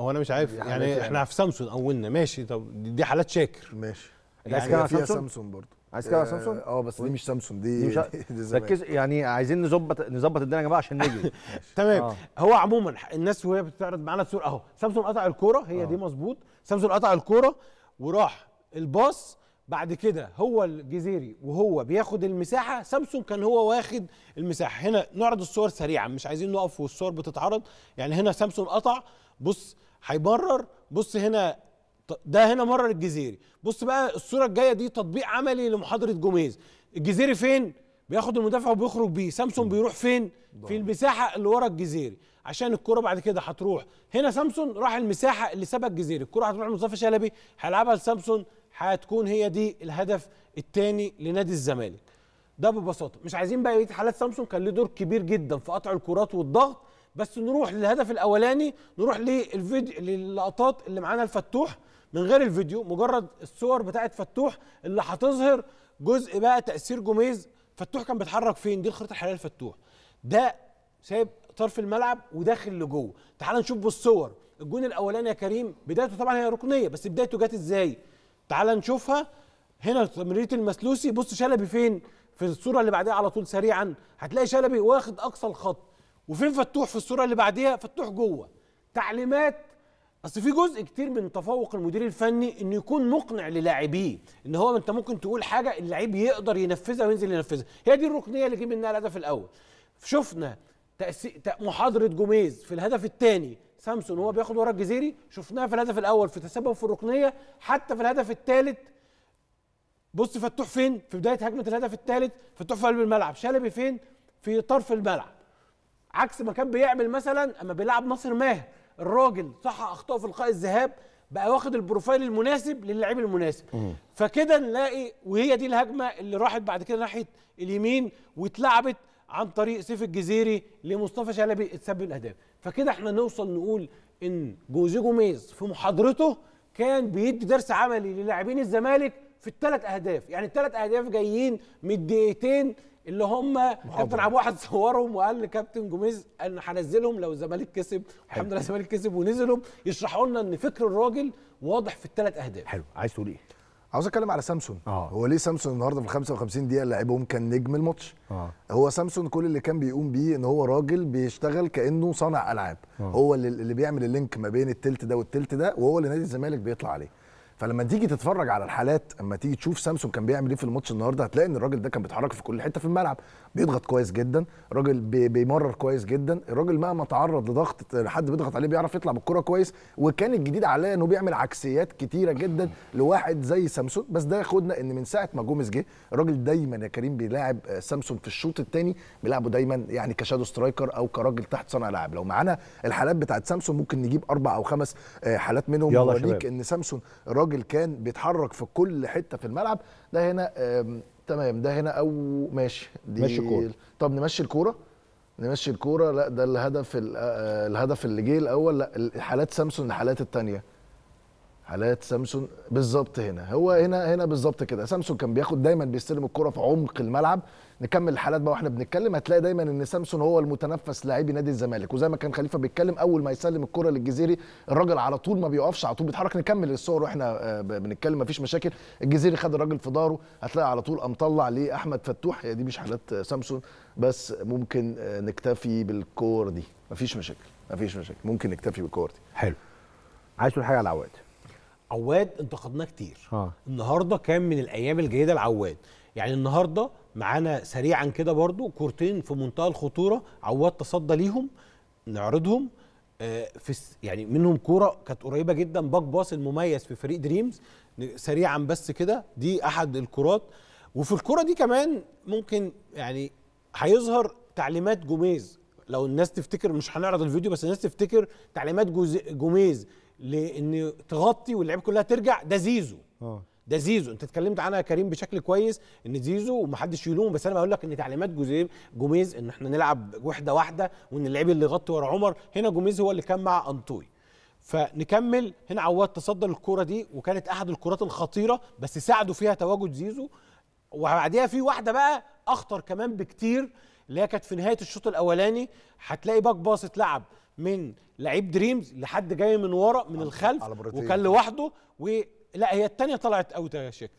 [SPEAKER 9] هو أنا مش عارف يعني
[SPEAKER 10] يعني.
[SPEAKER 9] إحنا في سامسون اولنا ماشي. طب دي دي حالات شاكر.
[SPEAKER 10] ماشي.
[SPEAKER 1] أنت عايز
[SPEAKER 10] يعني
[SPEAKER 1] كده على
[SPEAKER 10] فيها
[SPEAKER 1] سامسون؟
[SPEAKER 10] سامسون برضه
[SPEAKER 1] عايز كده على
[SPEAKER 10] آه،
[SPEAKER 1] سامسون؟
[SPEAKER 10] آه بس دي مش سامسون دي
[SPEAKER 1] دي مش
[SPEAKER 10] دي.
[SPEAKER 1] ركز. يعني عايزين نظبط نظبط الدنيا يا جماعة عشان نجري
[SPEAKER 9] تمام.
[SPEAKER 1] آه.
[SPEAKER 9] هو عموما الناس وهي بتعرض معانا الصورة. أهو سامسون قطع الكورة. هي آه. دي مظبوط. سامسون قطع الكورة. وراح الباص بعد كده هو الجزيري وهو بياخد المساحة سامسون كان هو واخد المساحة. هنا نعرض الصور سريعا مش عايزين نقف والصور بتتعرض. يعني هنا سامسون قطع بص هيمرر بص هنا ده هنا مرر الجزيري. بص بقى الصورة الجاية دي تطبيق عملي لمحاضرة جوميز. الجزيري فين؟ بياخد المدافع وبيخرج بيه. سامسون بيروح فين؟ في المساحة اللي ورا الجزيري. عشان الكرة بعد كده هتروح. هنا سامسون راح المساحة اللي سابها الجزيري. الكرة هتروح لمصطفى شلبي. هيلعبها لسامسون. هتكون هي دي الهدف الثاني لنادي الزمالك. ده ببساطة. مش عايزين بقى بقيه حالات سامسون. كان له دور كبير جدا في قطع الكرات والضغط. بس نروح للهدف الأولاني. نروح للفيديو للقطات اللي معانا الفتوح. من غير الفيديو مجرد الصور بتاعت فتوح اللي هتظهر. جزء بقى تأثير جوميز فتوح كان بيتحرك فين؟ دي الخريطة الحاليه لفتوح. ده سايب طرف الملعب وداخل لجوه. تعال نشوف بالصور. الجون الاولاني يا كريم بدايته طبعا هي ركنية بس بدايته جت إزاي؟ تعال نشوفها. هنا تمريرة المسلوسي. بص شلبي فين؟ في الصورة اللي بعدها على طول سريعا. هتلاقي شلبي واخد أقصى الخط. وفين فتوح في الصورة اللي بعديها؟ فتوح جوه. تعليمات أصل في جزء كتير من تفوق المدير الفني إنه يكون مقنع للاعبيه إن هو أنت ممكن تقول حاجة اللعيب يقدر ينفذها وينزل ينفذها. هي دي الركنية اللي جه منها الهدف الأول. شفنا محاضرة جوميز في الهدف الثاني سامسون وهو بياخد ورا الجزيري شفناها في الهدف الأول في تسبب في الركنية. حتى في الهدف الثالث بص فتوح فين؟ في بداية هجمة الهدف الثالث فتوح في قلب الملعب. شلبي فين؟ في طرف الملعب. عكس ما كان بيعمل مثلا أما بيلعب ناصر ماهر الراجل صح أخطاء في لقاء الذهاب بقى واخد ال profile المناسب للاعب المناسب. فكده نلاقي وهي دي الهجمة اللي راحت بعد كده ناحية اليمين واتلعبت عن طريق سيف الجزيري لمصطفى شلبي اتسبب الأهداف. فكده إحنا نوصل نقول إن جوزيه جوميز في محاضرته كان بيدي درس عملي للاعبين الزمالك في الثلاث أهداف. يعني الثلاث أهداف جايين من الدقيقتين اللي هم كابتن عبد واحد صورهم وقال لكابتن جوميز أنا هنزلهم لو الزمالك كسب. الحمد لله الزمالك كسب ونزلوا يشرحوا لنا إن فكر الراجل واضح في الثلاث أهداف.
[SPEAKER 1] حلو. عايز تقول إيه؟
[SPEAKER 10] عاوز أتكلم على سامسون.
[SPEAKER 1] آه.
[SPEAKER 10] هو ليه سامسون النهارده في ال 55 دقيقة اللي لعبهم كان نجم الماتش؟
[SPEAKER 1] آه.
[SPEAKER 10] هو سامسون كل اللي كان بيقوم بيه إن هو راجل بيشتغل كأنه صانع ألعاب. هو اللي, اللي بيعمل ال link ما بين التلت ده والتلت ده وهو اللي نادي الزمالك بيطلع عليه. فلما تيجي تتفرج على الحالات اما تيجي تشوف سامسون كان بيعمل إيه في الماتش النهارده هتلاقي إن الراجل ده كان بيتحرك في كل حتة في الملعب بيضغط كويس جدا الراجل بي بيمرر كويس جدا الراجل مهما تعرض لضغط حد بيضغط عليه بيعرف يطلع بالكرة كويس وكان الجديد عليه إنه بيعمل عكسيات كتيرة جدا لواحد زي سامسون بس ده ياخدنا إن من ساعة ما جوميز جه الراجل دايما يا كريم بيلاعب آه، سامسون في الشوط الثاني بيلعبه دايما يعني ك shadow striker أو كراجل تحت صانع العاب لو معانا الحالات بتاعت سامسون ممكن نجيب أربع أو خمس آه، حالات منهم
[SPEAKER 1] شباب.
[SPEAKER 10] إن سامسون الراجل كان بيتحرك في كل حتة في الملعب ده هنا تمام ده هنا أو ماشي دي
[SPEAKER 1] ماشي الكورة.
[SPEAKER 10] طب نمشي الكورة؟ نمشي الكورة لا ده الهدف ال- آه، الهدف اللي جه الأول لا حالات سامسون الحالات الثانية حالات سامسون بالظبط هنا هو هنا هنا بالظبط كده. سامسون كان بياخد دايما بيستلم الكرة في عمق الملعب نكمل الحالات بقى وإحنا بنتكلم. هتلاقي دايما إن سامسون هو المتنفس لاعبي نادي الزمالك. وزي ما كان خليفة بيتكلم أول ما يسلم الكرة للجزيري الراجل على طول ما بيقفش على طول بيتحرك. نكمل الصور وإحنا آه، بنتكلم مفيش مشاكل. الجزيري خد الراجل في ظهره هتلاقي على طول قام طلع لأحمد فتوح. هي دي مش حالات آه، سامسون بس ممكن آه، نكتفي بالكور دي. مفيش مشاكل مفيش مشاكل. ممكن نكتفي بالكور دي.
[SPEAKER 1] حلو. عايز تقول حاجة على عواد؟
[SPEAKER 9] عواد انتقدناه كتير.
[SPEAKER 1] آه.
[SPEAKER 9] النهارده كان من الأيام الجيدة لعواد. يعني النهارده معانا سريعا كده برضو كورتين في منتهى الخطورة عواد تصدى ليهم نعرضهم آه، في يعني منهم كورة كانت قريبة جدا back pass المميز في فريق دريمز. سريعا بس كده دي أحد الكرات. وفي الكرة دي كمان ممكن يعني هيظهر تعليمات جوميز. لو الناس تفتكر مش هنعرض الفيديو بس الناس تفتكر تعليمات جوميز لإن تغطي واللعيبة كلها ترجع ده زيزو.
[SPEAKER 1] آه.
[SPEAKER 9] ده زيزو. انت اتكلمت عنها يا كريم بشكل كويس ان زيزو ومحدش يلومه بس أنا بقول لك ان تعليمات جوزيه جوميز ان إحنا نلعب وحده واحدة وان اللعيب اللي يغطي ورا عمر. هنا جوميز هو اللي كان مع أنطوي. فنكمل. هنا عواد تصدى الكوره دي وكانت أحد الكرات الخطيرة بس ساعدوا فيها تواجد زيزو. وبعديها في واحدة بقى أخطر كمان بكتير اللي هي كانت في نهاية الشوط الأولاني. هتلاقي back pass اتلعب من لعيب دريمز لحد جاي من ورا من الخلف. وكان لوحده و لا هي الثانية طلعت out يا شكل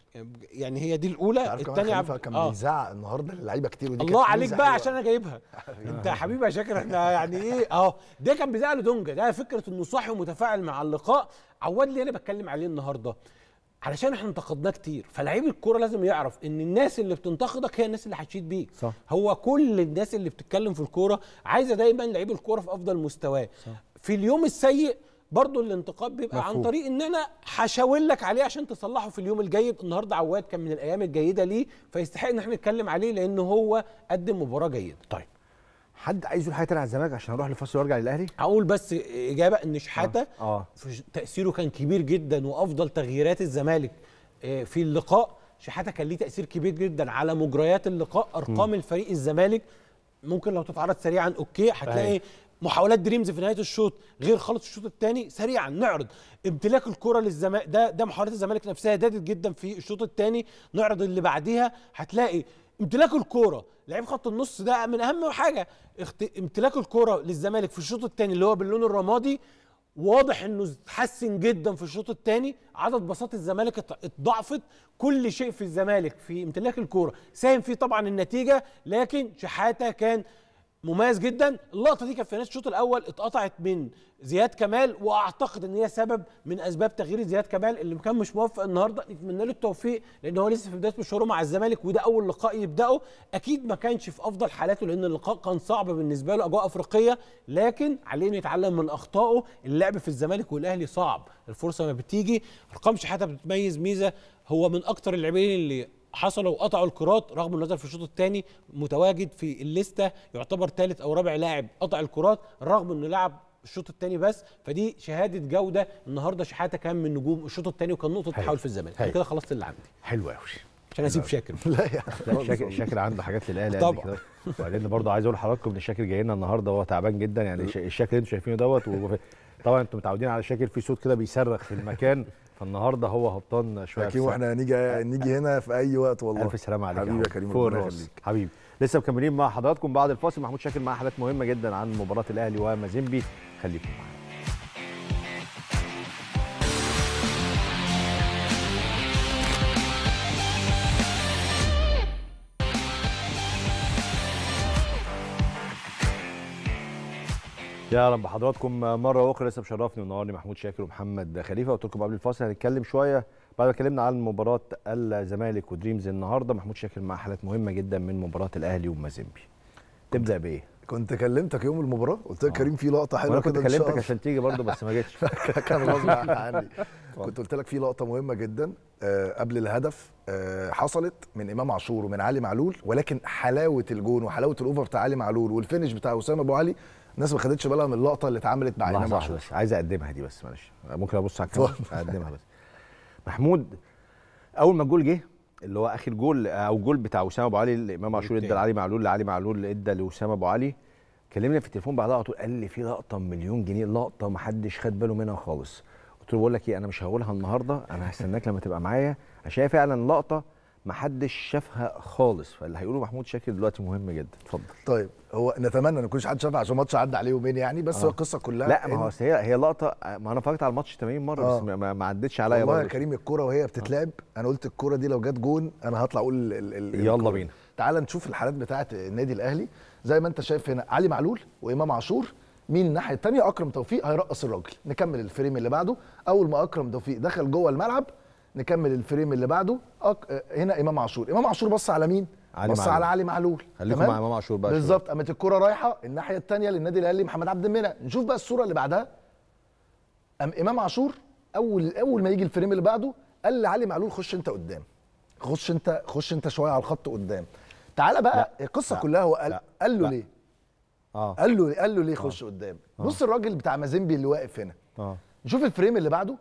[SPEAKER 9] يعني هي دي الأولى
[SPEAKER 10] عارف
[SPEAKER 9] الثانية
[SPEAKER 10] خليفة كان بيزعق النهارده للعيبة كتير ودي
[SPEAKER 9] الله عليك بقى. عشان أنا جايبها. أنت يا حبيبي يا شاكر إحنا يعني إيه؟ أهو. ده كان بيزعق لدونجا. ده فكرة إنه صاحي ومتفاعل مع اللقاء. عواد لي أنا بتكلم عليه النهارده؟ علشان إحنا انتقدناه كتير. فلعيب الكورة لازم يعرف إن الناس اللي بتنتقدك هي الناس اللي هتشيد بيك.
[SPEAKER 1] صح.
[SPEAKER 9] هو كل الناس اللي بتتكلم في الكورة عايزة دايما لعيب الكورة في أفضل مستواه. في اليوم السيء برضو الانتقاد بيبقى مفهوم. عن. طريق إن أنا هشاور لك عليه عشان تصلحه في اليوم الجيد. النهارده عواد كان من الأيام الجيدة ليه فيستحق إن إحنا نتكلم عليه لأن هو قدم مباراة جيدة.
[SPEAKER 1] طيب حد عايز يقول حاجة تانية على الزمالك عشان أروح لفاصل وأرجع للأهلي؟
[SPEAKER 9] هقول بس إجابة إن شحاتة
[SPEAKER 1] آه
[SPEAKER 9] في تأثيره كان كبير جدا وأفضل تغييرات الزمالك آه، في اللقاء. شحاتة كان ليه تأثير كبير جدا على مجريات اللقاء أرقام الفريق الزمالك. ممكن لو تتعرض سريعا أوكي هتلاقي محاولات دريمز في نهاية الشوط غير خالص الشوط الثاني سريعا نعرض. امتلاك الكرة للزمالك ده ده محاولات الزمالك نفسها زادت جدا في الشوط الثاني. نعرض اللي بعديها هتلاقي امتلاك الكرة لعيب خط النص ده من أهم حاجة اخت... امتلاك الكرة للزمالك في الشوط الثاني اللي هو باللون الرمادي. واضح إنه اتحسن جدا في الشوط الثاني. عدد باصات الزمالك ات- اتضاعفت. كل شيء في الزمالك في امتلاك الكوره ساهم فيه طبعا النتيجة لكن شحاتة كان مميز جدا. اللقطة دي كانت في الشوط الأول اتقطعت من زياد كمال وأعتقد إن هي سبب من أسباب تغيير زياد كمال اللي كان مش موفق النهارده. نتمنى له التوفيق لأن هو لسه في بداية مشواره مع الزمالك وده أول لقاء يبدأه. أكيد ما كانش في أفضل حالاته لأن اللقاء كان صعب بالنسبة له أجواء أفريقية. لكن عليه إنه يتعلم من أخطائه. اللعب في الزمالك والأهلي صعب الفرصة ما بتيجي. أرقام شحاتة بتميز ميزة هو من أكتر اللاعبين اللي حصلوا وقطعوا الكرات رغم إنه نزل في الشوط الثاني متواجد في الليستة يعتبر ثالث أو رابع لاعب قطع الكرات رغم إنه لعب الشوط الثاني بس. فدي شهادة جودة النهارده شحاتة كان من نجوم الشوط الثاني وكان نقطة تحول في الزمالك. كده خلصت اللي عندي.
[SPEAKER 1] حلو قوي
[SPEAKER 9] عشان أسيب شاكر.
[SPEAKER 10] لا
[SPEAKER 1] شاكر شاكر عنده حاجات للاهلي قد
[SPEAKER 9] طبعا.
[SPEAKER 1] وبعدين برضه عايز أقول لحضراتكم إن شاكر جاي لنا النهارده وهو تعبان جدا يعني الشكل اللي أنتم شايفينه دوت طبعا أنتم متعودين على شاكر في صوت كده بيصرخ في المكان. فالنهارده هو هبطان
[SPEAKER 10] شوية
[SPEAKER 1] في
[SPEAKER 10] وإحنا نيجي نيجي هنا في أي وقت والله.
[SPEAKER 1] ألف سلامه عليك
[SPEAKER 10] حبيبي يا كريم ربنا يخليك.
[SPEAKER 1] حبيبي. لسه مكملين مع حضراتكم بعد الفاصل. محمود شاكر معاه حالات مهمة جدا عن مباراة الأهلي ومازيمبي. خليكم معانا. يا أهلا بحضراتكم مرة أخرى. لسه مشرفني ومنورني محمود شاكر ومحمد خليفة. قلت لكم قبل الفاصل هنتكلم شوية. بعد ما اتكلمنا عن مباراة الزمالك ودريمز النهارده محمود شاكر مع حالات مهمة جدا من مباراة الأهلي ومازيمبي. تبدأ بإيه؟
[SPEAKER 10] كنت كلمتك يوم المباراة؟ قلت لك كريم في لقطة
[SPEAKER 1] حلوة كنت
[SPEAKER 10] كده شاء
[SPEAKER 1] كلمتك. عشان تيجي برضه بس ما جيتش
[SPEAKER 10] كان غصب عني. كنت قلت لك في لقطة مهمة جدا آه، قبل الهدف آه، حصلت من إمام عاشور ومن علي معلول ولكن حلاوة الجون وحلاوة الأوفر بتاع علي معلول وال finish بتاع أسامة أبو علي الناس ما خدتش بالها من اللقطة اللي اتعملت مع
[SPEAKER 1] إمام
[SPEAKER 10] عاشور
[SPEAKER 1] بس عايز أقدمها دي بس معلش. ممكن أبص على الكاميرا؟ أقدمها بس. محمود أول ما الجول جه اللي هو آخر جول أو الجول بتاع أسامة أبو علي اللي إمام عاشور
[SPEAKER 9] إدى.
[SPEAKER 1] لعلي معلول لعلي معلول إدى لأسامة أبو علي كلمني في التليفون بعدها على طول قال لي في لقطة مليون جنيه لقطة ما حدش خد باله منها خالص. قلت له بقول لك إيه أنا مش هقولها النهارده أنا هستناك لما تبقى معايا. عشان هي فعلا لقطة ما حدش شافها خالص فاللي هيقوله محمود شاكر دلوقتي مهم جدا اتفضل
[SPEAKER 10] طيب هو نتمنى إن يكونش حد شافها عشان الماتش عدى عليه يومين يعني بس
[SPEAKER 1] آه.
[SPEAKER 10] هو القصة كلها
[SPEAKER 1] لا ما هو هي هي لقطة ما أنا اتفرجت على الماتش 80 مرة
[SPEAKER 10] آه.
[SPEAKER 1] بس ما- ما, عدتش عليا
[SPEAKER 10] والله يا. كريم الكورة وهي بتتلعب أنا قلت الكورة دي لو جت جون أنا هطلع أقول ال- ال-
[SPEAKER 1] يلا. بينا.
[SPEAKER 10] تعال نشوف الحالات بتاعه النادي الأهلي زي ما أنت شايف هنا علي معلول وإمام عاشور مين الناحية الثانية أكرم توفيق هيرقص الراجل نكمل ال frame اللي بعده أول ما أكرم توفيق دخل جوه الملعب نكمل ال frame اللي بعده. أك... هنا إمام عاشور. إمام عاشور بص على مين؟
[SPEAKER 1] علي
[SPEAKER 10] بص
[SPEAKER 1] معلول.
[SPEAKER 10] على علي معلول.
[SPEAKER 1] خليكم؟ مع إمام عاشور بقى.
[SPEAKER 10] بالظبط. قامت الكوره رايحة الناحية الثانية للنادي الأهلي محمد عبد المنعم. نشوف بقى الصورة اللي بعدها. ام إمام عاشور أول أول ما يجي ال frame اللي بعده قال لعلي معلول خش أنت قدام. خش أنت خش أنت شوية على الخط قدام. تعالى بقى
[SPEAKER 1] لا.
[SPEAKER 10] القصة
[SPEAKER 1] لا.
[SPEAKER 10] كلها هو قال
[SPEAKER 1] لا.
[SPEAKER 10] قال له
[SPEAKER 1] لا.
[SPEAKER 10] ليه؟
[SPEAKER 1] آه.
[SPEAKER 10] قال له قال له ليه خش قدام؟ بص الراجل بتاع مازيمبي اللي واقف هنا.
[SPEAKER 1] آه.
[SPEAKER 10] نشوف ال frame اللي بعده.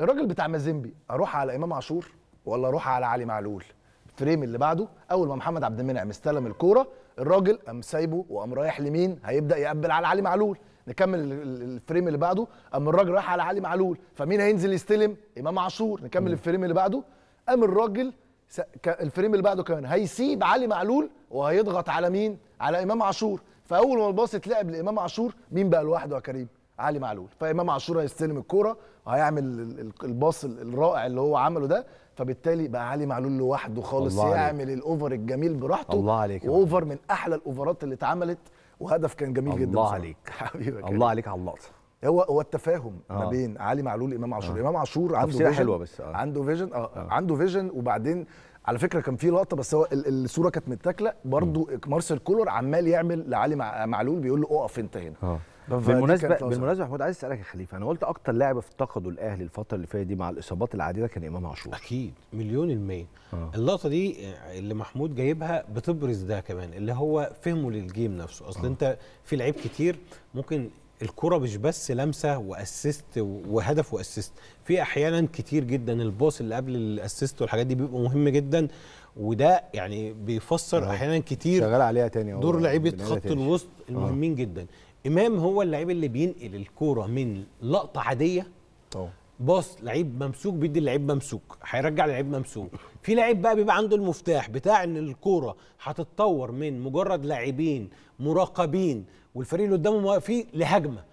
[SPEAKER 10] الراجل بتاع مازيمبي أروح على إمام عاشور ولا أروح على علي معلول؟ ال frame اللي بعده أول ما محمد عبد المنعم استلم الكورة الراجل قام سايبه وقام رايح لمين؟ هيبدأ يقبل على علي معلول. نكمل ال- ال- ال frame اللي بعده قام الراجل راح على علي معلول. فمين هينزل يستلم؟ إمام عاشور. نكمل ال frame اللي بعده. قام الراجل س- ال frame اللي بعده كمان هيسيب علي معلول وهيضغط على مين؟ على إمام عاشور. فأول ما الباص اتلعب لإمام عاشور مين بقى لوحده يا كريم؟ علي معلول فإمام عاشور هيستلم الكورة وهيعمل ال- ال- الباص ال- الرائع اللي هو عمله ده فبالتالي بقى علي معلول لوحده خالص
[SPEAKER 1] الله عليك.
[SPEAKER 10] يعمل الاوفر الجميل براحته
[SPEAKER 1] الله عليك
[SPEAKER 10] واوفر من أحلى الاوفرات اللي اتعملت وهدف كان جميل جدا
[SPEAKER 1] الله. عليك.
[SPEAKER 10] كريم.
[SPEAKER 1] الله عليك على اللقطة
[SPEAKER 10] هو هو التفاهم ما
[SPEAKER 1] آه.
[SPEAKER 10] بين علي معلول امام عاشور إمام عاشور عنده vision
[SPEAKER 1] حلوة بس، آه.
[SPEAKER 10] عنده vision آه, عنده vision وبعدين على فكرة كان في لقطة بس هو ال- الصورة كانت متاكلة برضو مارسيل كولر عمال يعمل لعلي مع- معلول بيقول له اقف انت هنا فدي بالمناسبة.
[SPEAKER 1] بالمناسبة محمود عايز أسألك يا خليفة أنا قلت أكتر لاعب افتقده الأهلي الفترة اللي فاتت دي مع الإصابات العديده كان إمام عاشور
[SPEAKER 9] أكيد مليون المية
[SPEAKER 1] آه.
[SPEAKER 9] اللقطة دي اللي محمود جايبها بتبرز ده كمان اللي هو فهمه لل game نفسه أصل أنت في لعيب كتير ممكن الكرة مش بس لمسة و assist وهدف و assist في أحيانا كتير جدا الباص اللي قبل ال assist والحاجات دي بيبقى مهم جدا وده يعني بيفسر
[SPEAKER 1] آه.
[SPEAKER 9] أحيانا كتير
[SPEAKER 1] شغال عليها تاني
[SPEAKER 9] دور لعيبه خط. الوسط المهمين جدا إمام هو اللعيب اللي بينقل الكورة من لقطة عادية
[SPEAKER 10] طبعا
[SPEAKER 9] باص لعيب ممسوك بيدي اللعيب ممسوك هيرجع لعيب ممسوك. في لعيب بقى بيبقى عنده المفتاح بتاع إن الكورة هتتطور من مجرد لاعبين مراقبين والفريق اللي قدامهم واقفين لهجمة.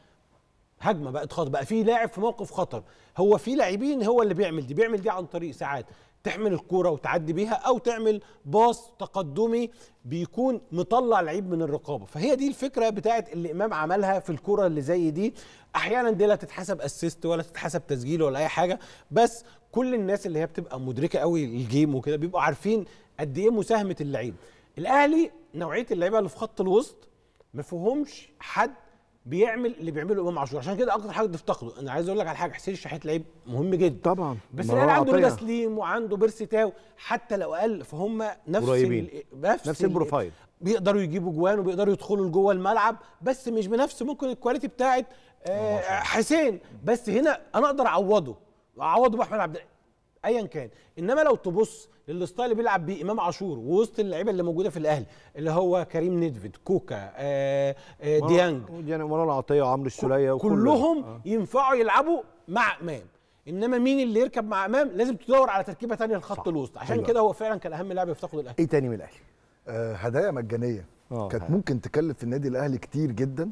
[SPEAKER 9] هجمة بقت خطر بقى في لاعب في موقف خطر. هو في لاعبين هو اللي بيعمل دي بيعمل دي عن طريق ساعات. تحمل الكورة وتعدي بيها أو تعمل باص تقدمي بيكون مطلع لعيب من الرقابة. فهي دي الفكرة بتاعت اللي إمام عملها في الكورة اللي زي دي. أحيانا دي لا تتحسب اسيست ولا تتحسب تسجيل ولا أي حاجة بس كل الناس اللي هي بتبقى مدركة قوي ال game وكده بيبقوا عارفين قد إيه مساهمة اللعيب. الأهلي نوعية اللعيبة اللي في خط الوسط ما فيهمش حد بيعمل اللي بيعمله إمام عاشور. عشان كده أكتر حاجة تفتقده أنا عايز أقول لك على حاجة حسين الشحات لعيب مهم جدا.
[SPEAKER 1] طبعا.
[SPEAKER 9] بس الاهلي عنده. رضا سليم وعنده بيرسي تاو. حتى لو أقل فهم نفس. ال- نفس,
[SPEAKER 1] نفس
[SPEAKER 9] ال-
[SPEAKER 1] ال profile.
[SPEAKER 9] بيقدروا يجيبوا جوان وبيقدروا يدخلوا لجوه الملعب بس مش بنفس ممكن ال quality بتاعت آه حسين. بس هنا أنا أقدر أعوضه. أعوضه باحمد عبد ايا كان. انما لو تبص لل style اللي بيلعب بيه امام عاشور ووسط اللعيبه اللي موجوده في الاهلي اللي هو كريم نيدفيد كوكا آه آه ديانج.
[SPEAKER 1] ديانج مروان عطيه وعمرو السوليه وكل-
[SPEAKER 9] كلهم
[SPEAKER 1] آه.
[SPEAKER 9] ينفعوا يلعبوا مع امام. انما مين اللي يركب مع امام؟ لازم تدور على تركيبه تانية لخط الوسط. عشان. كده هو فعلا كان أهم لاعب يفتقده الأهلي.
[SPEAKER 1] إيه تاني من الأهلي؟
[SPEAKER 10] آه هدايا مجانية.
[SPEAKER 1] آه،
[SPEAKER 10] كانت. ممكن تكلف النادي الأهلي كتير جدا.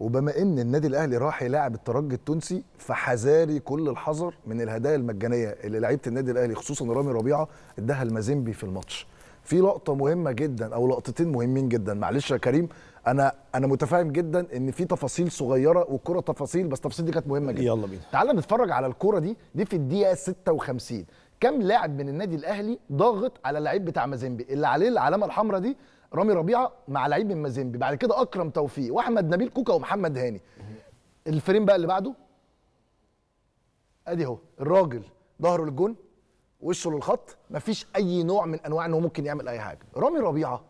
[SPEAKER 10] وبما إن النادي الأهلي راح يلاعب الترجي التونسي فحذاري كل الحذر من الهدايا المجانية اللي لعيبة النادي الأهلي خصوصا رامي ربيعة اداها المازيمبي في الماتش. في لقطة مهمة جدا أو لقطتين مهمين جدا. معلش يا كريم أنا أنا متفاهم جدا إن في تفاصيل صغيرة والكرة تفاصيل بس التفاصيل دي كانت مهمة جدا.
[SPEAKER 1] يلا بينا.
[SPEAKER 10] تعال نتفرج على الكرة دي. دي في الدقيقة 56 كم لاعب من النادي الأهلي ضاغط على اللعيب بتاع مازيمبي؟ اللي عليه العلامة الحمراء دي رامي ربيعة مع لعيب من مازيمبي بعد كده أكرم توفيق وأحمد نبيل كوكا ومحمد هاني. ال frame بقى اللي بعده؟ أدي أهو الراجل ظهره للجون وشه للخط مفيش أي نوع من أنواع ان هو ممكن يعمل أي حاجة. رامي ربيعة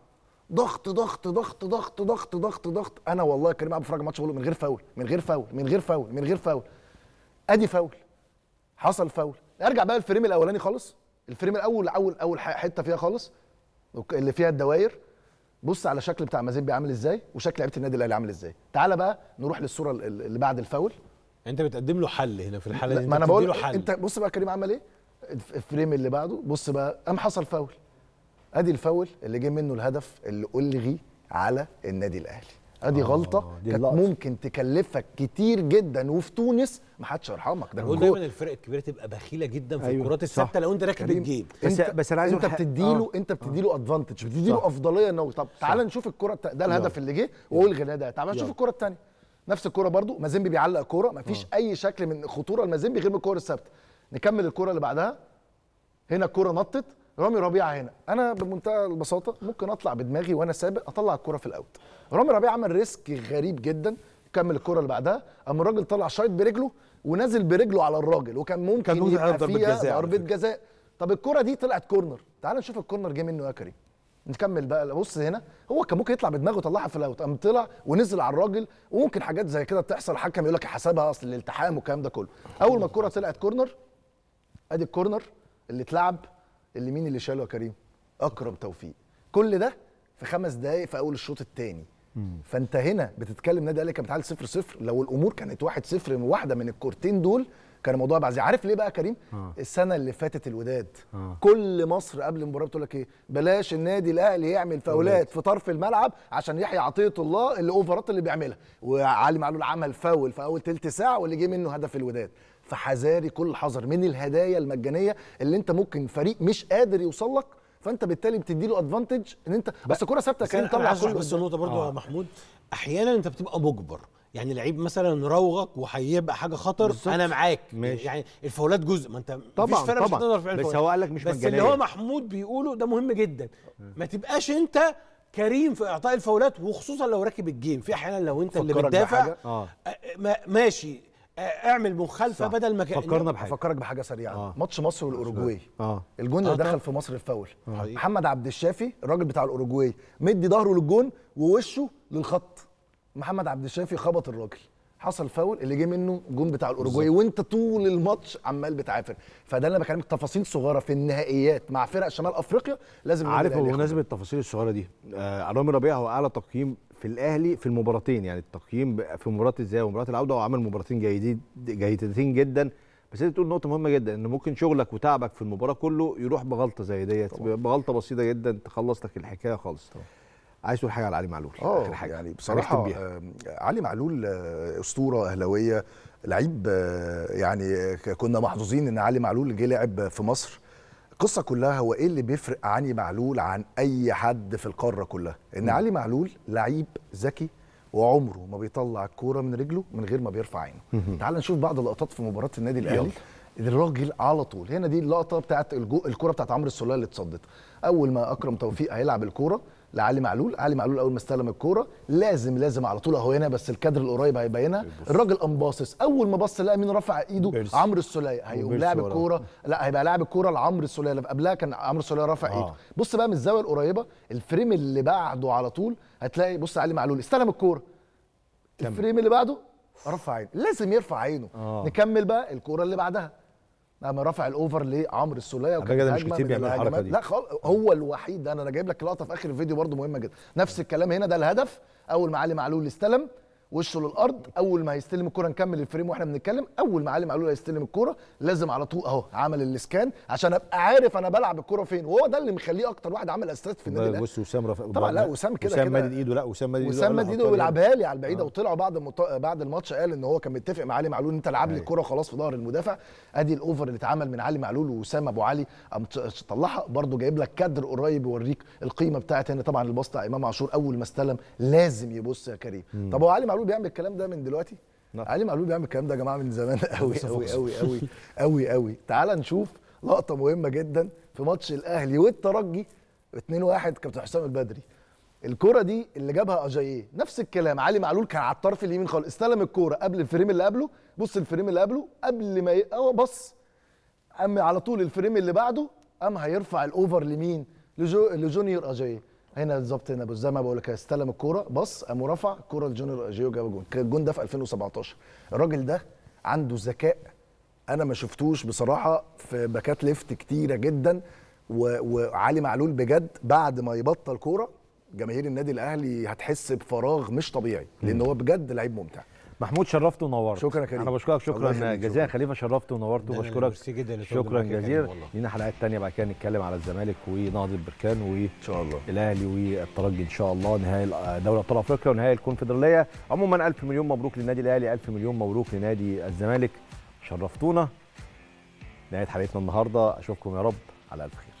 [SPEAKER 10] ضغط ضغط ضغط ضغط ضغط ضغط ضغط. أنا والله كريم قاعد بتفرج ماتش من غير فاول من غير فاول من غير فاول من غير فاول. أدي فاول حصل فاول. ارجع بقى الفريم الأولاني خالص. ال frame الأول أول أول حتة فيها خالص اللي فيها الدواير بص على شكل بتاع مازيمبي عامل إزاي وشكل لعيبة النادي الأهلي عامل إزاي. تعالى بقى نروح للصورة ال- ال- اللي بعد الفاول.
[SPEAKER 9] أنت بتقدم له حل هنا في
[SPEAKER 10] الحالة
[SPEAKER 9] دي.
[SPEAKER 10] ما
[SPEAKER 9] أنا
[SPEAKER 10] بقول
[SPEAKER 9] له حل.
[SPEAKER 10] أنت بص بقى كريم عمل إيه؟ ال f- ال frame اللي بعده بص بقى قام حصل فاول. أدي الفاول اللي جه منه الهدف اللي ألغي على النادي الأهلي. ادي غلطة
[SPEAKER 1] دي
[SPEAKER 10] كانت. ممكن تكلفك كتير جدا وفي تونس ما حدش يرحمك ده
[SPEAKER 9] بقول
[SPEAKER 10] الجول.
[SPEAKER 9] دايما الفرق الكبيرة تبقى بخيلة جدا في
[SPEAKER 1] أيوة،
[SPEAKER 9] الكرات. الثابته لو أنت راكب
[SPEAKER 10] ال
[SPEAKER 9] game
[SPEAKER 1] بس-
[SPEAKER 10] انت
[SPEAKER 1] بس أنا عايز
[SPEAKER 10] انت بتديله
[SPEAKER 1] آه.
[SPEAKER 10] انت بتديله advantage بتديله
[SPEAKER 1] صح.
[SPEAKER 10] أفضلية انه طب تعال نشوف الكرة التا... ده الهدف اللي جه والغي ده تعال نشوف. الكرة الثانية نفس الكرة برضو مازيمبي بيعلق كوره مفيش أي شكل من خطورة المازيمبي غير من الكوره الثابتة نكمل الكرة اللي بعدها هنا الكرة نطت رامي ربيعة هنا. أنا بمنتهى البساطة ممكن أطلع بدماغي وأنا سابق أطلع الكرة في الأوت. رامي ربيعة عمل risk غريب جدا كمل الكرة اللي بعدها. أما الراجل طلع شايط برجله ونازل برجله على الراجل وكان ممكن
[SPEAKER 1] كان ممكن
[SPEAKER 10] يبقى فيها
[SPEAKER 1] ضربة.
[SPEAKER 10] جزاء. طب الكرة دي طلعت كورنر. تعال نشوف الكورنر جه منه يا كريم. نكمل بقى. بص هنا هو كان ممكن يطلع بدماغه ويطلعها في الأوت. قام طلع ونزل على الراجل وممكن حاجات زي كده تحصل. الحكم يقول لك حسبها أصل الالتحام والكلام ده كله. أول ما الكرة طلعت كورنر أدي الكورنر اللي اتلعب. اللي مين اللي شاله يا كريم؟ اكرم توفيق. كل ده في خمس دقائق في أول الشوط الثاني فأنت هنا بتتكلم نادي الأهلي كان بيتعادل 0 0 لو الأمور كانت 1 0 من واحدة من الكورتين دول كان الموضوع بقى زي عارف ليه بقى يا كريم؟
[SPEAKER 1] آه.
[SPEAKER 10] السنة اللي فاتت الوداد.
[SPEAKER 1] آه.
[SPEAKER 10] كل مصر قبل المباراة بتقول لك إيه؟ بلاش النادي الأهلي يعمل فاولات. في طرف الملعب عشان يحيى عطية الله اللي أوفرات اللي بيعملها. وعلي معلول عمل فاول في أول تلت ساعة واللي جه منه هدف الوداد. فحذاري كل حذر من الهدايا المجانية اللي انت ممكن فريق مش قادر يوصل لك فانت بالتالي بتدي له ادفانتج ان انت بس كره
[SPEAKER 9] ثابتة
[SPEAKER 10] كان طلع كله
[SPEAKER 9] بس. النقطه برضو يا محمود أحيانا أنت بتبقى مجبر يعني لعيب مثلا راوغك وهيبقى حاجة خطر
[SPEAKER 1] بالظبط.
[SPEAKER 9] أنا معاك
[SPEAKER 1] ماشي.
[SPEAKER 9] يعني الفاولات جزء ما أنت
[SPEAKER 1] طبعاً،
[SPEAKER 9] مفيش فرق مش
[SPEAKER 1] طبعاً.
[SPEAKER 9] هتقدر تعمل
[SPEAKER 1] بس. هو قال لك مش
[SPEAKER 9] بس اللي
[SPEAKER 1] مجانية.
[SPEAKER 9] هو محمود بيقوله ده مهم جدا ما تبقاش أنت كريم في إعطاء الفاولات وخصوصا لو راكب الجيم في أحيانا لو أنت اللي بتدافع آه، ما- ماشي آه، اعمل مخالفة
[SPEAKER 1] صح.
[SPEAKER 9] بدل ما
[SPEAKER 1] فكرنا بحاجة.
[SPEAKER 10] هفكرك بحاجة سريعة.
[SPEAKER 1] آه.
[SPEAKER 10] ماتش مصر والأوروجواي.
[SPEAKER 1] آه.
[SPEAKER 10] الجون اللي
[SPEAKER 9] آه
[SPEAKER 10] دخل. في مصر الفاول.
[SPEAKER 9] حقيقي.
[SPEAKER 10] محمد عبد الشافي الراجل بتاع الأوروجواي مدي ظهره للجون ووشه للخط. محمد عبد الشافي خبط الراجل. حصل فاول اللي جه منه جون بتاع الأوروجواي وانت طول الماتش عمال بتعافر. فده اللي أنا بكلمك تفاصيل صغيرة في النهائيات مع فرق شمال أفريقيا لازم
[SPEAKER 1] عارف بمناسبة التفاصيل الصغيرة دي آه رامي ربيعه هو أعلى تقييم في الأهلي في المباراتين يعني التقييم في مباراة الذهاب ومباراة العودة هو عمل مباراتين جيدين جيدتين جدا. بس أنت تقول نقطة مهمة جدا إن ممكن شغلك وتعبك في المباراة كله يروح بغلطة زي ديت بغلطة بسيطة جدا تخلص لك الحكاية خالص. عايز تقول حاجة على علي معلول
[SPEAKER 10] آه
[SPEAKER 1] آخر حاجة.
[SPEAKER 10] يعني بصراحة
[SPEAKER 1] بيها.
[SPEAKER 10] آه، علي معلول آه، أسطورة أهلاوية لعيب آه، يعني كنا محظوظين إن علي معلول جه لعب في مصر. القصة كلها هو إيه اللي بيفرق علي معلول عن أي حد في القارة كلها؟ إن
[SPEAKER 1] مم.
[SPEAKER 10] علي معلول لعيب ذكي وعمره ما بيطلع الكوره من رجله من غير ما بيرفع عينه. تعال نشوف بعض اللقطات في مباراة النادي الأهلي. الراجل على طول. هنا دي اللقطة بتاعت الجو الكره بتاعت عمرو السولية اللي اتصدت. أول ما أكرم توفيق هيلعب الكورة لعلي معلول. علي معلول أول ما استلم الكورة لازم لازم على طول أهو هنا بس الكادر القريب هيبينها الراجل قام باصص أول ما بص لقى مين رفع
[SPEAKER 1] إيده.
[SPEAKER 10] عمرو السولية. هيقوم لاعب. الكورة. لا هيبقى لاعب الكورة لعمرو السولية. اللي قبلها كان عمرو السولية رافع
[SPEAKER 1] آه.
[SPEAKER 10] إيده. بص بقى من الزاوية القريبة الفريم اللي بعده على طول هتلاقي بص علي معلول استلم الكورة. ال frame اللي بعده رفع عينه. لازم يرفع عينه.
[SPEAKER 1] آه.
[SPEAKER 10] نكمل بقى الكورة اللي بعدها. قام رفع ال over لعمرو
[SPEAKER 1] السولية فكرة ده مش كتير الحركة
[SPEAKER 10] الهجمات-
[SPEAKER 1] دي.
[SPEAKER 10] لا هو الوحيد. ده أنا أنا جايب لك لقطة في آخر الفيديو برضو مهمة جدا. نفس الكلام هنا ده الهدف. أول ما علي معلول استلم وشه للأرض. أول ما هيستلم الكورة نكمل ال frame وإحنا بنتكلم. أول ما علي معلول هيستلم الكورة لازم على طول أهو عمل ال scan عشان أبقى عارف أنا بلعب الكورة فين. وهو ده اللي مخليه أكتر واحد عمل assist في النادي
[SPEAKER 1] بص وسام رفع
[SPEAKER 10] طبعا لا وسام كده
[SPEAKER 1] وسام مادد إيده لا وسام مادد إيده
[SPEAKER 10] وسام مد
[SPEAKER 1] إيده
[SPEAKER 10] ويلعبها لي على البعيده
[SPEAKER 1] آه.
[SPEAKER 10] وطلعوا بعد المط... بعد الماتش قال إن هو كان متفق مع علي معلول أنت العب لي الكوره خلاص في ظهر المدافع. أدي الأوفر اللي اتعمل من علي معلول ووسام أبو علي. قام طلعها. برده جايب لك كادر قريب يوريك القيمة بتاعت هنا. طبعا الباص بتاع إمام عاشور أول ما استلم لازم يبص يا كريم. طب هو علي معلول بيعمل الكلام ده من دلوقتي؟ علي معلول بيعمل الكلام ده يا جماعة من زمان قوي قوي. قوي قوي قوي قوي تعال نشوف لقطة مهمة جدا في ماتش الأهلي والترجي 2-1 كابتن حسام البدري. الكرة دي اللي جابها اجاييه نفس الكلام. علي معلول كان على الطرف اليمين خالص. استلم الكورة قبل ال frame اللي قبله. بص ال frame اللي قبله. قبل ما ي... هو بص. قام على طول ال frame اللي بعده. قام هيرفع ال over لمين لجو... لجونيور اجاييه هنا بالظبط هنا زي ما بقول لك استلم الكورة. بص قام رفع الكوره لجونيور اجاييه وجاب جون كان الجون ده في 2017 الراجل ده عنده ذكاء أنا ما شفتوش بصراحة في باكات ليفت كتيرة جدا. وعلي معلول بجد بعد ما يبطل كورة جماهير النادي الأهلي هتحس بفراغ مش طبيعي لأن هو بجد لعيب ممتع.
[SPEAKER 1] محمود شرفت ونورت.
[SPEAKER 10] شكرا كريم.
[SPEAKER 1] أنا بشكرك شكرا جزيلا. خليفة شرفت ونورت وبشكرك شكرا جزيلا. لينا حلقات تانية بعد كده نتكلم على الزمالك ونهضة البركان وان
[SPEAKER 10] شاء الله.
[SPEAKER 1] الأهلي والترجي إن شاء الله. نهائي دوري أبطال أفريقيا ونهائي الكونفدرالية. عموما ألف مليون مبروك للنادي الأهلي ألف مليون مبروك لنادي الزمالك. شرفتونا. نهاية حلقتنا النهارده. أشوفكم يا رب على ألف خير.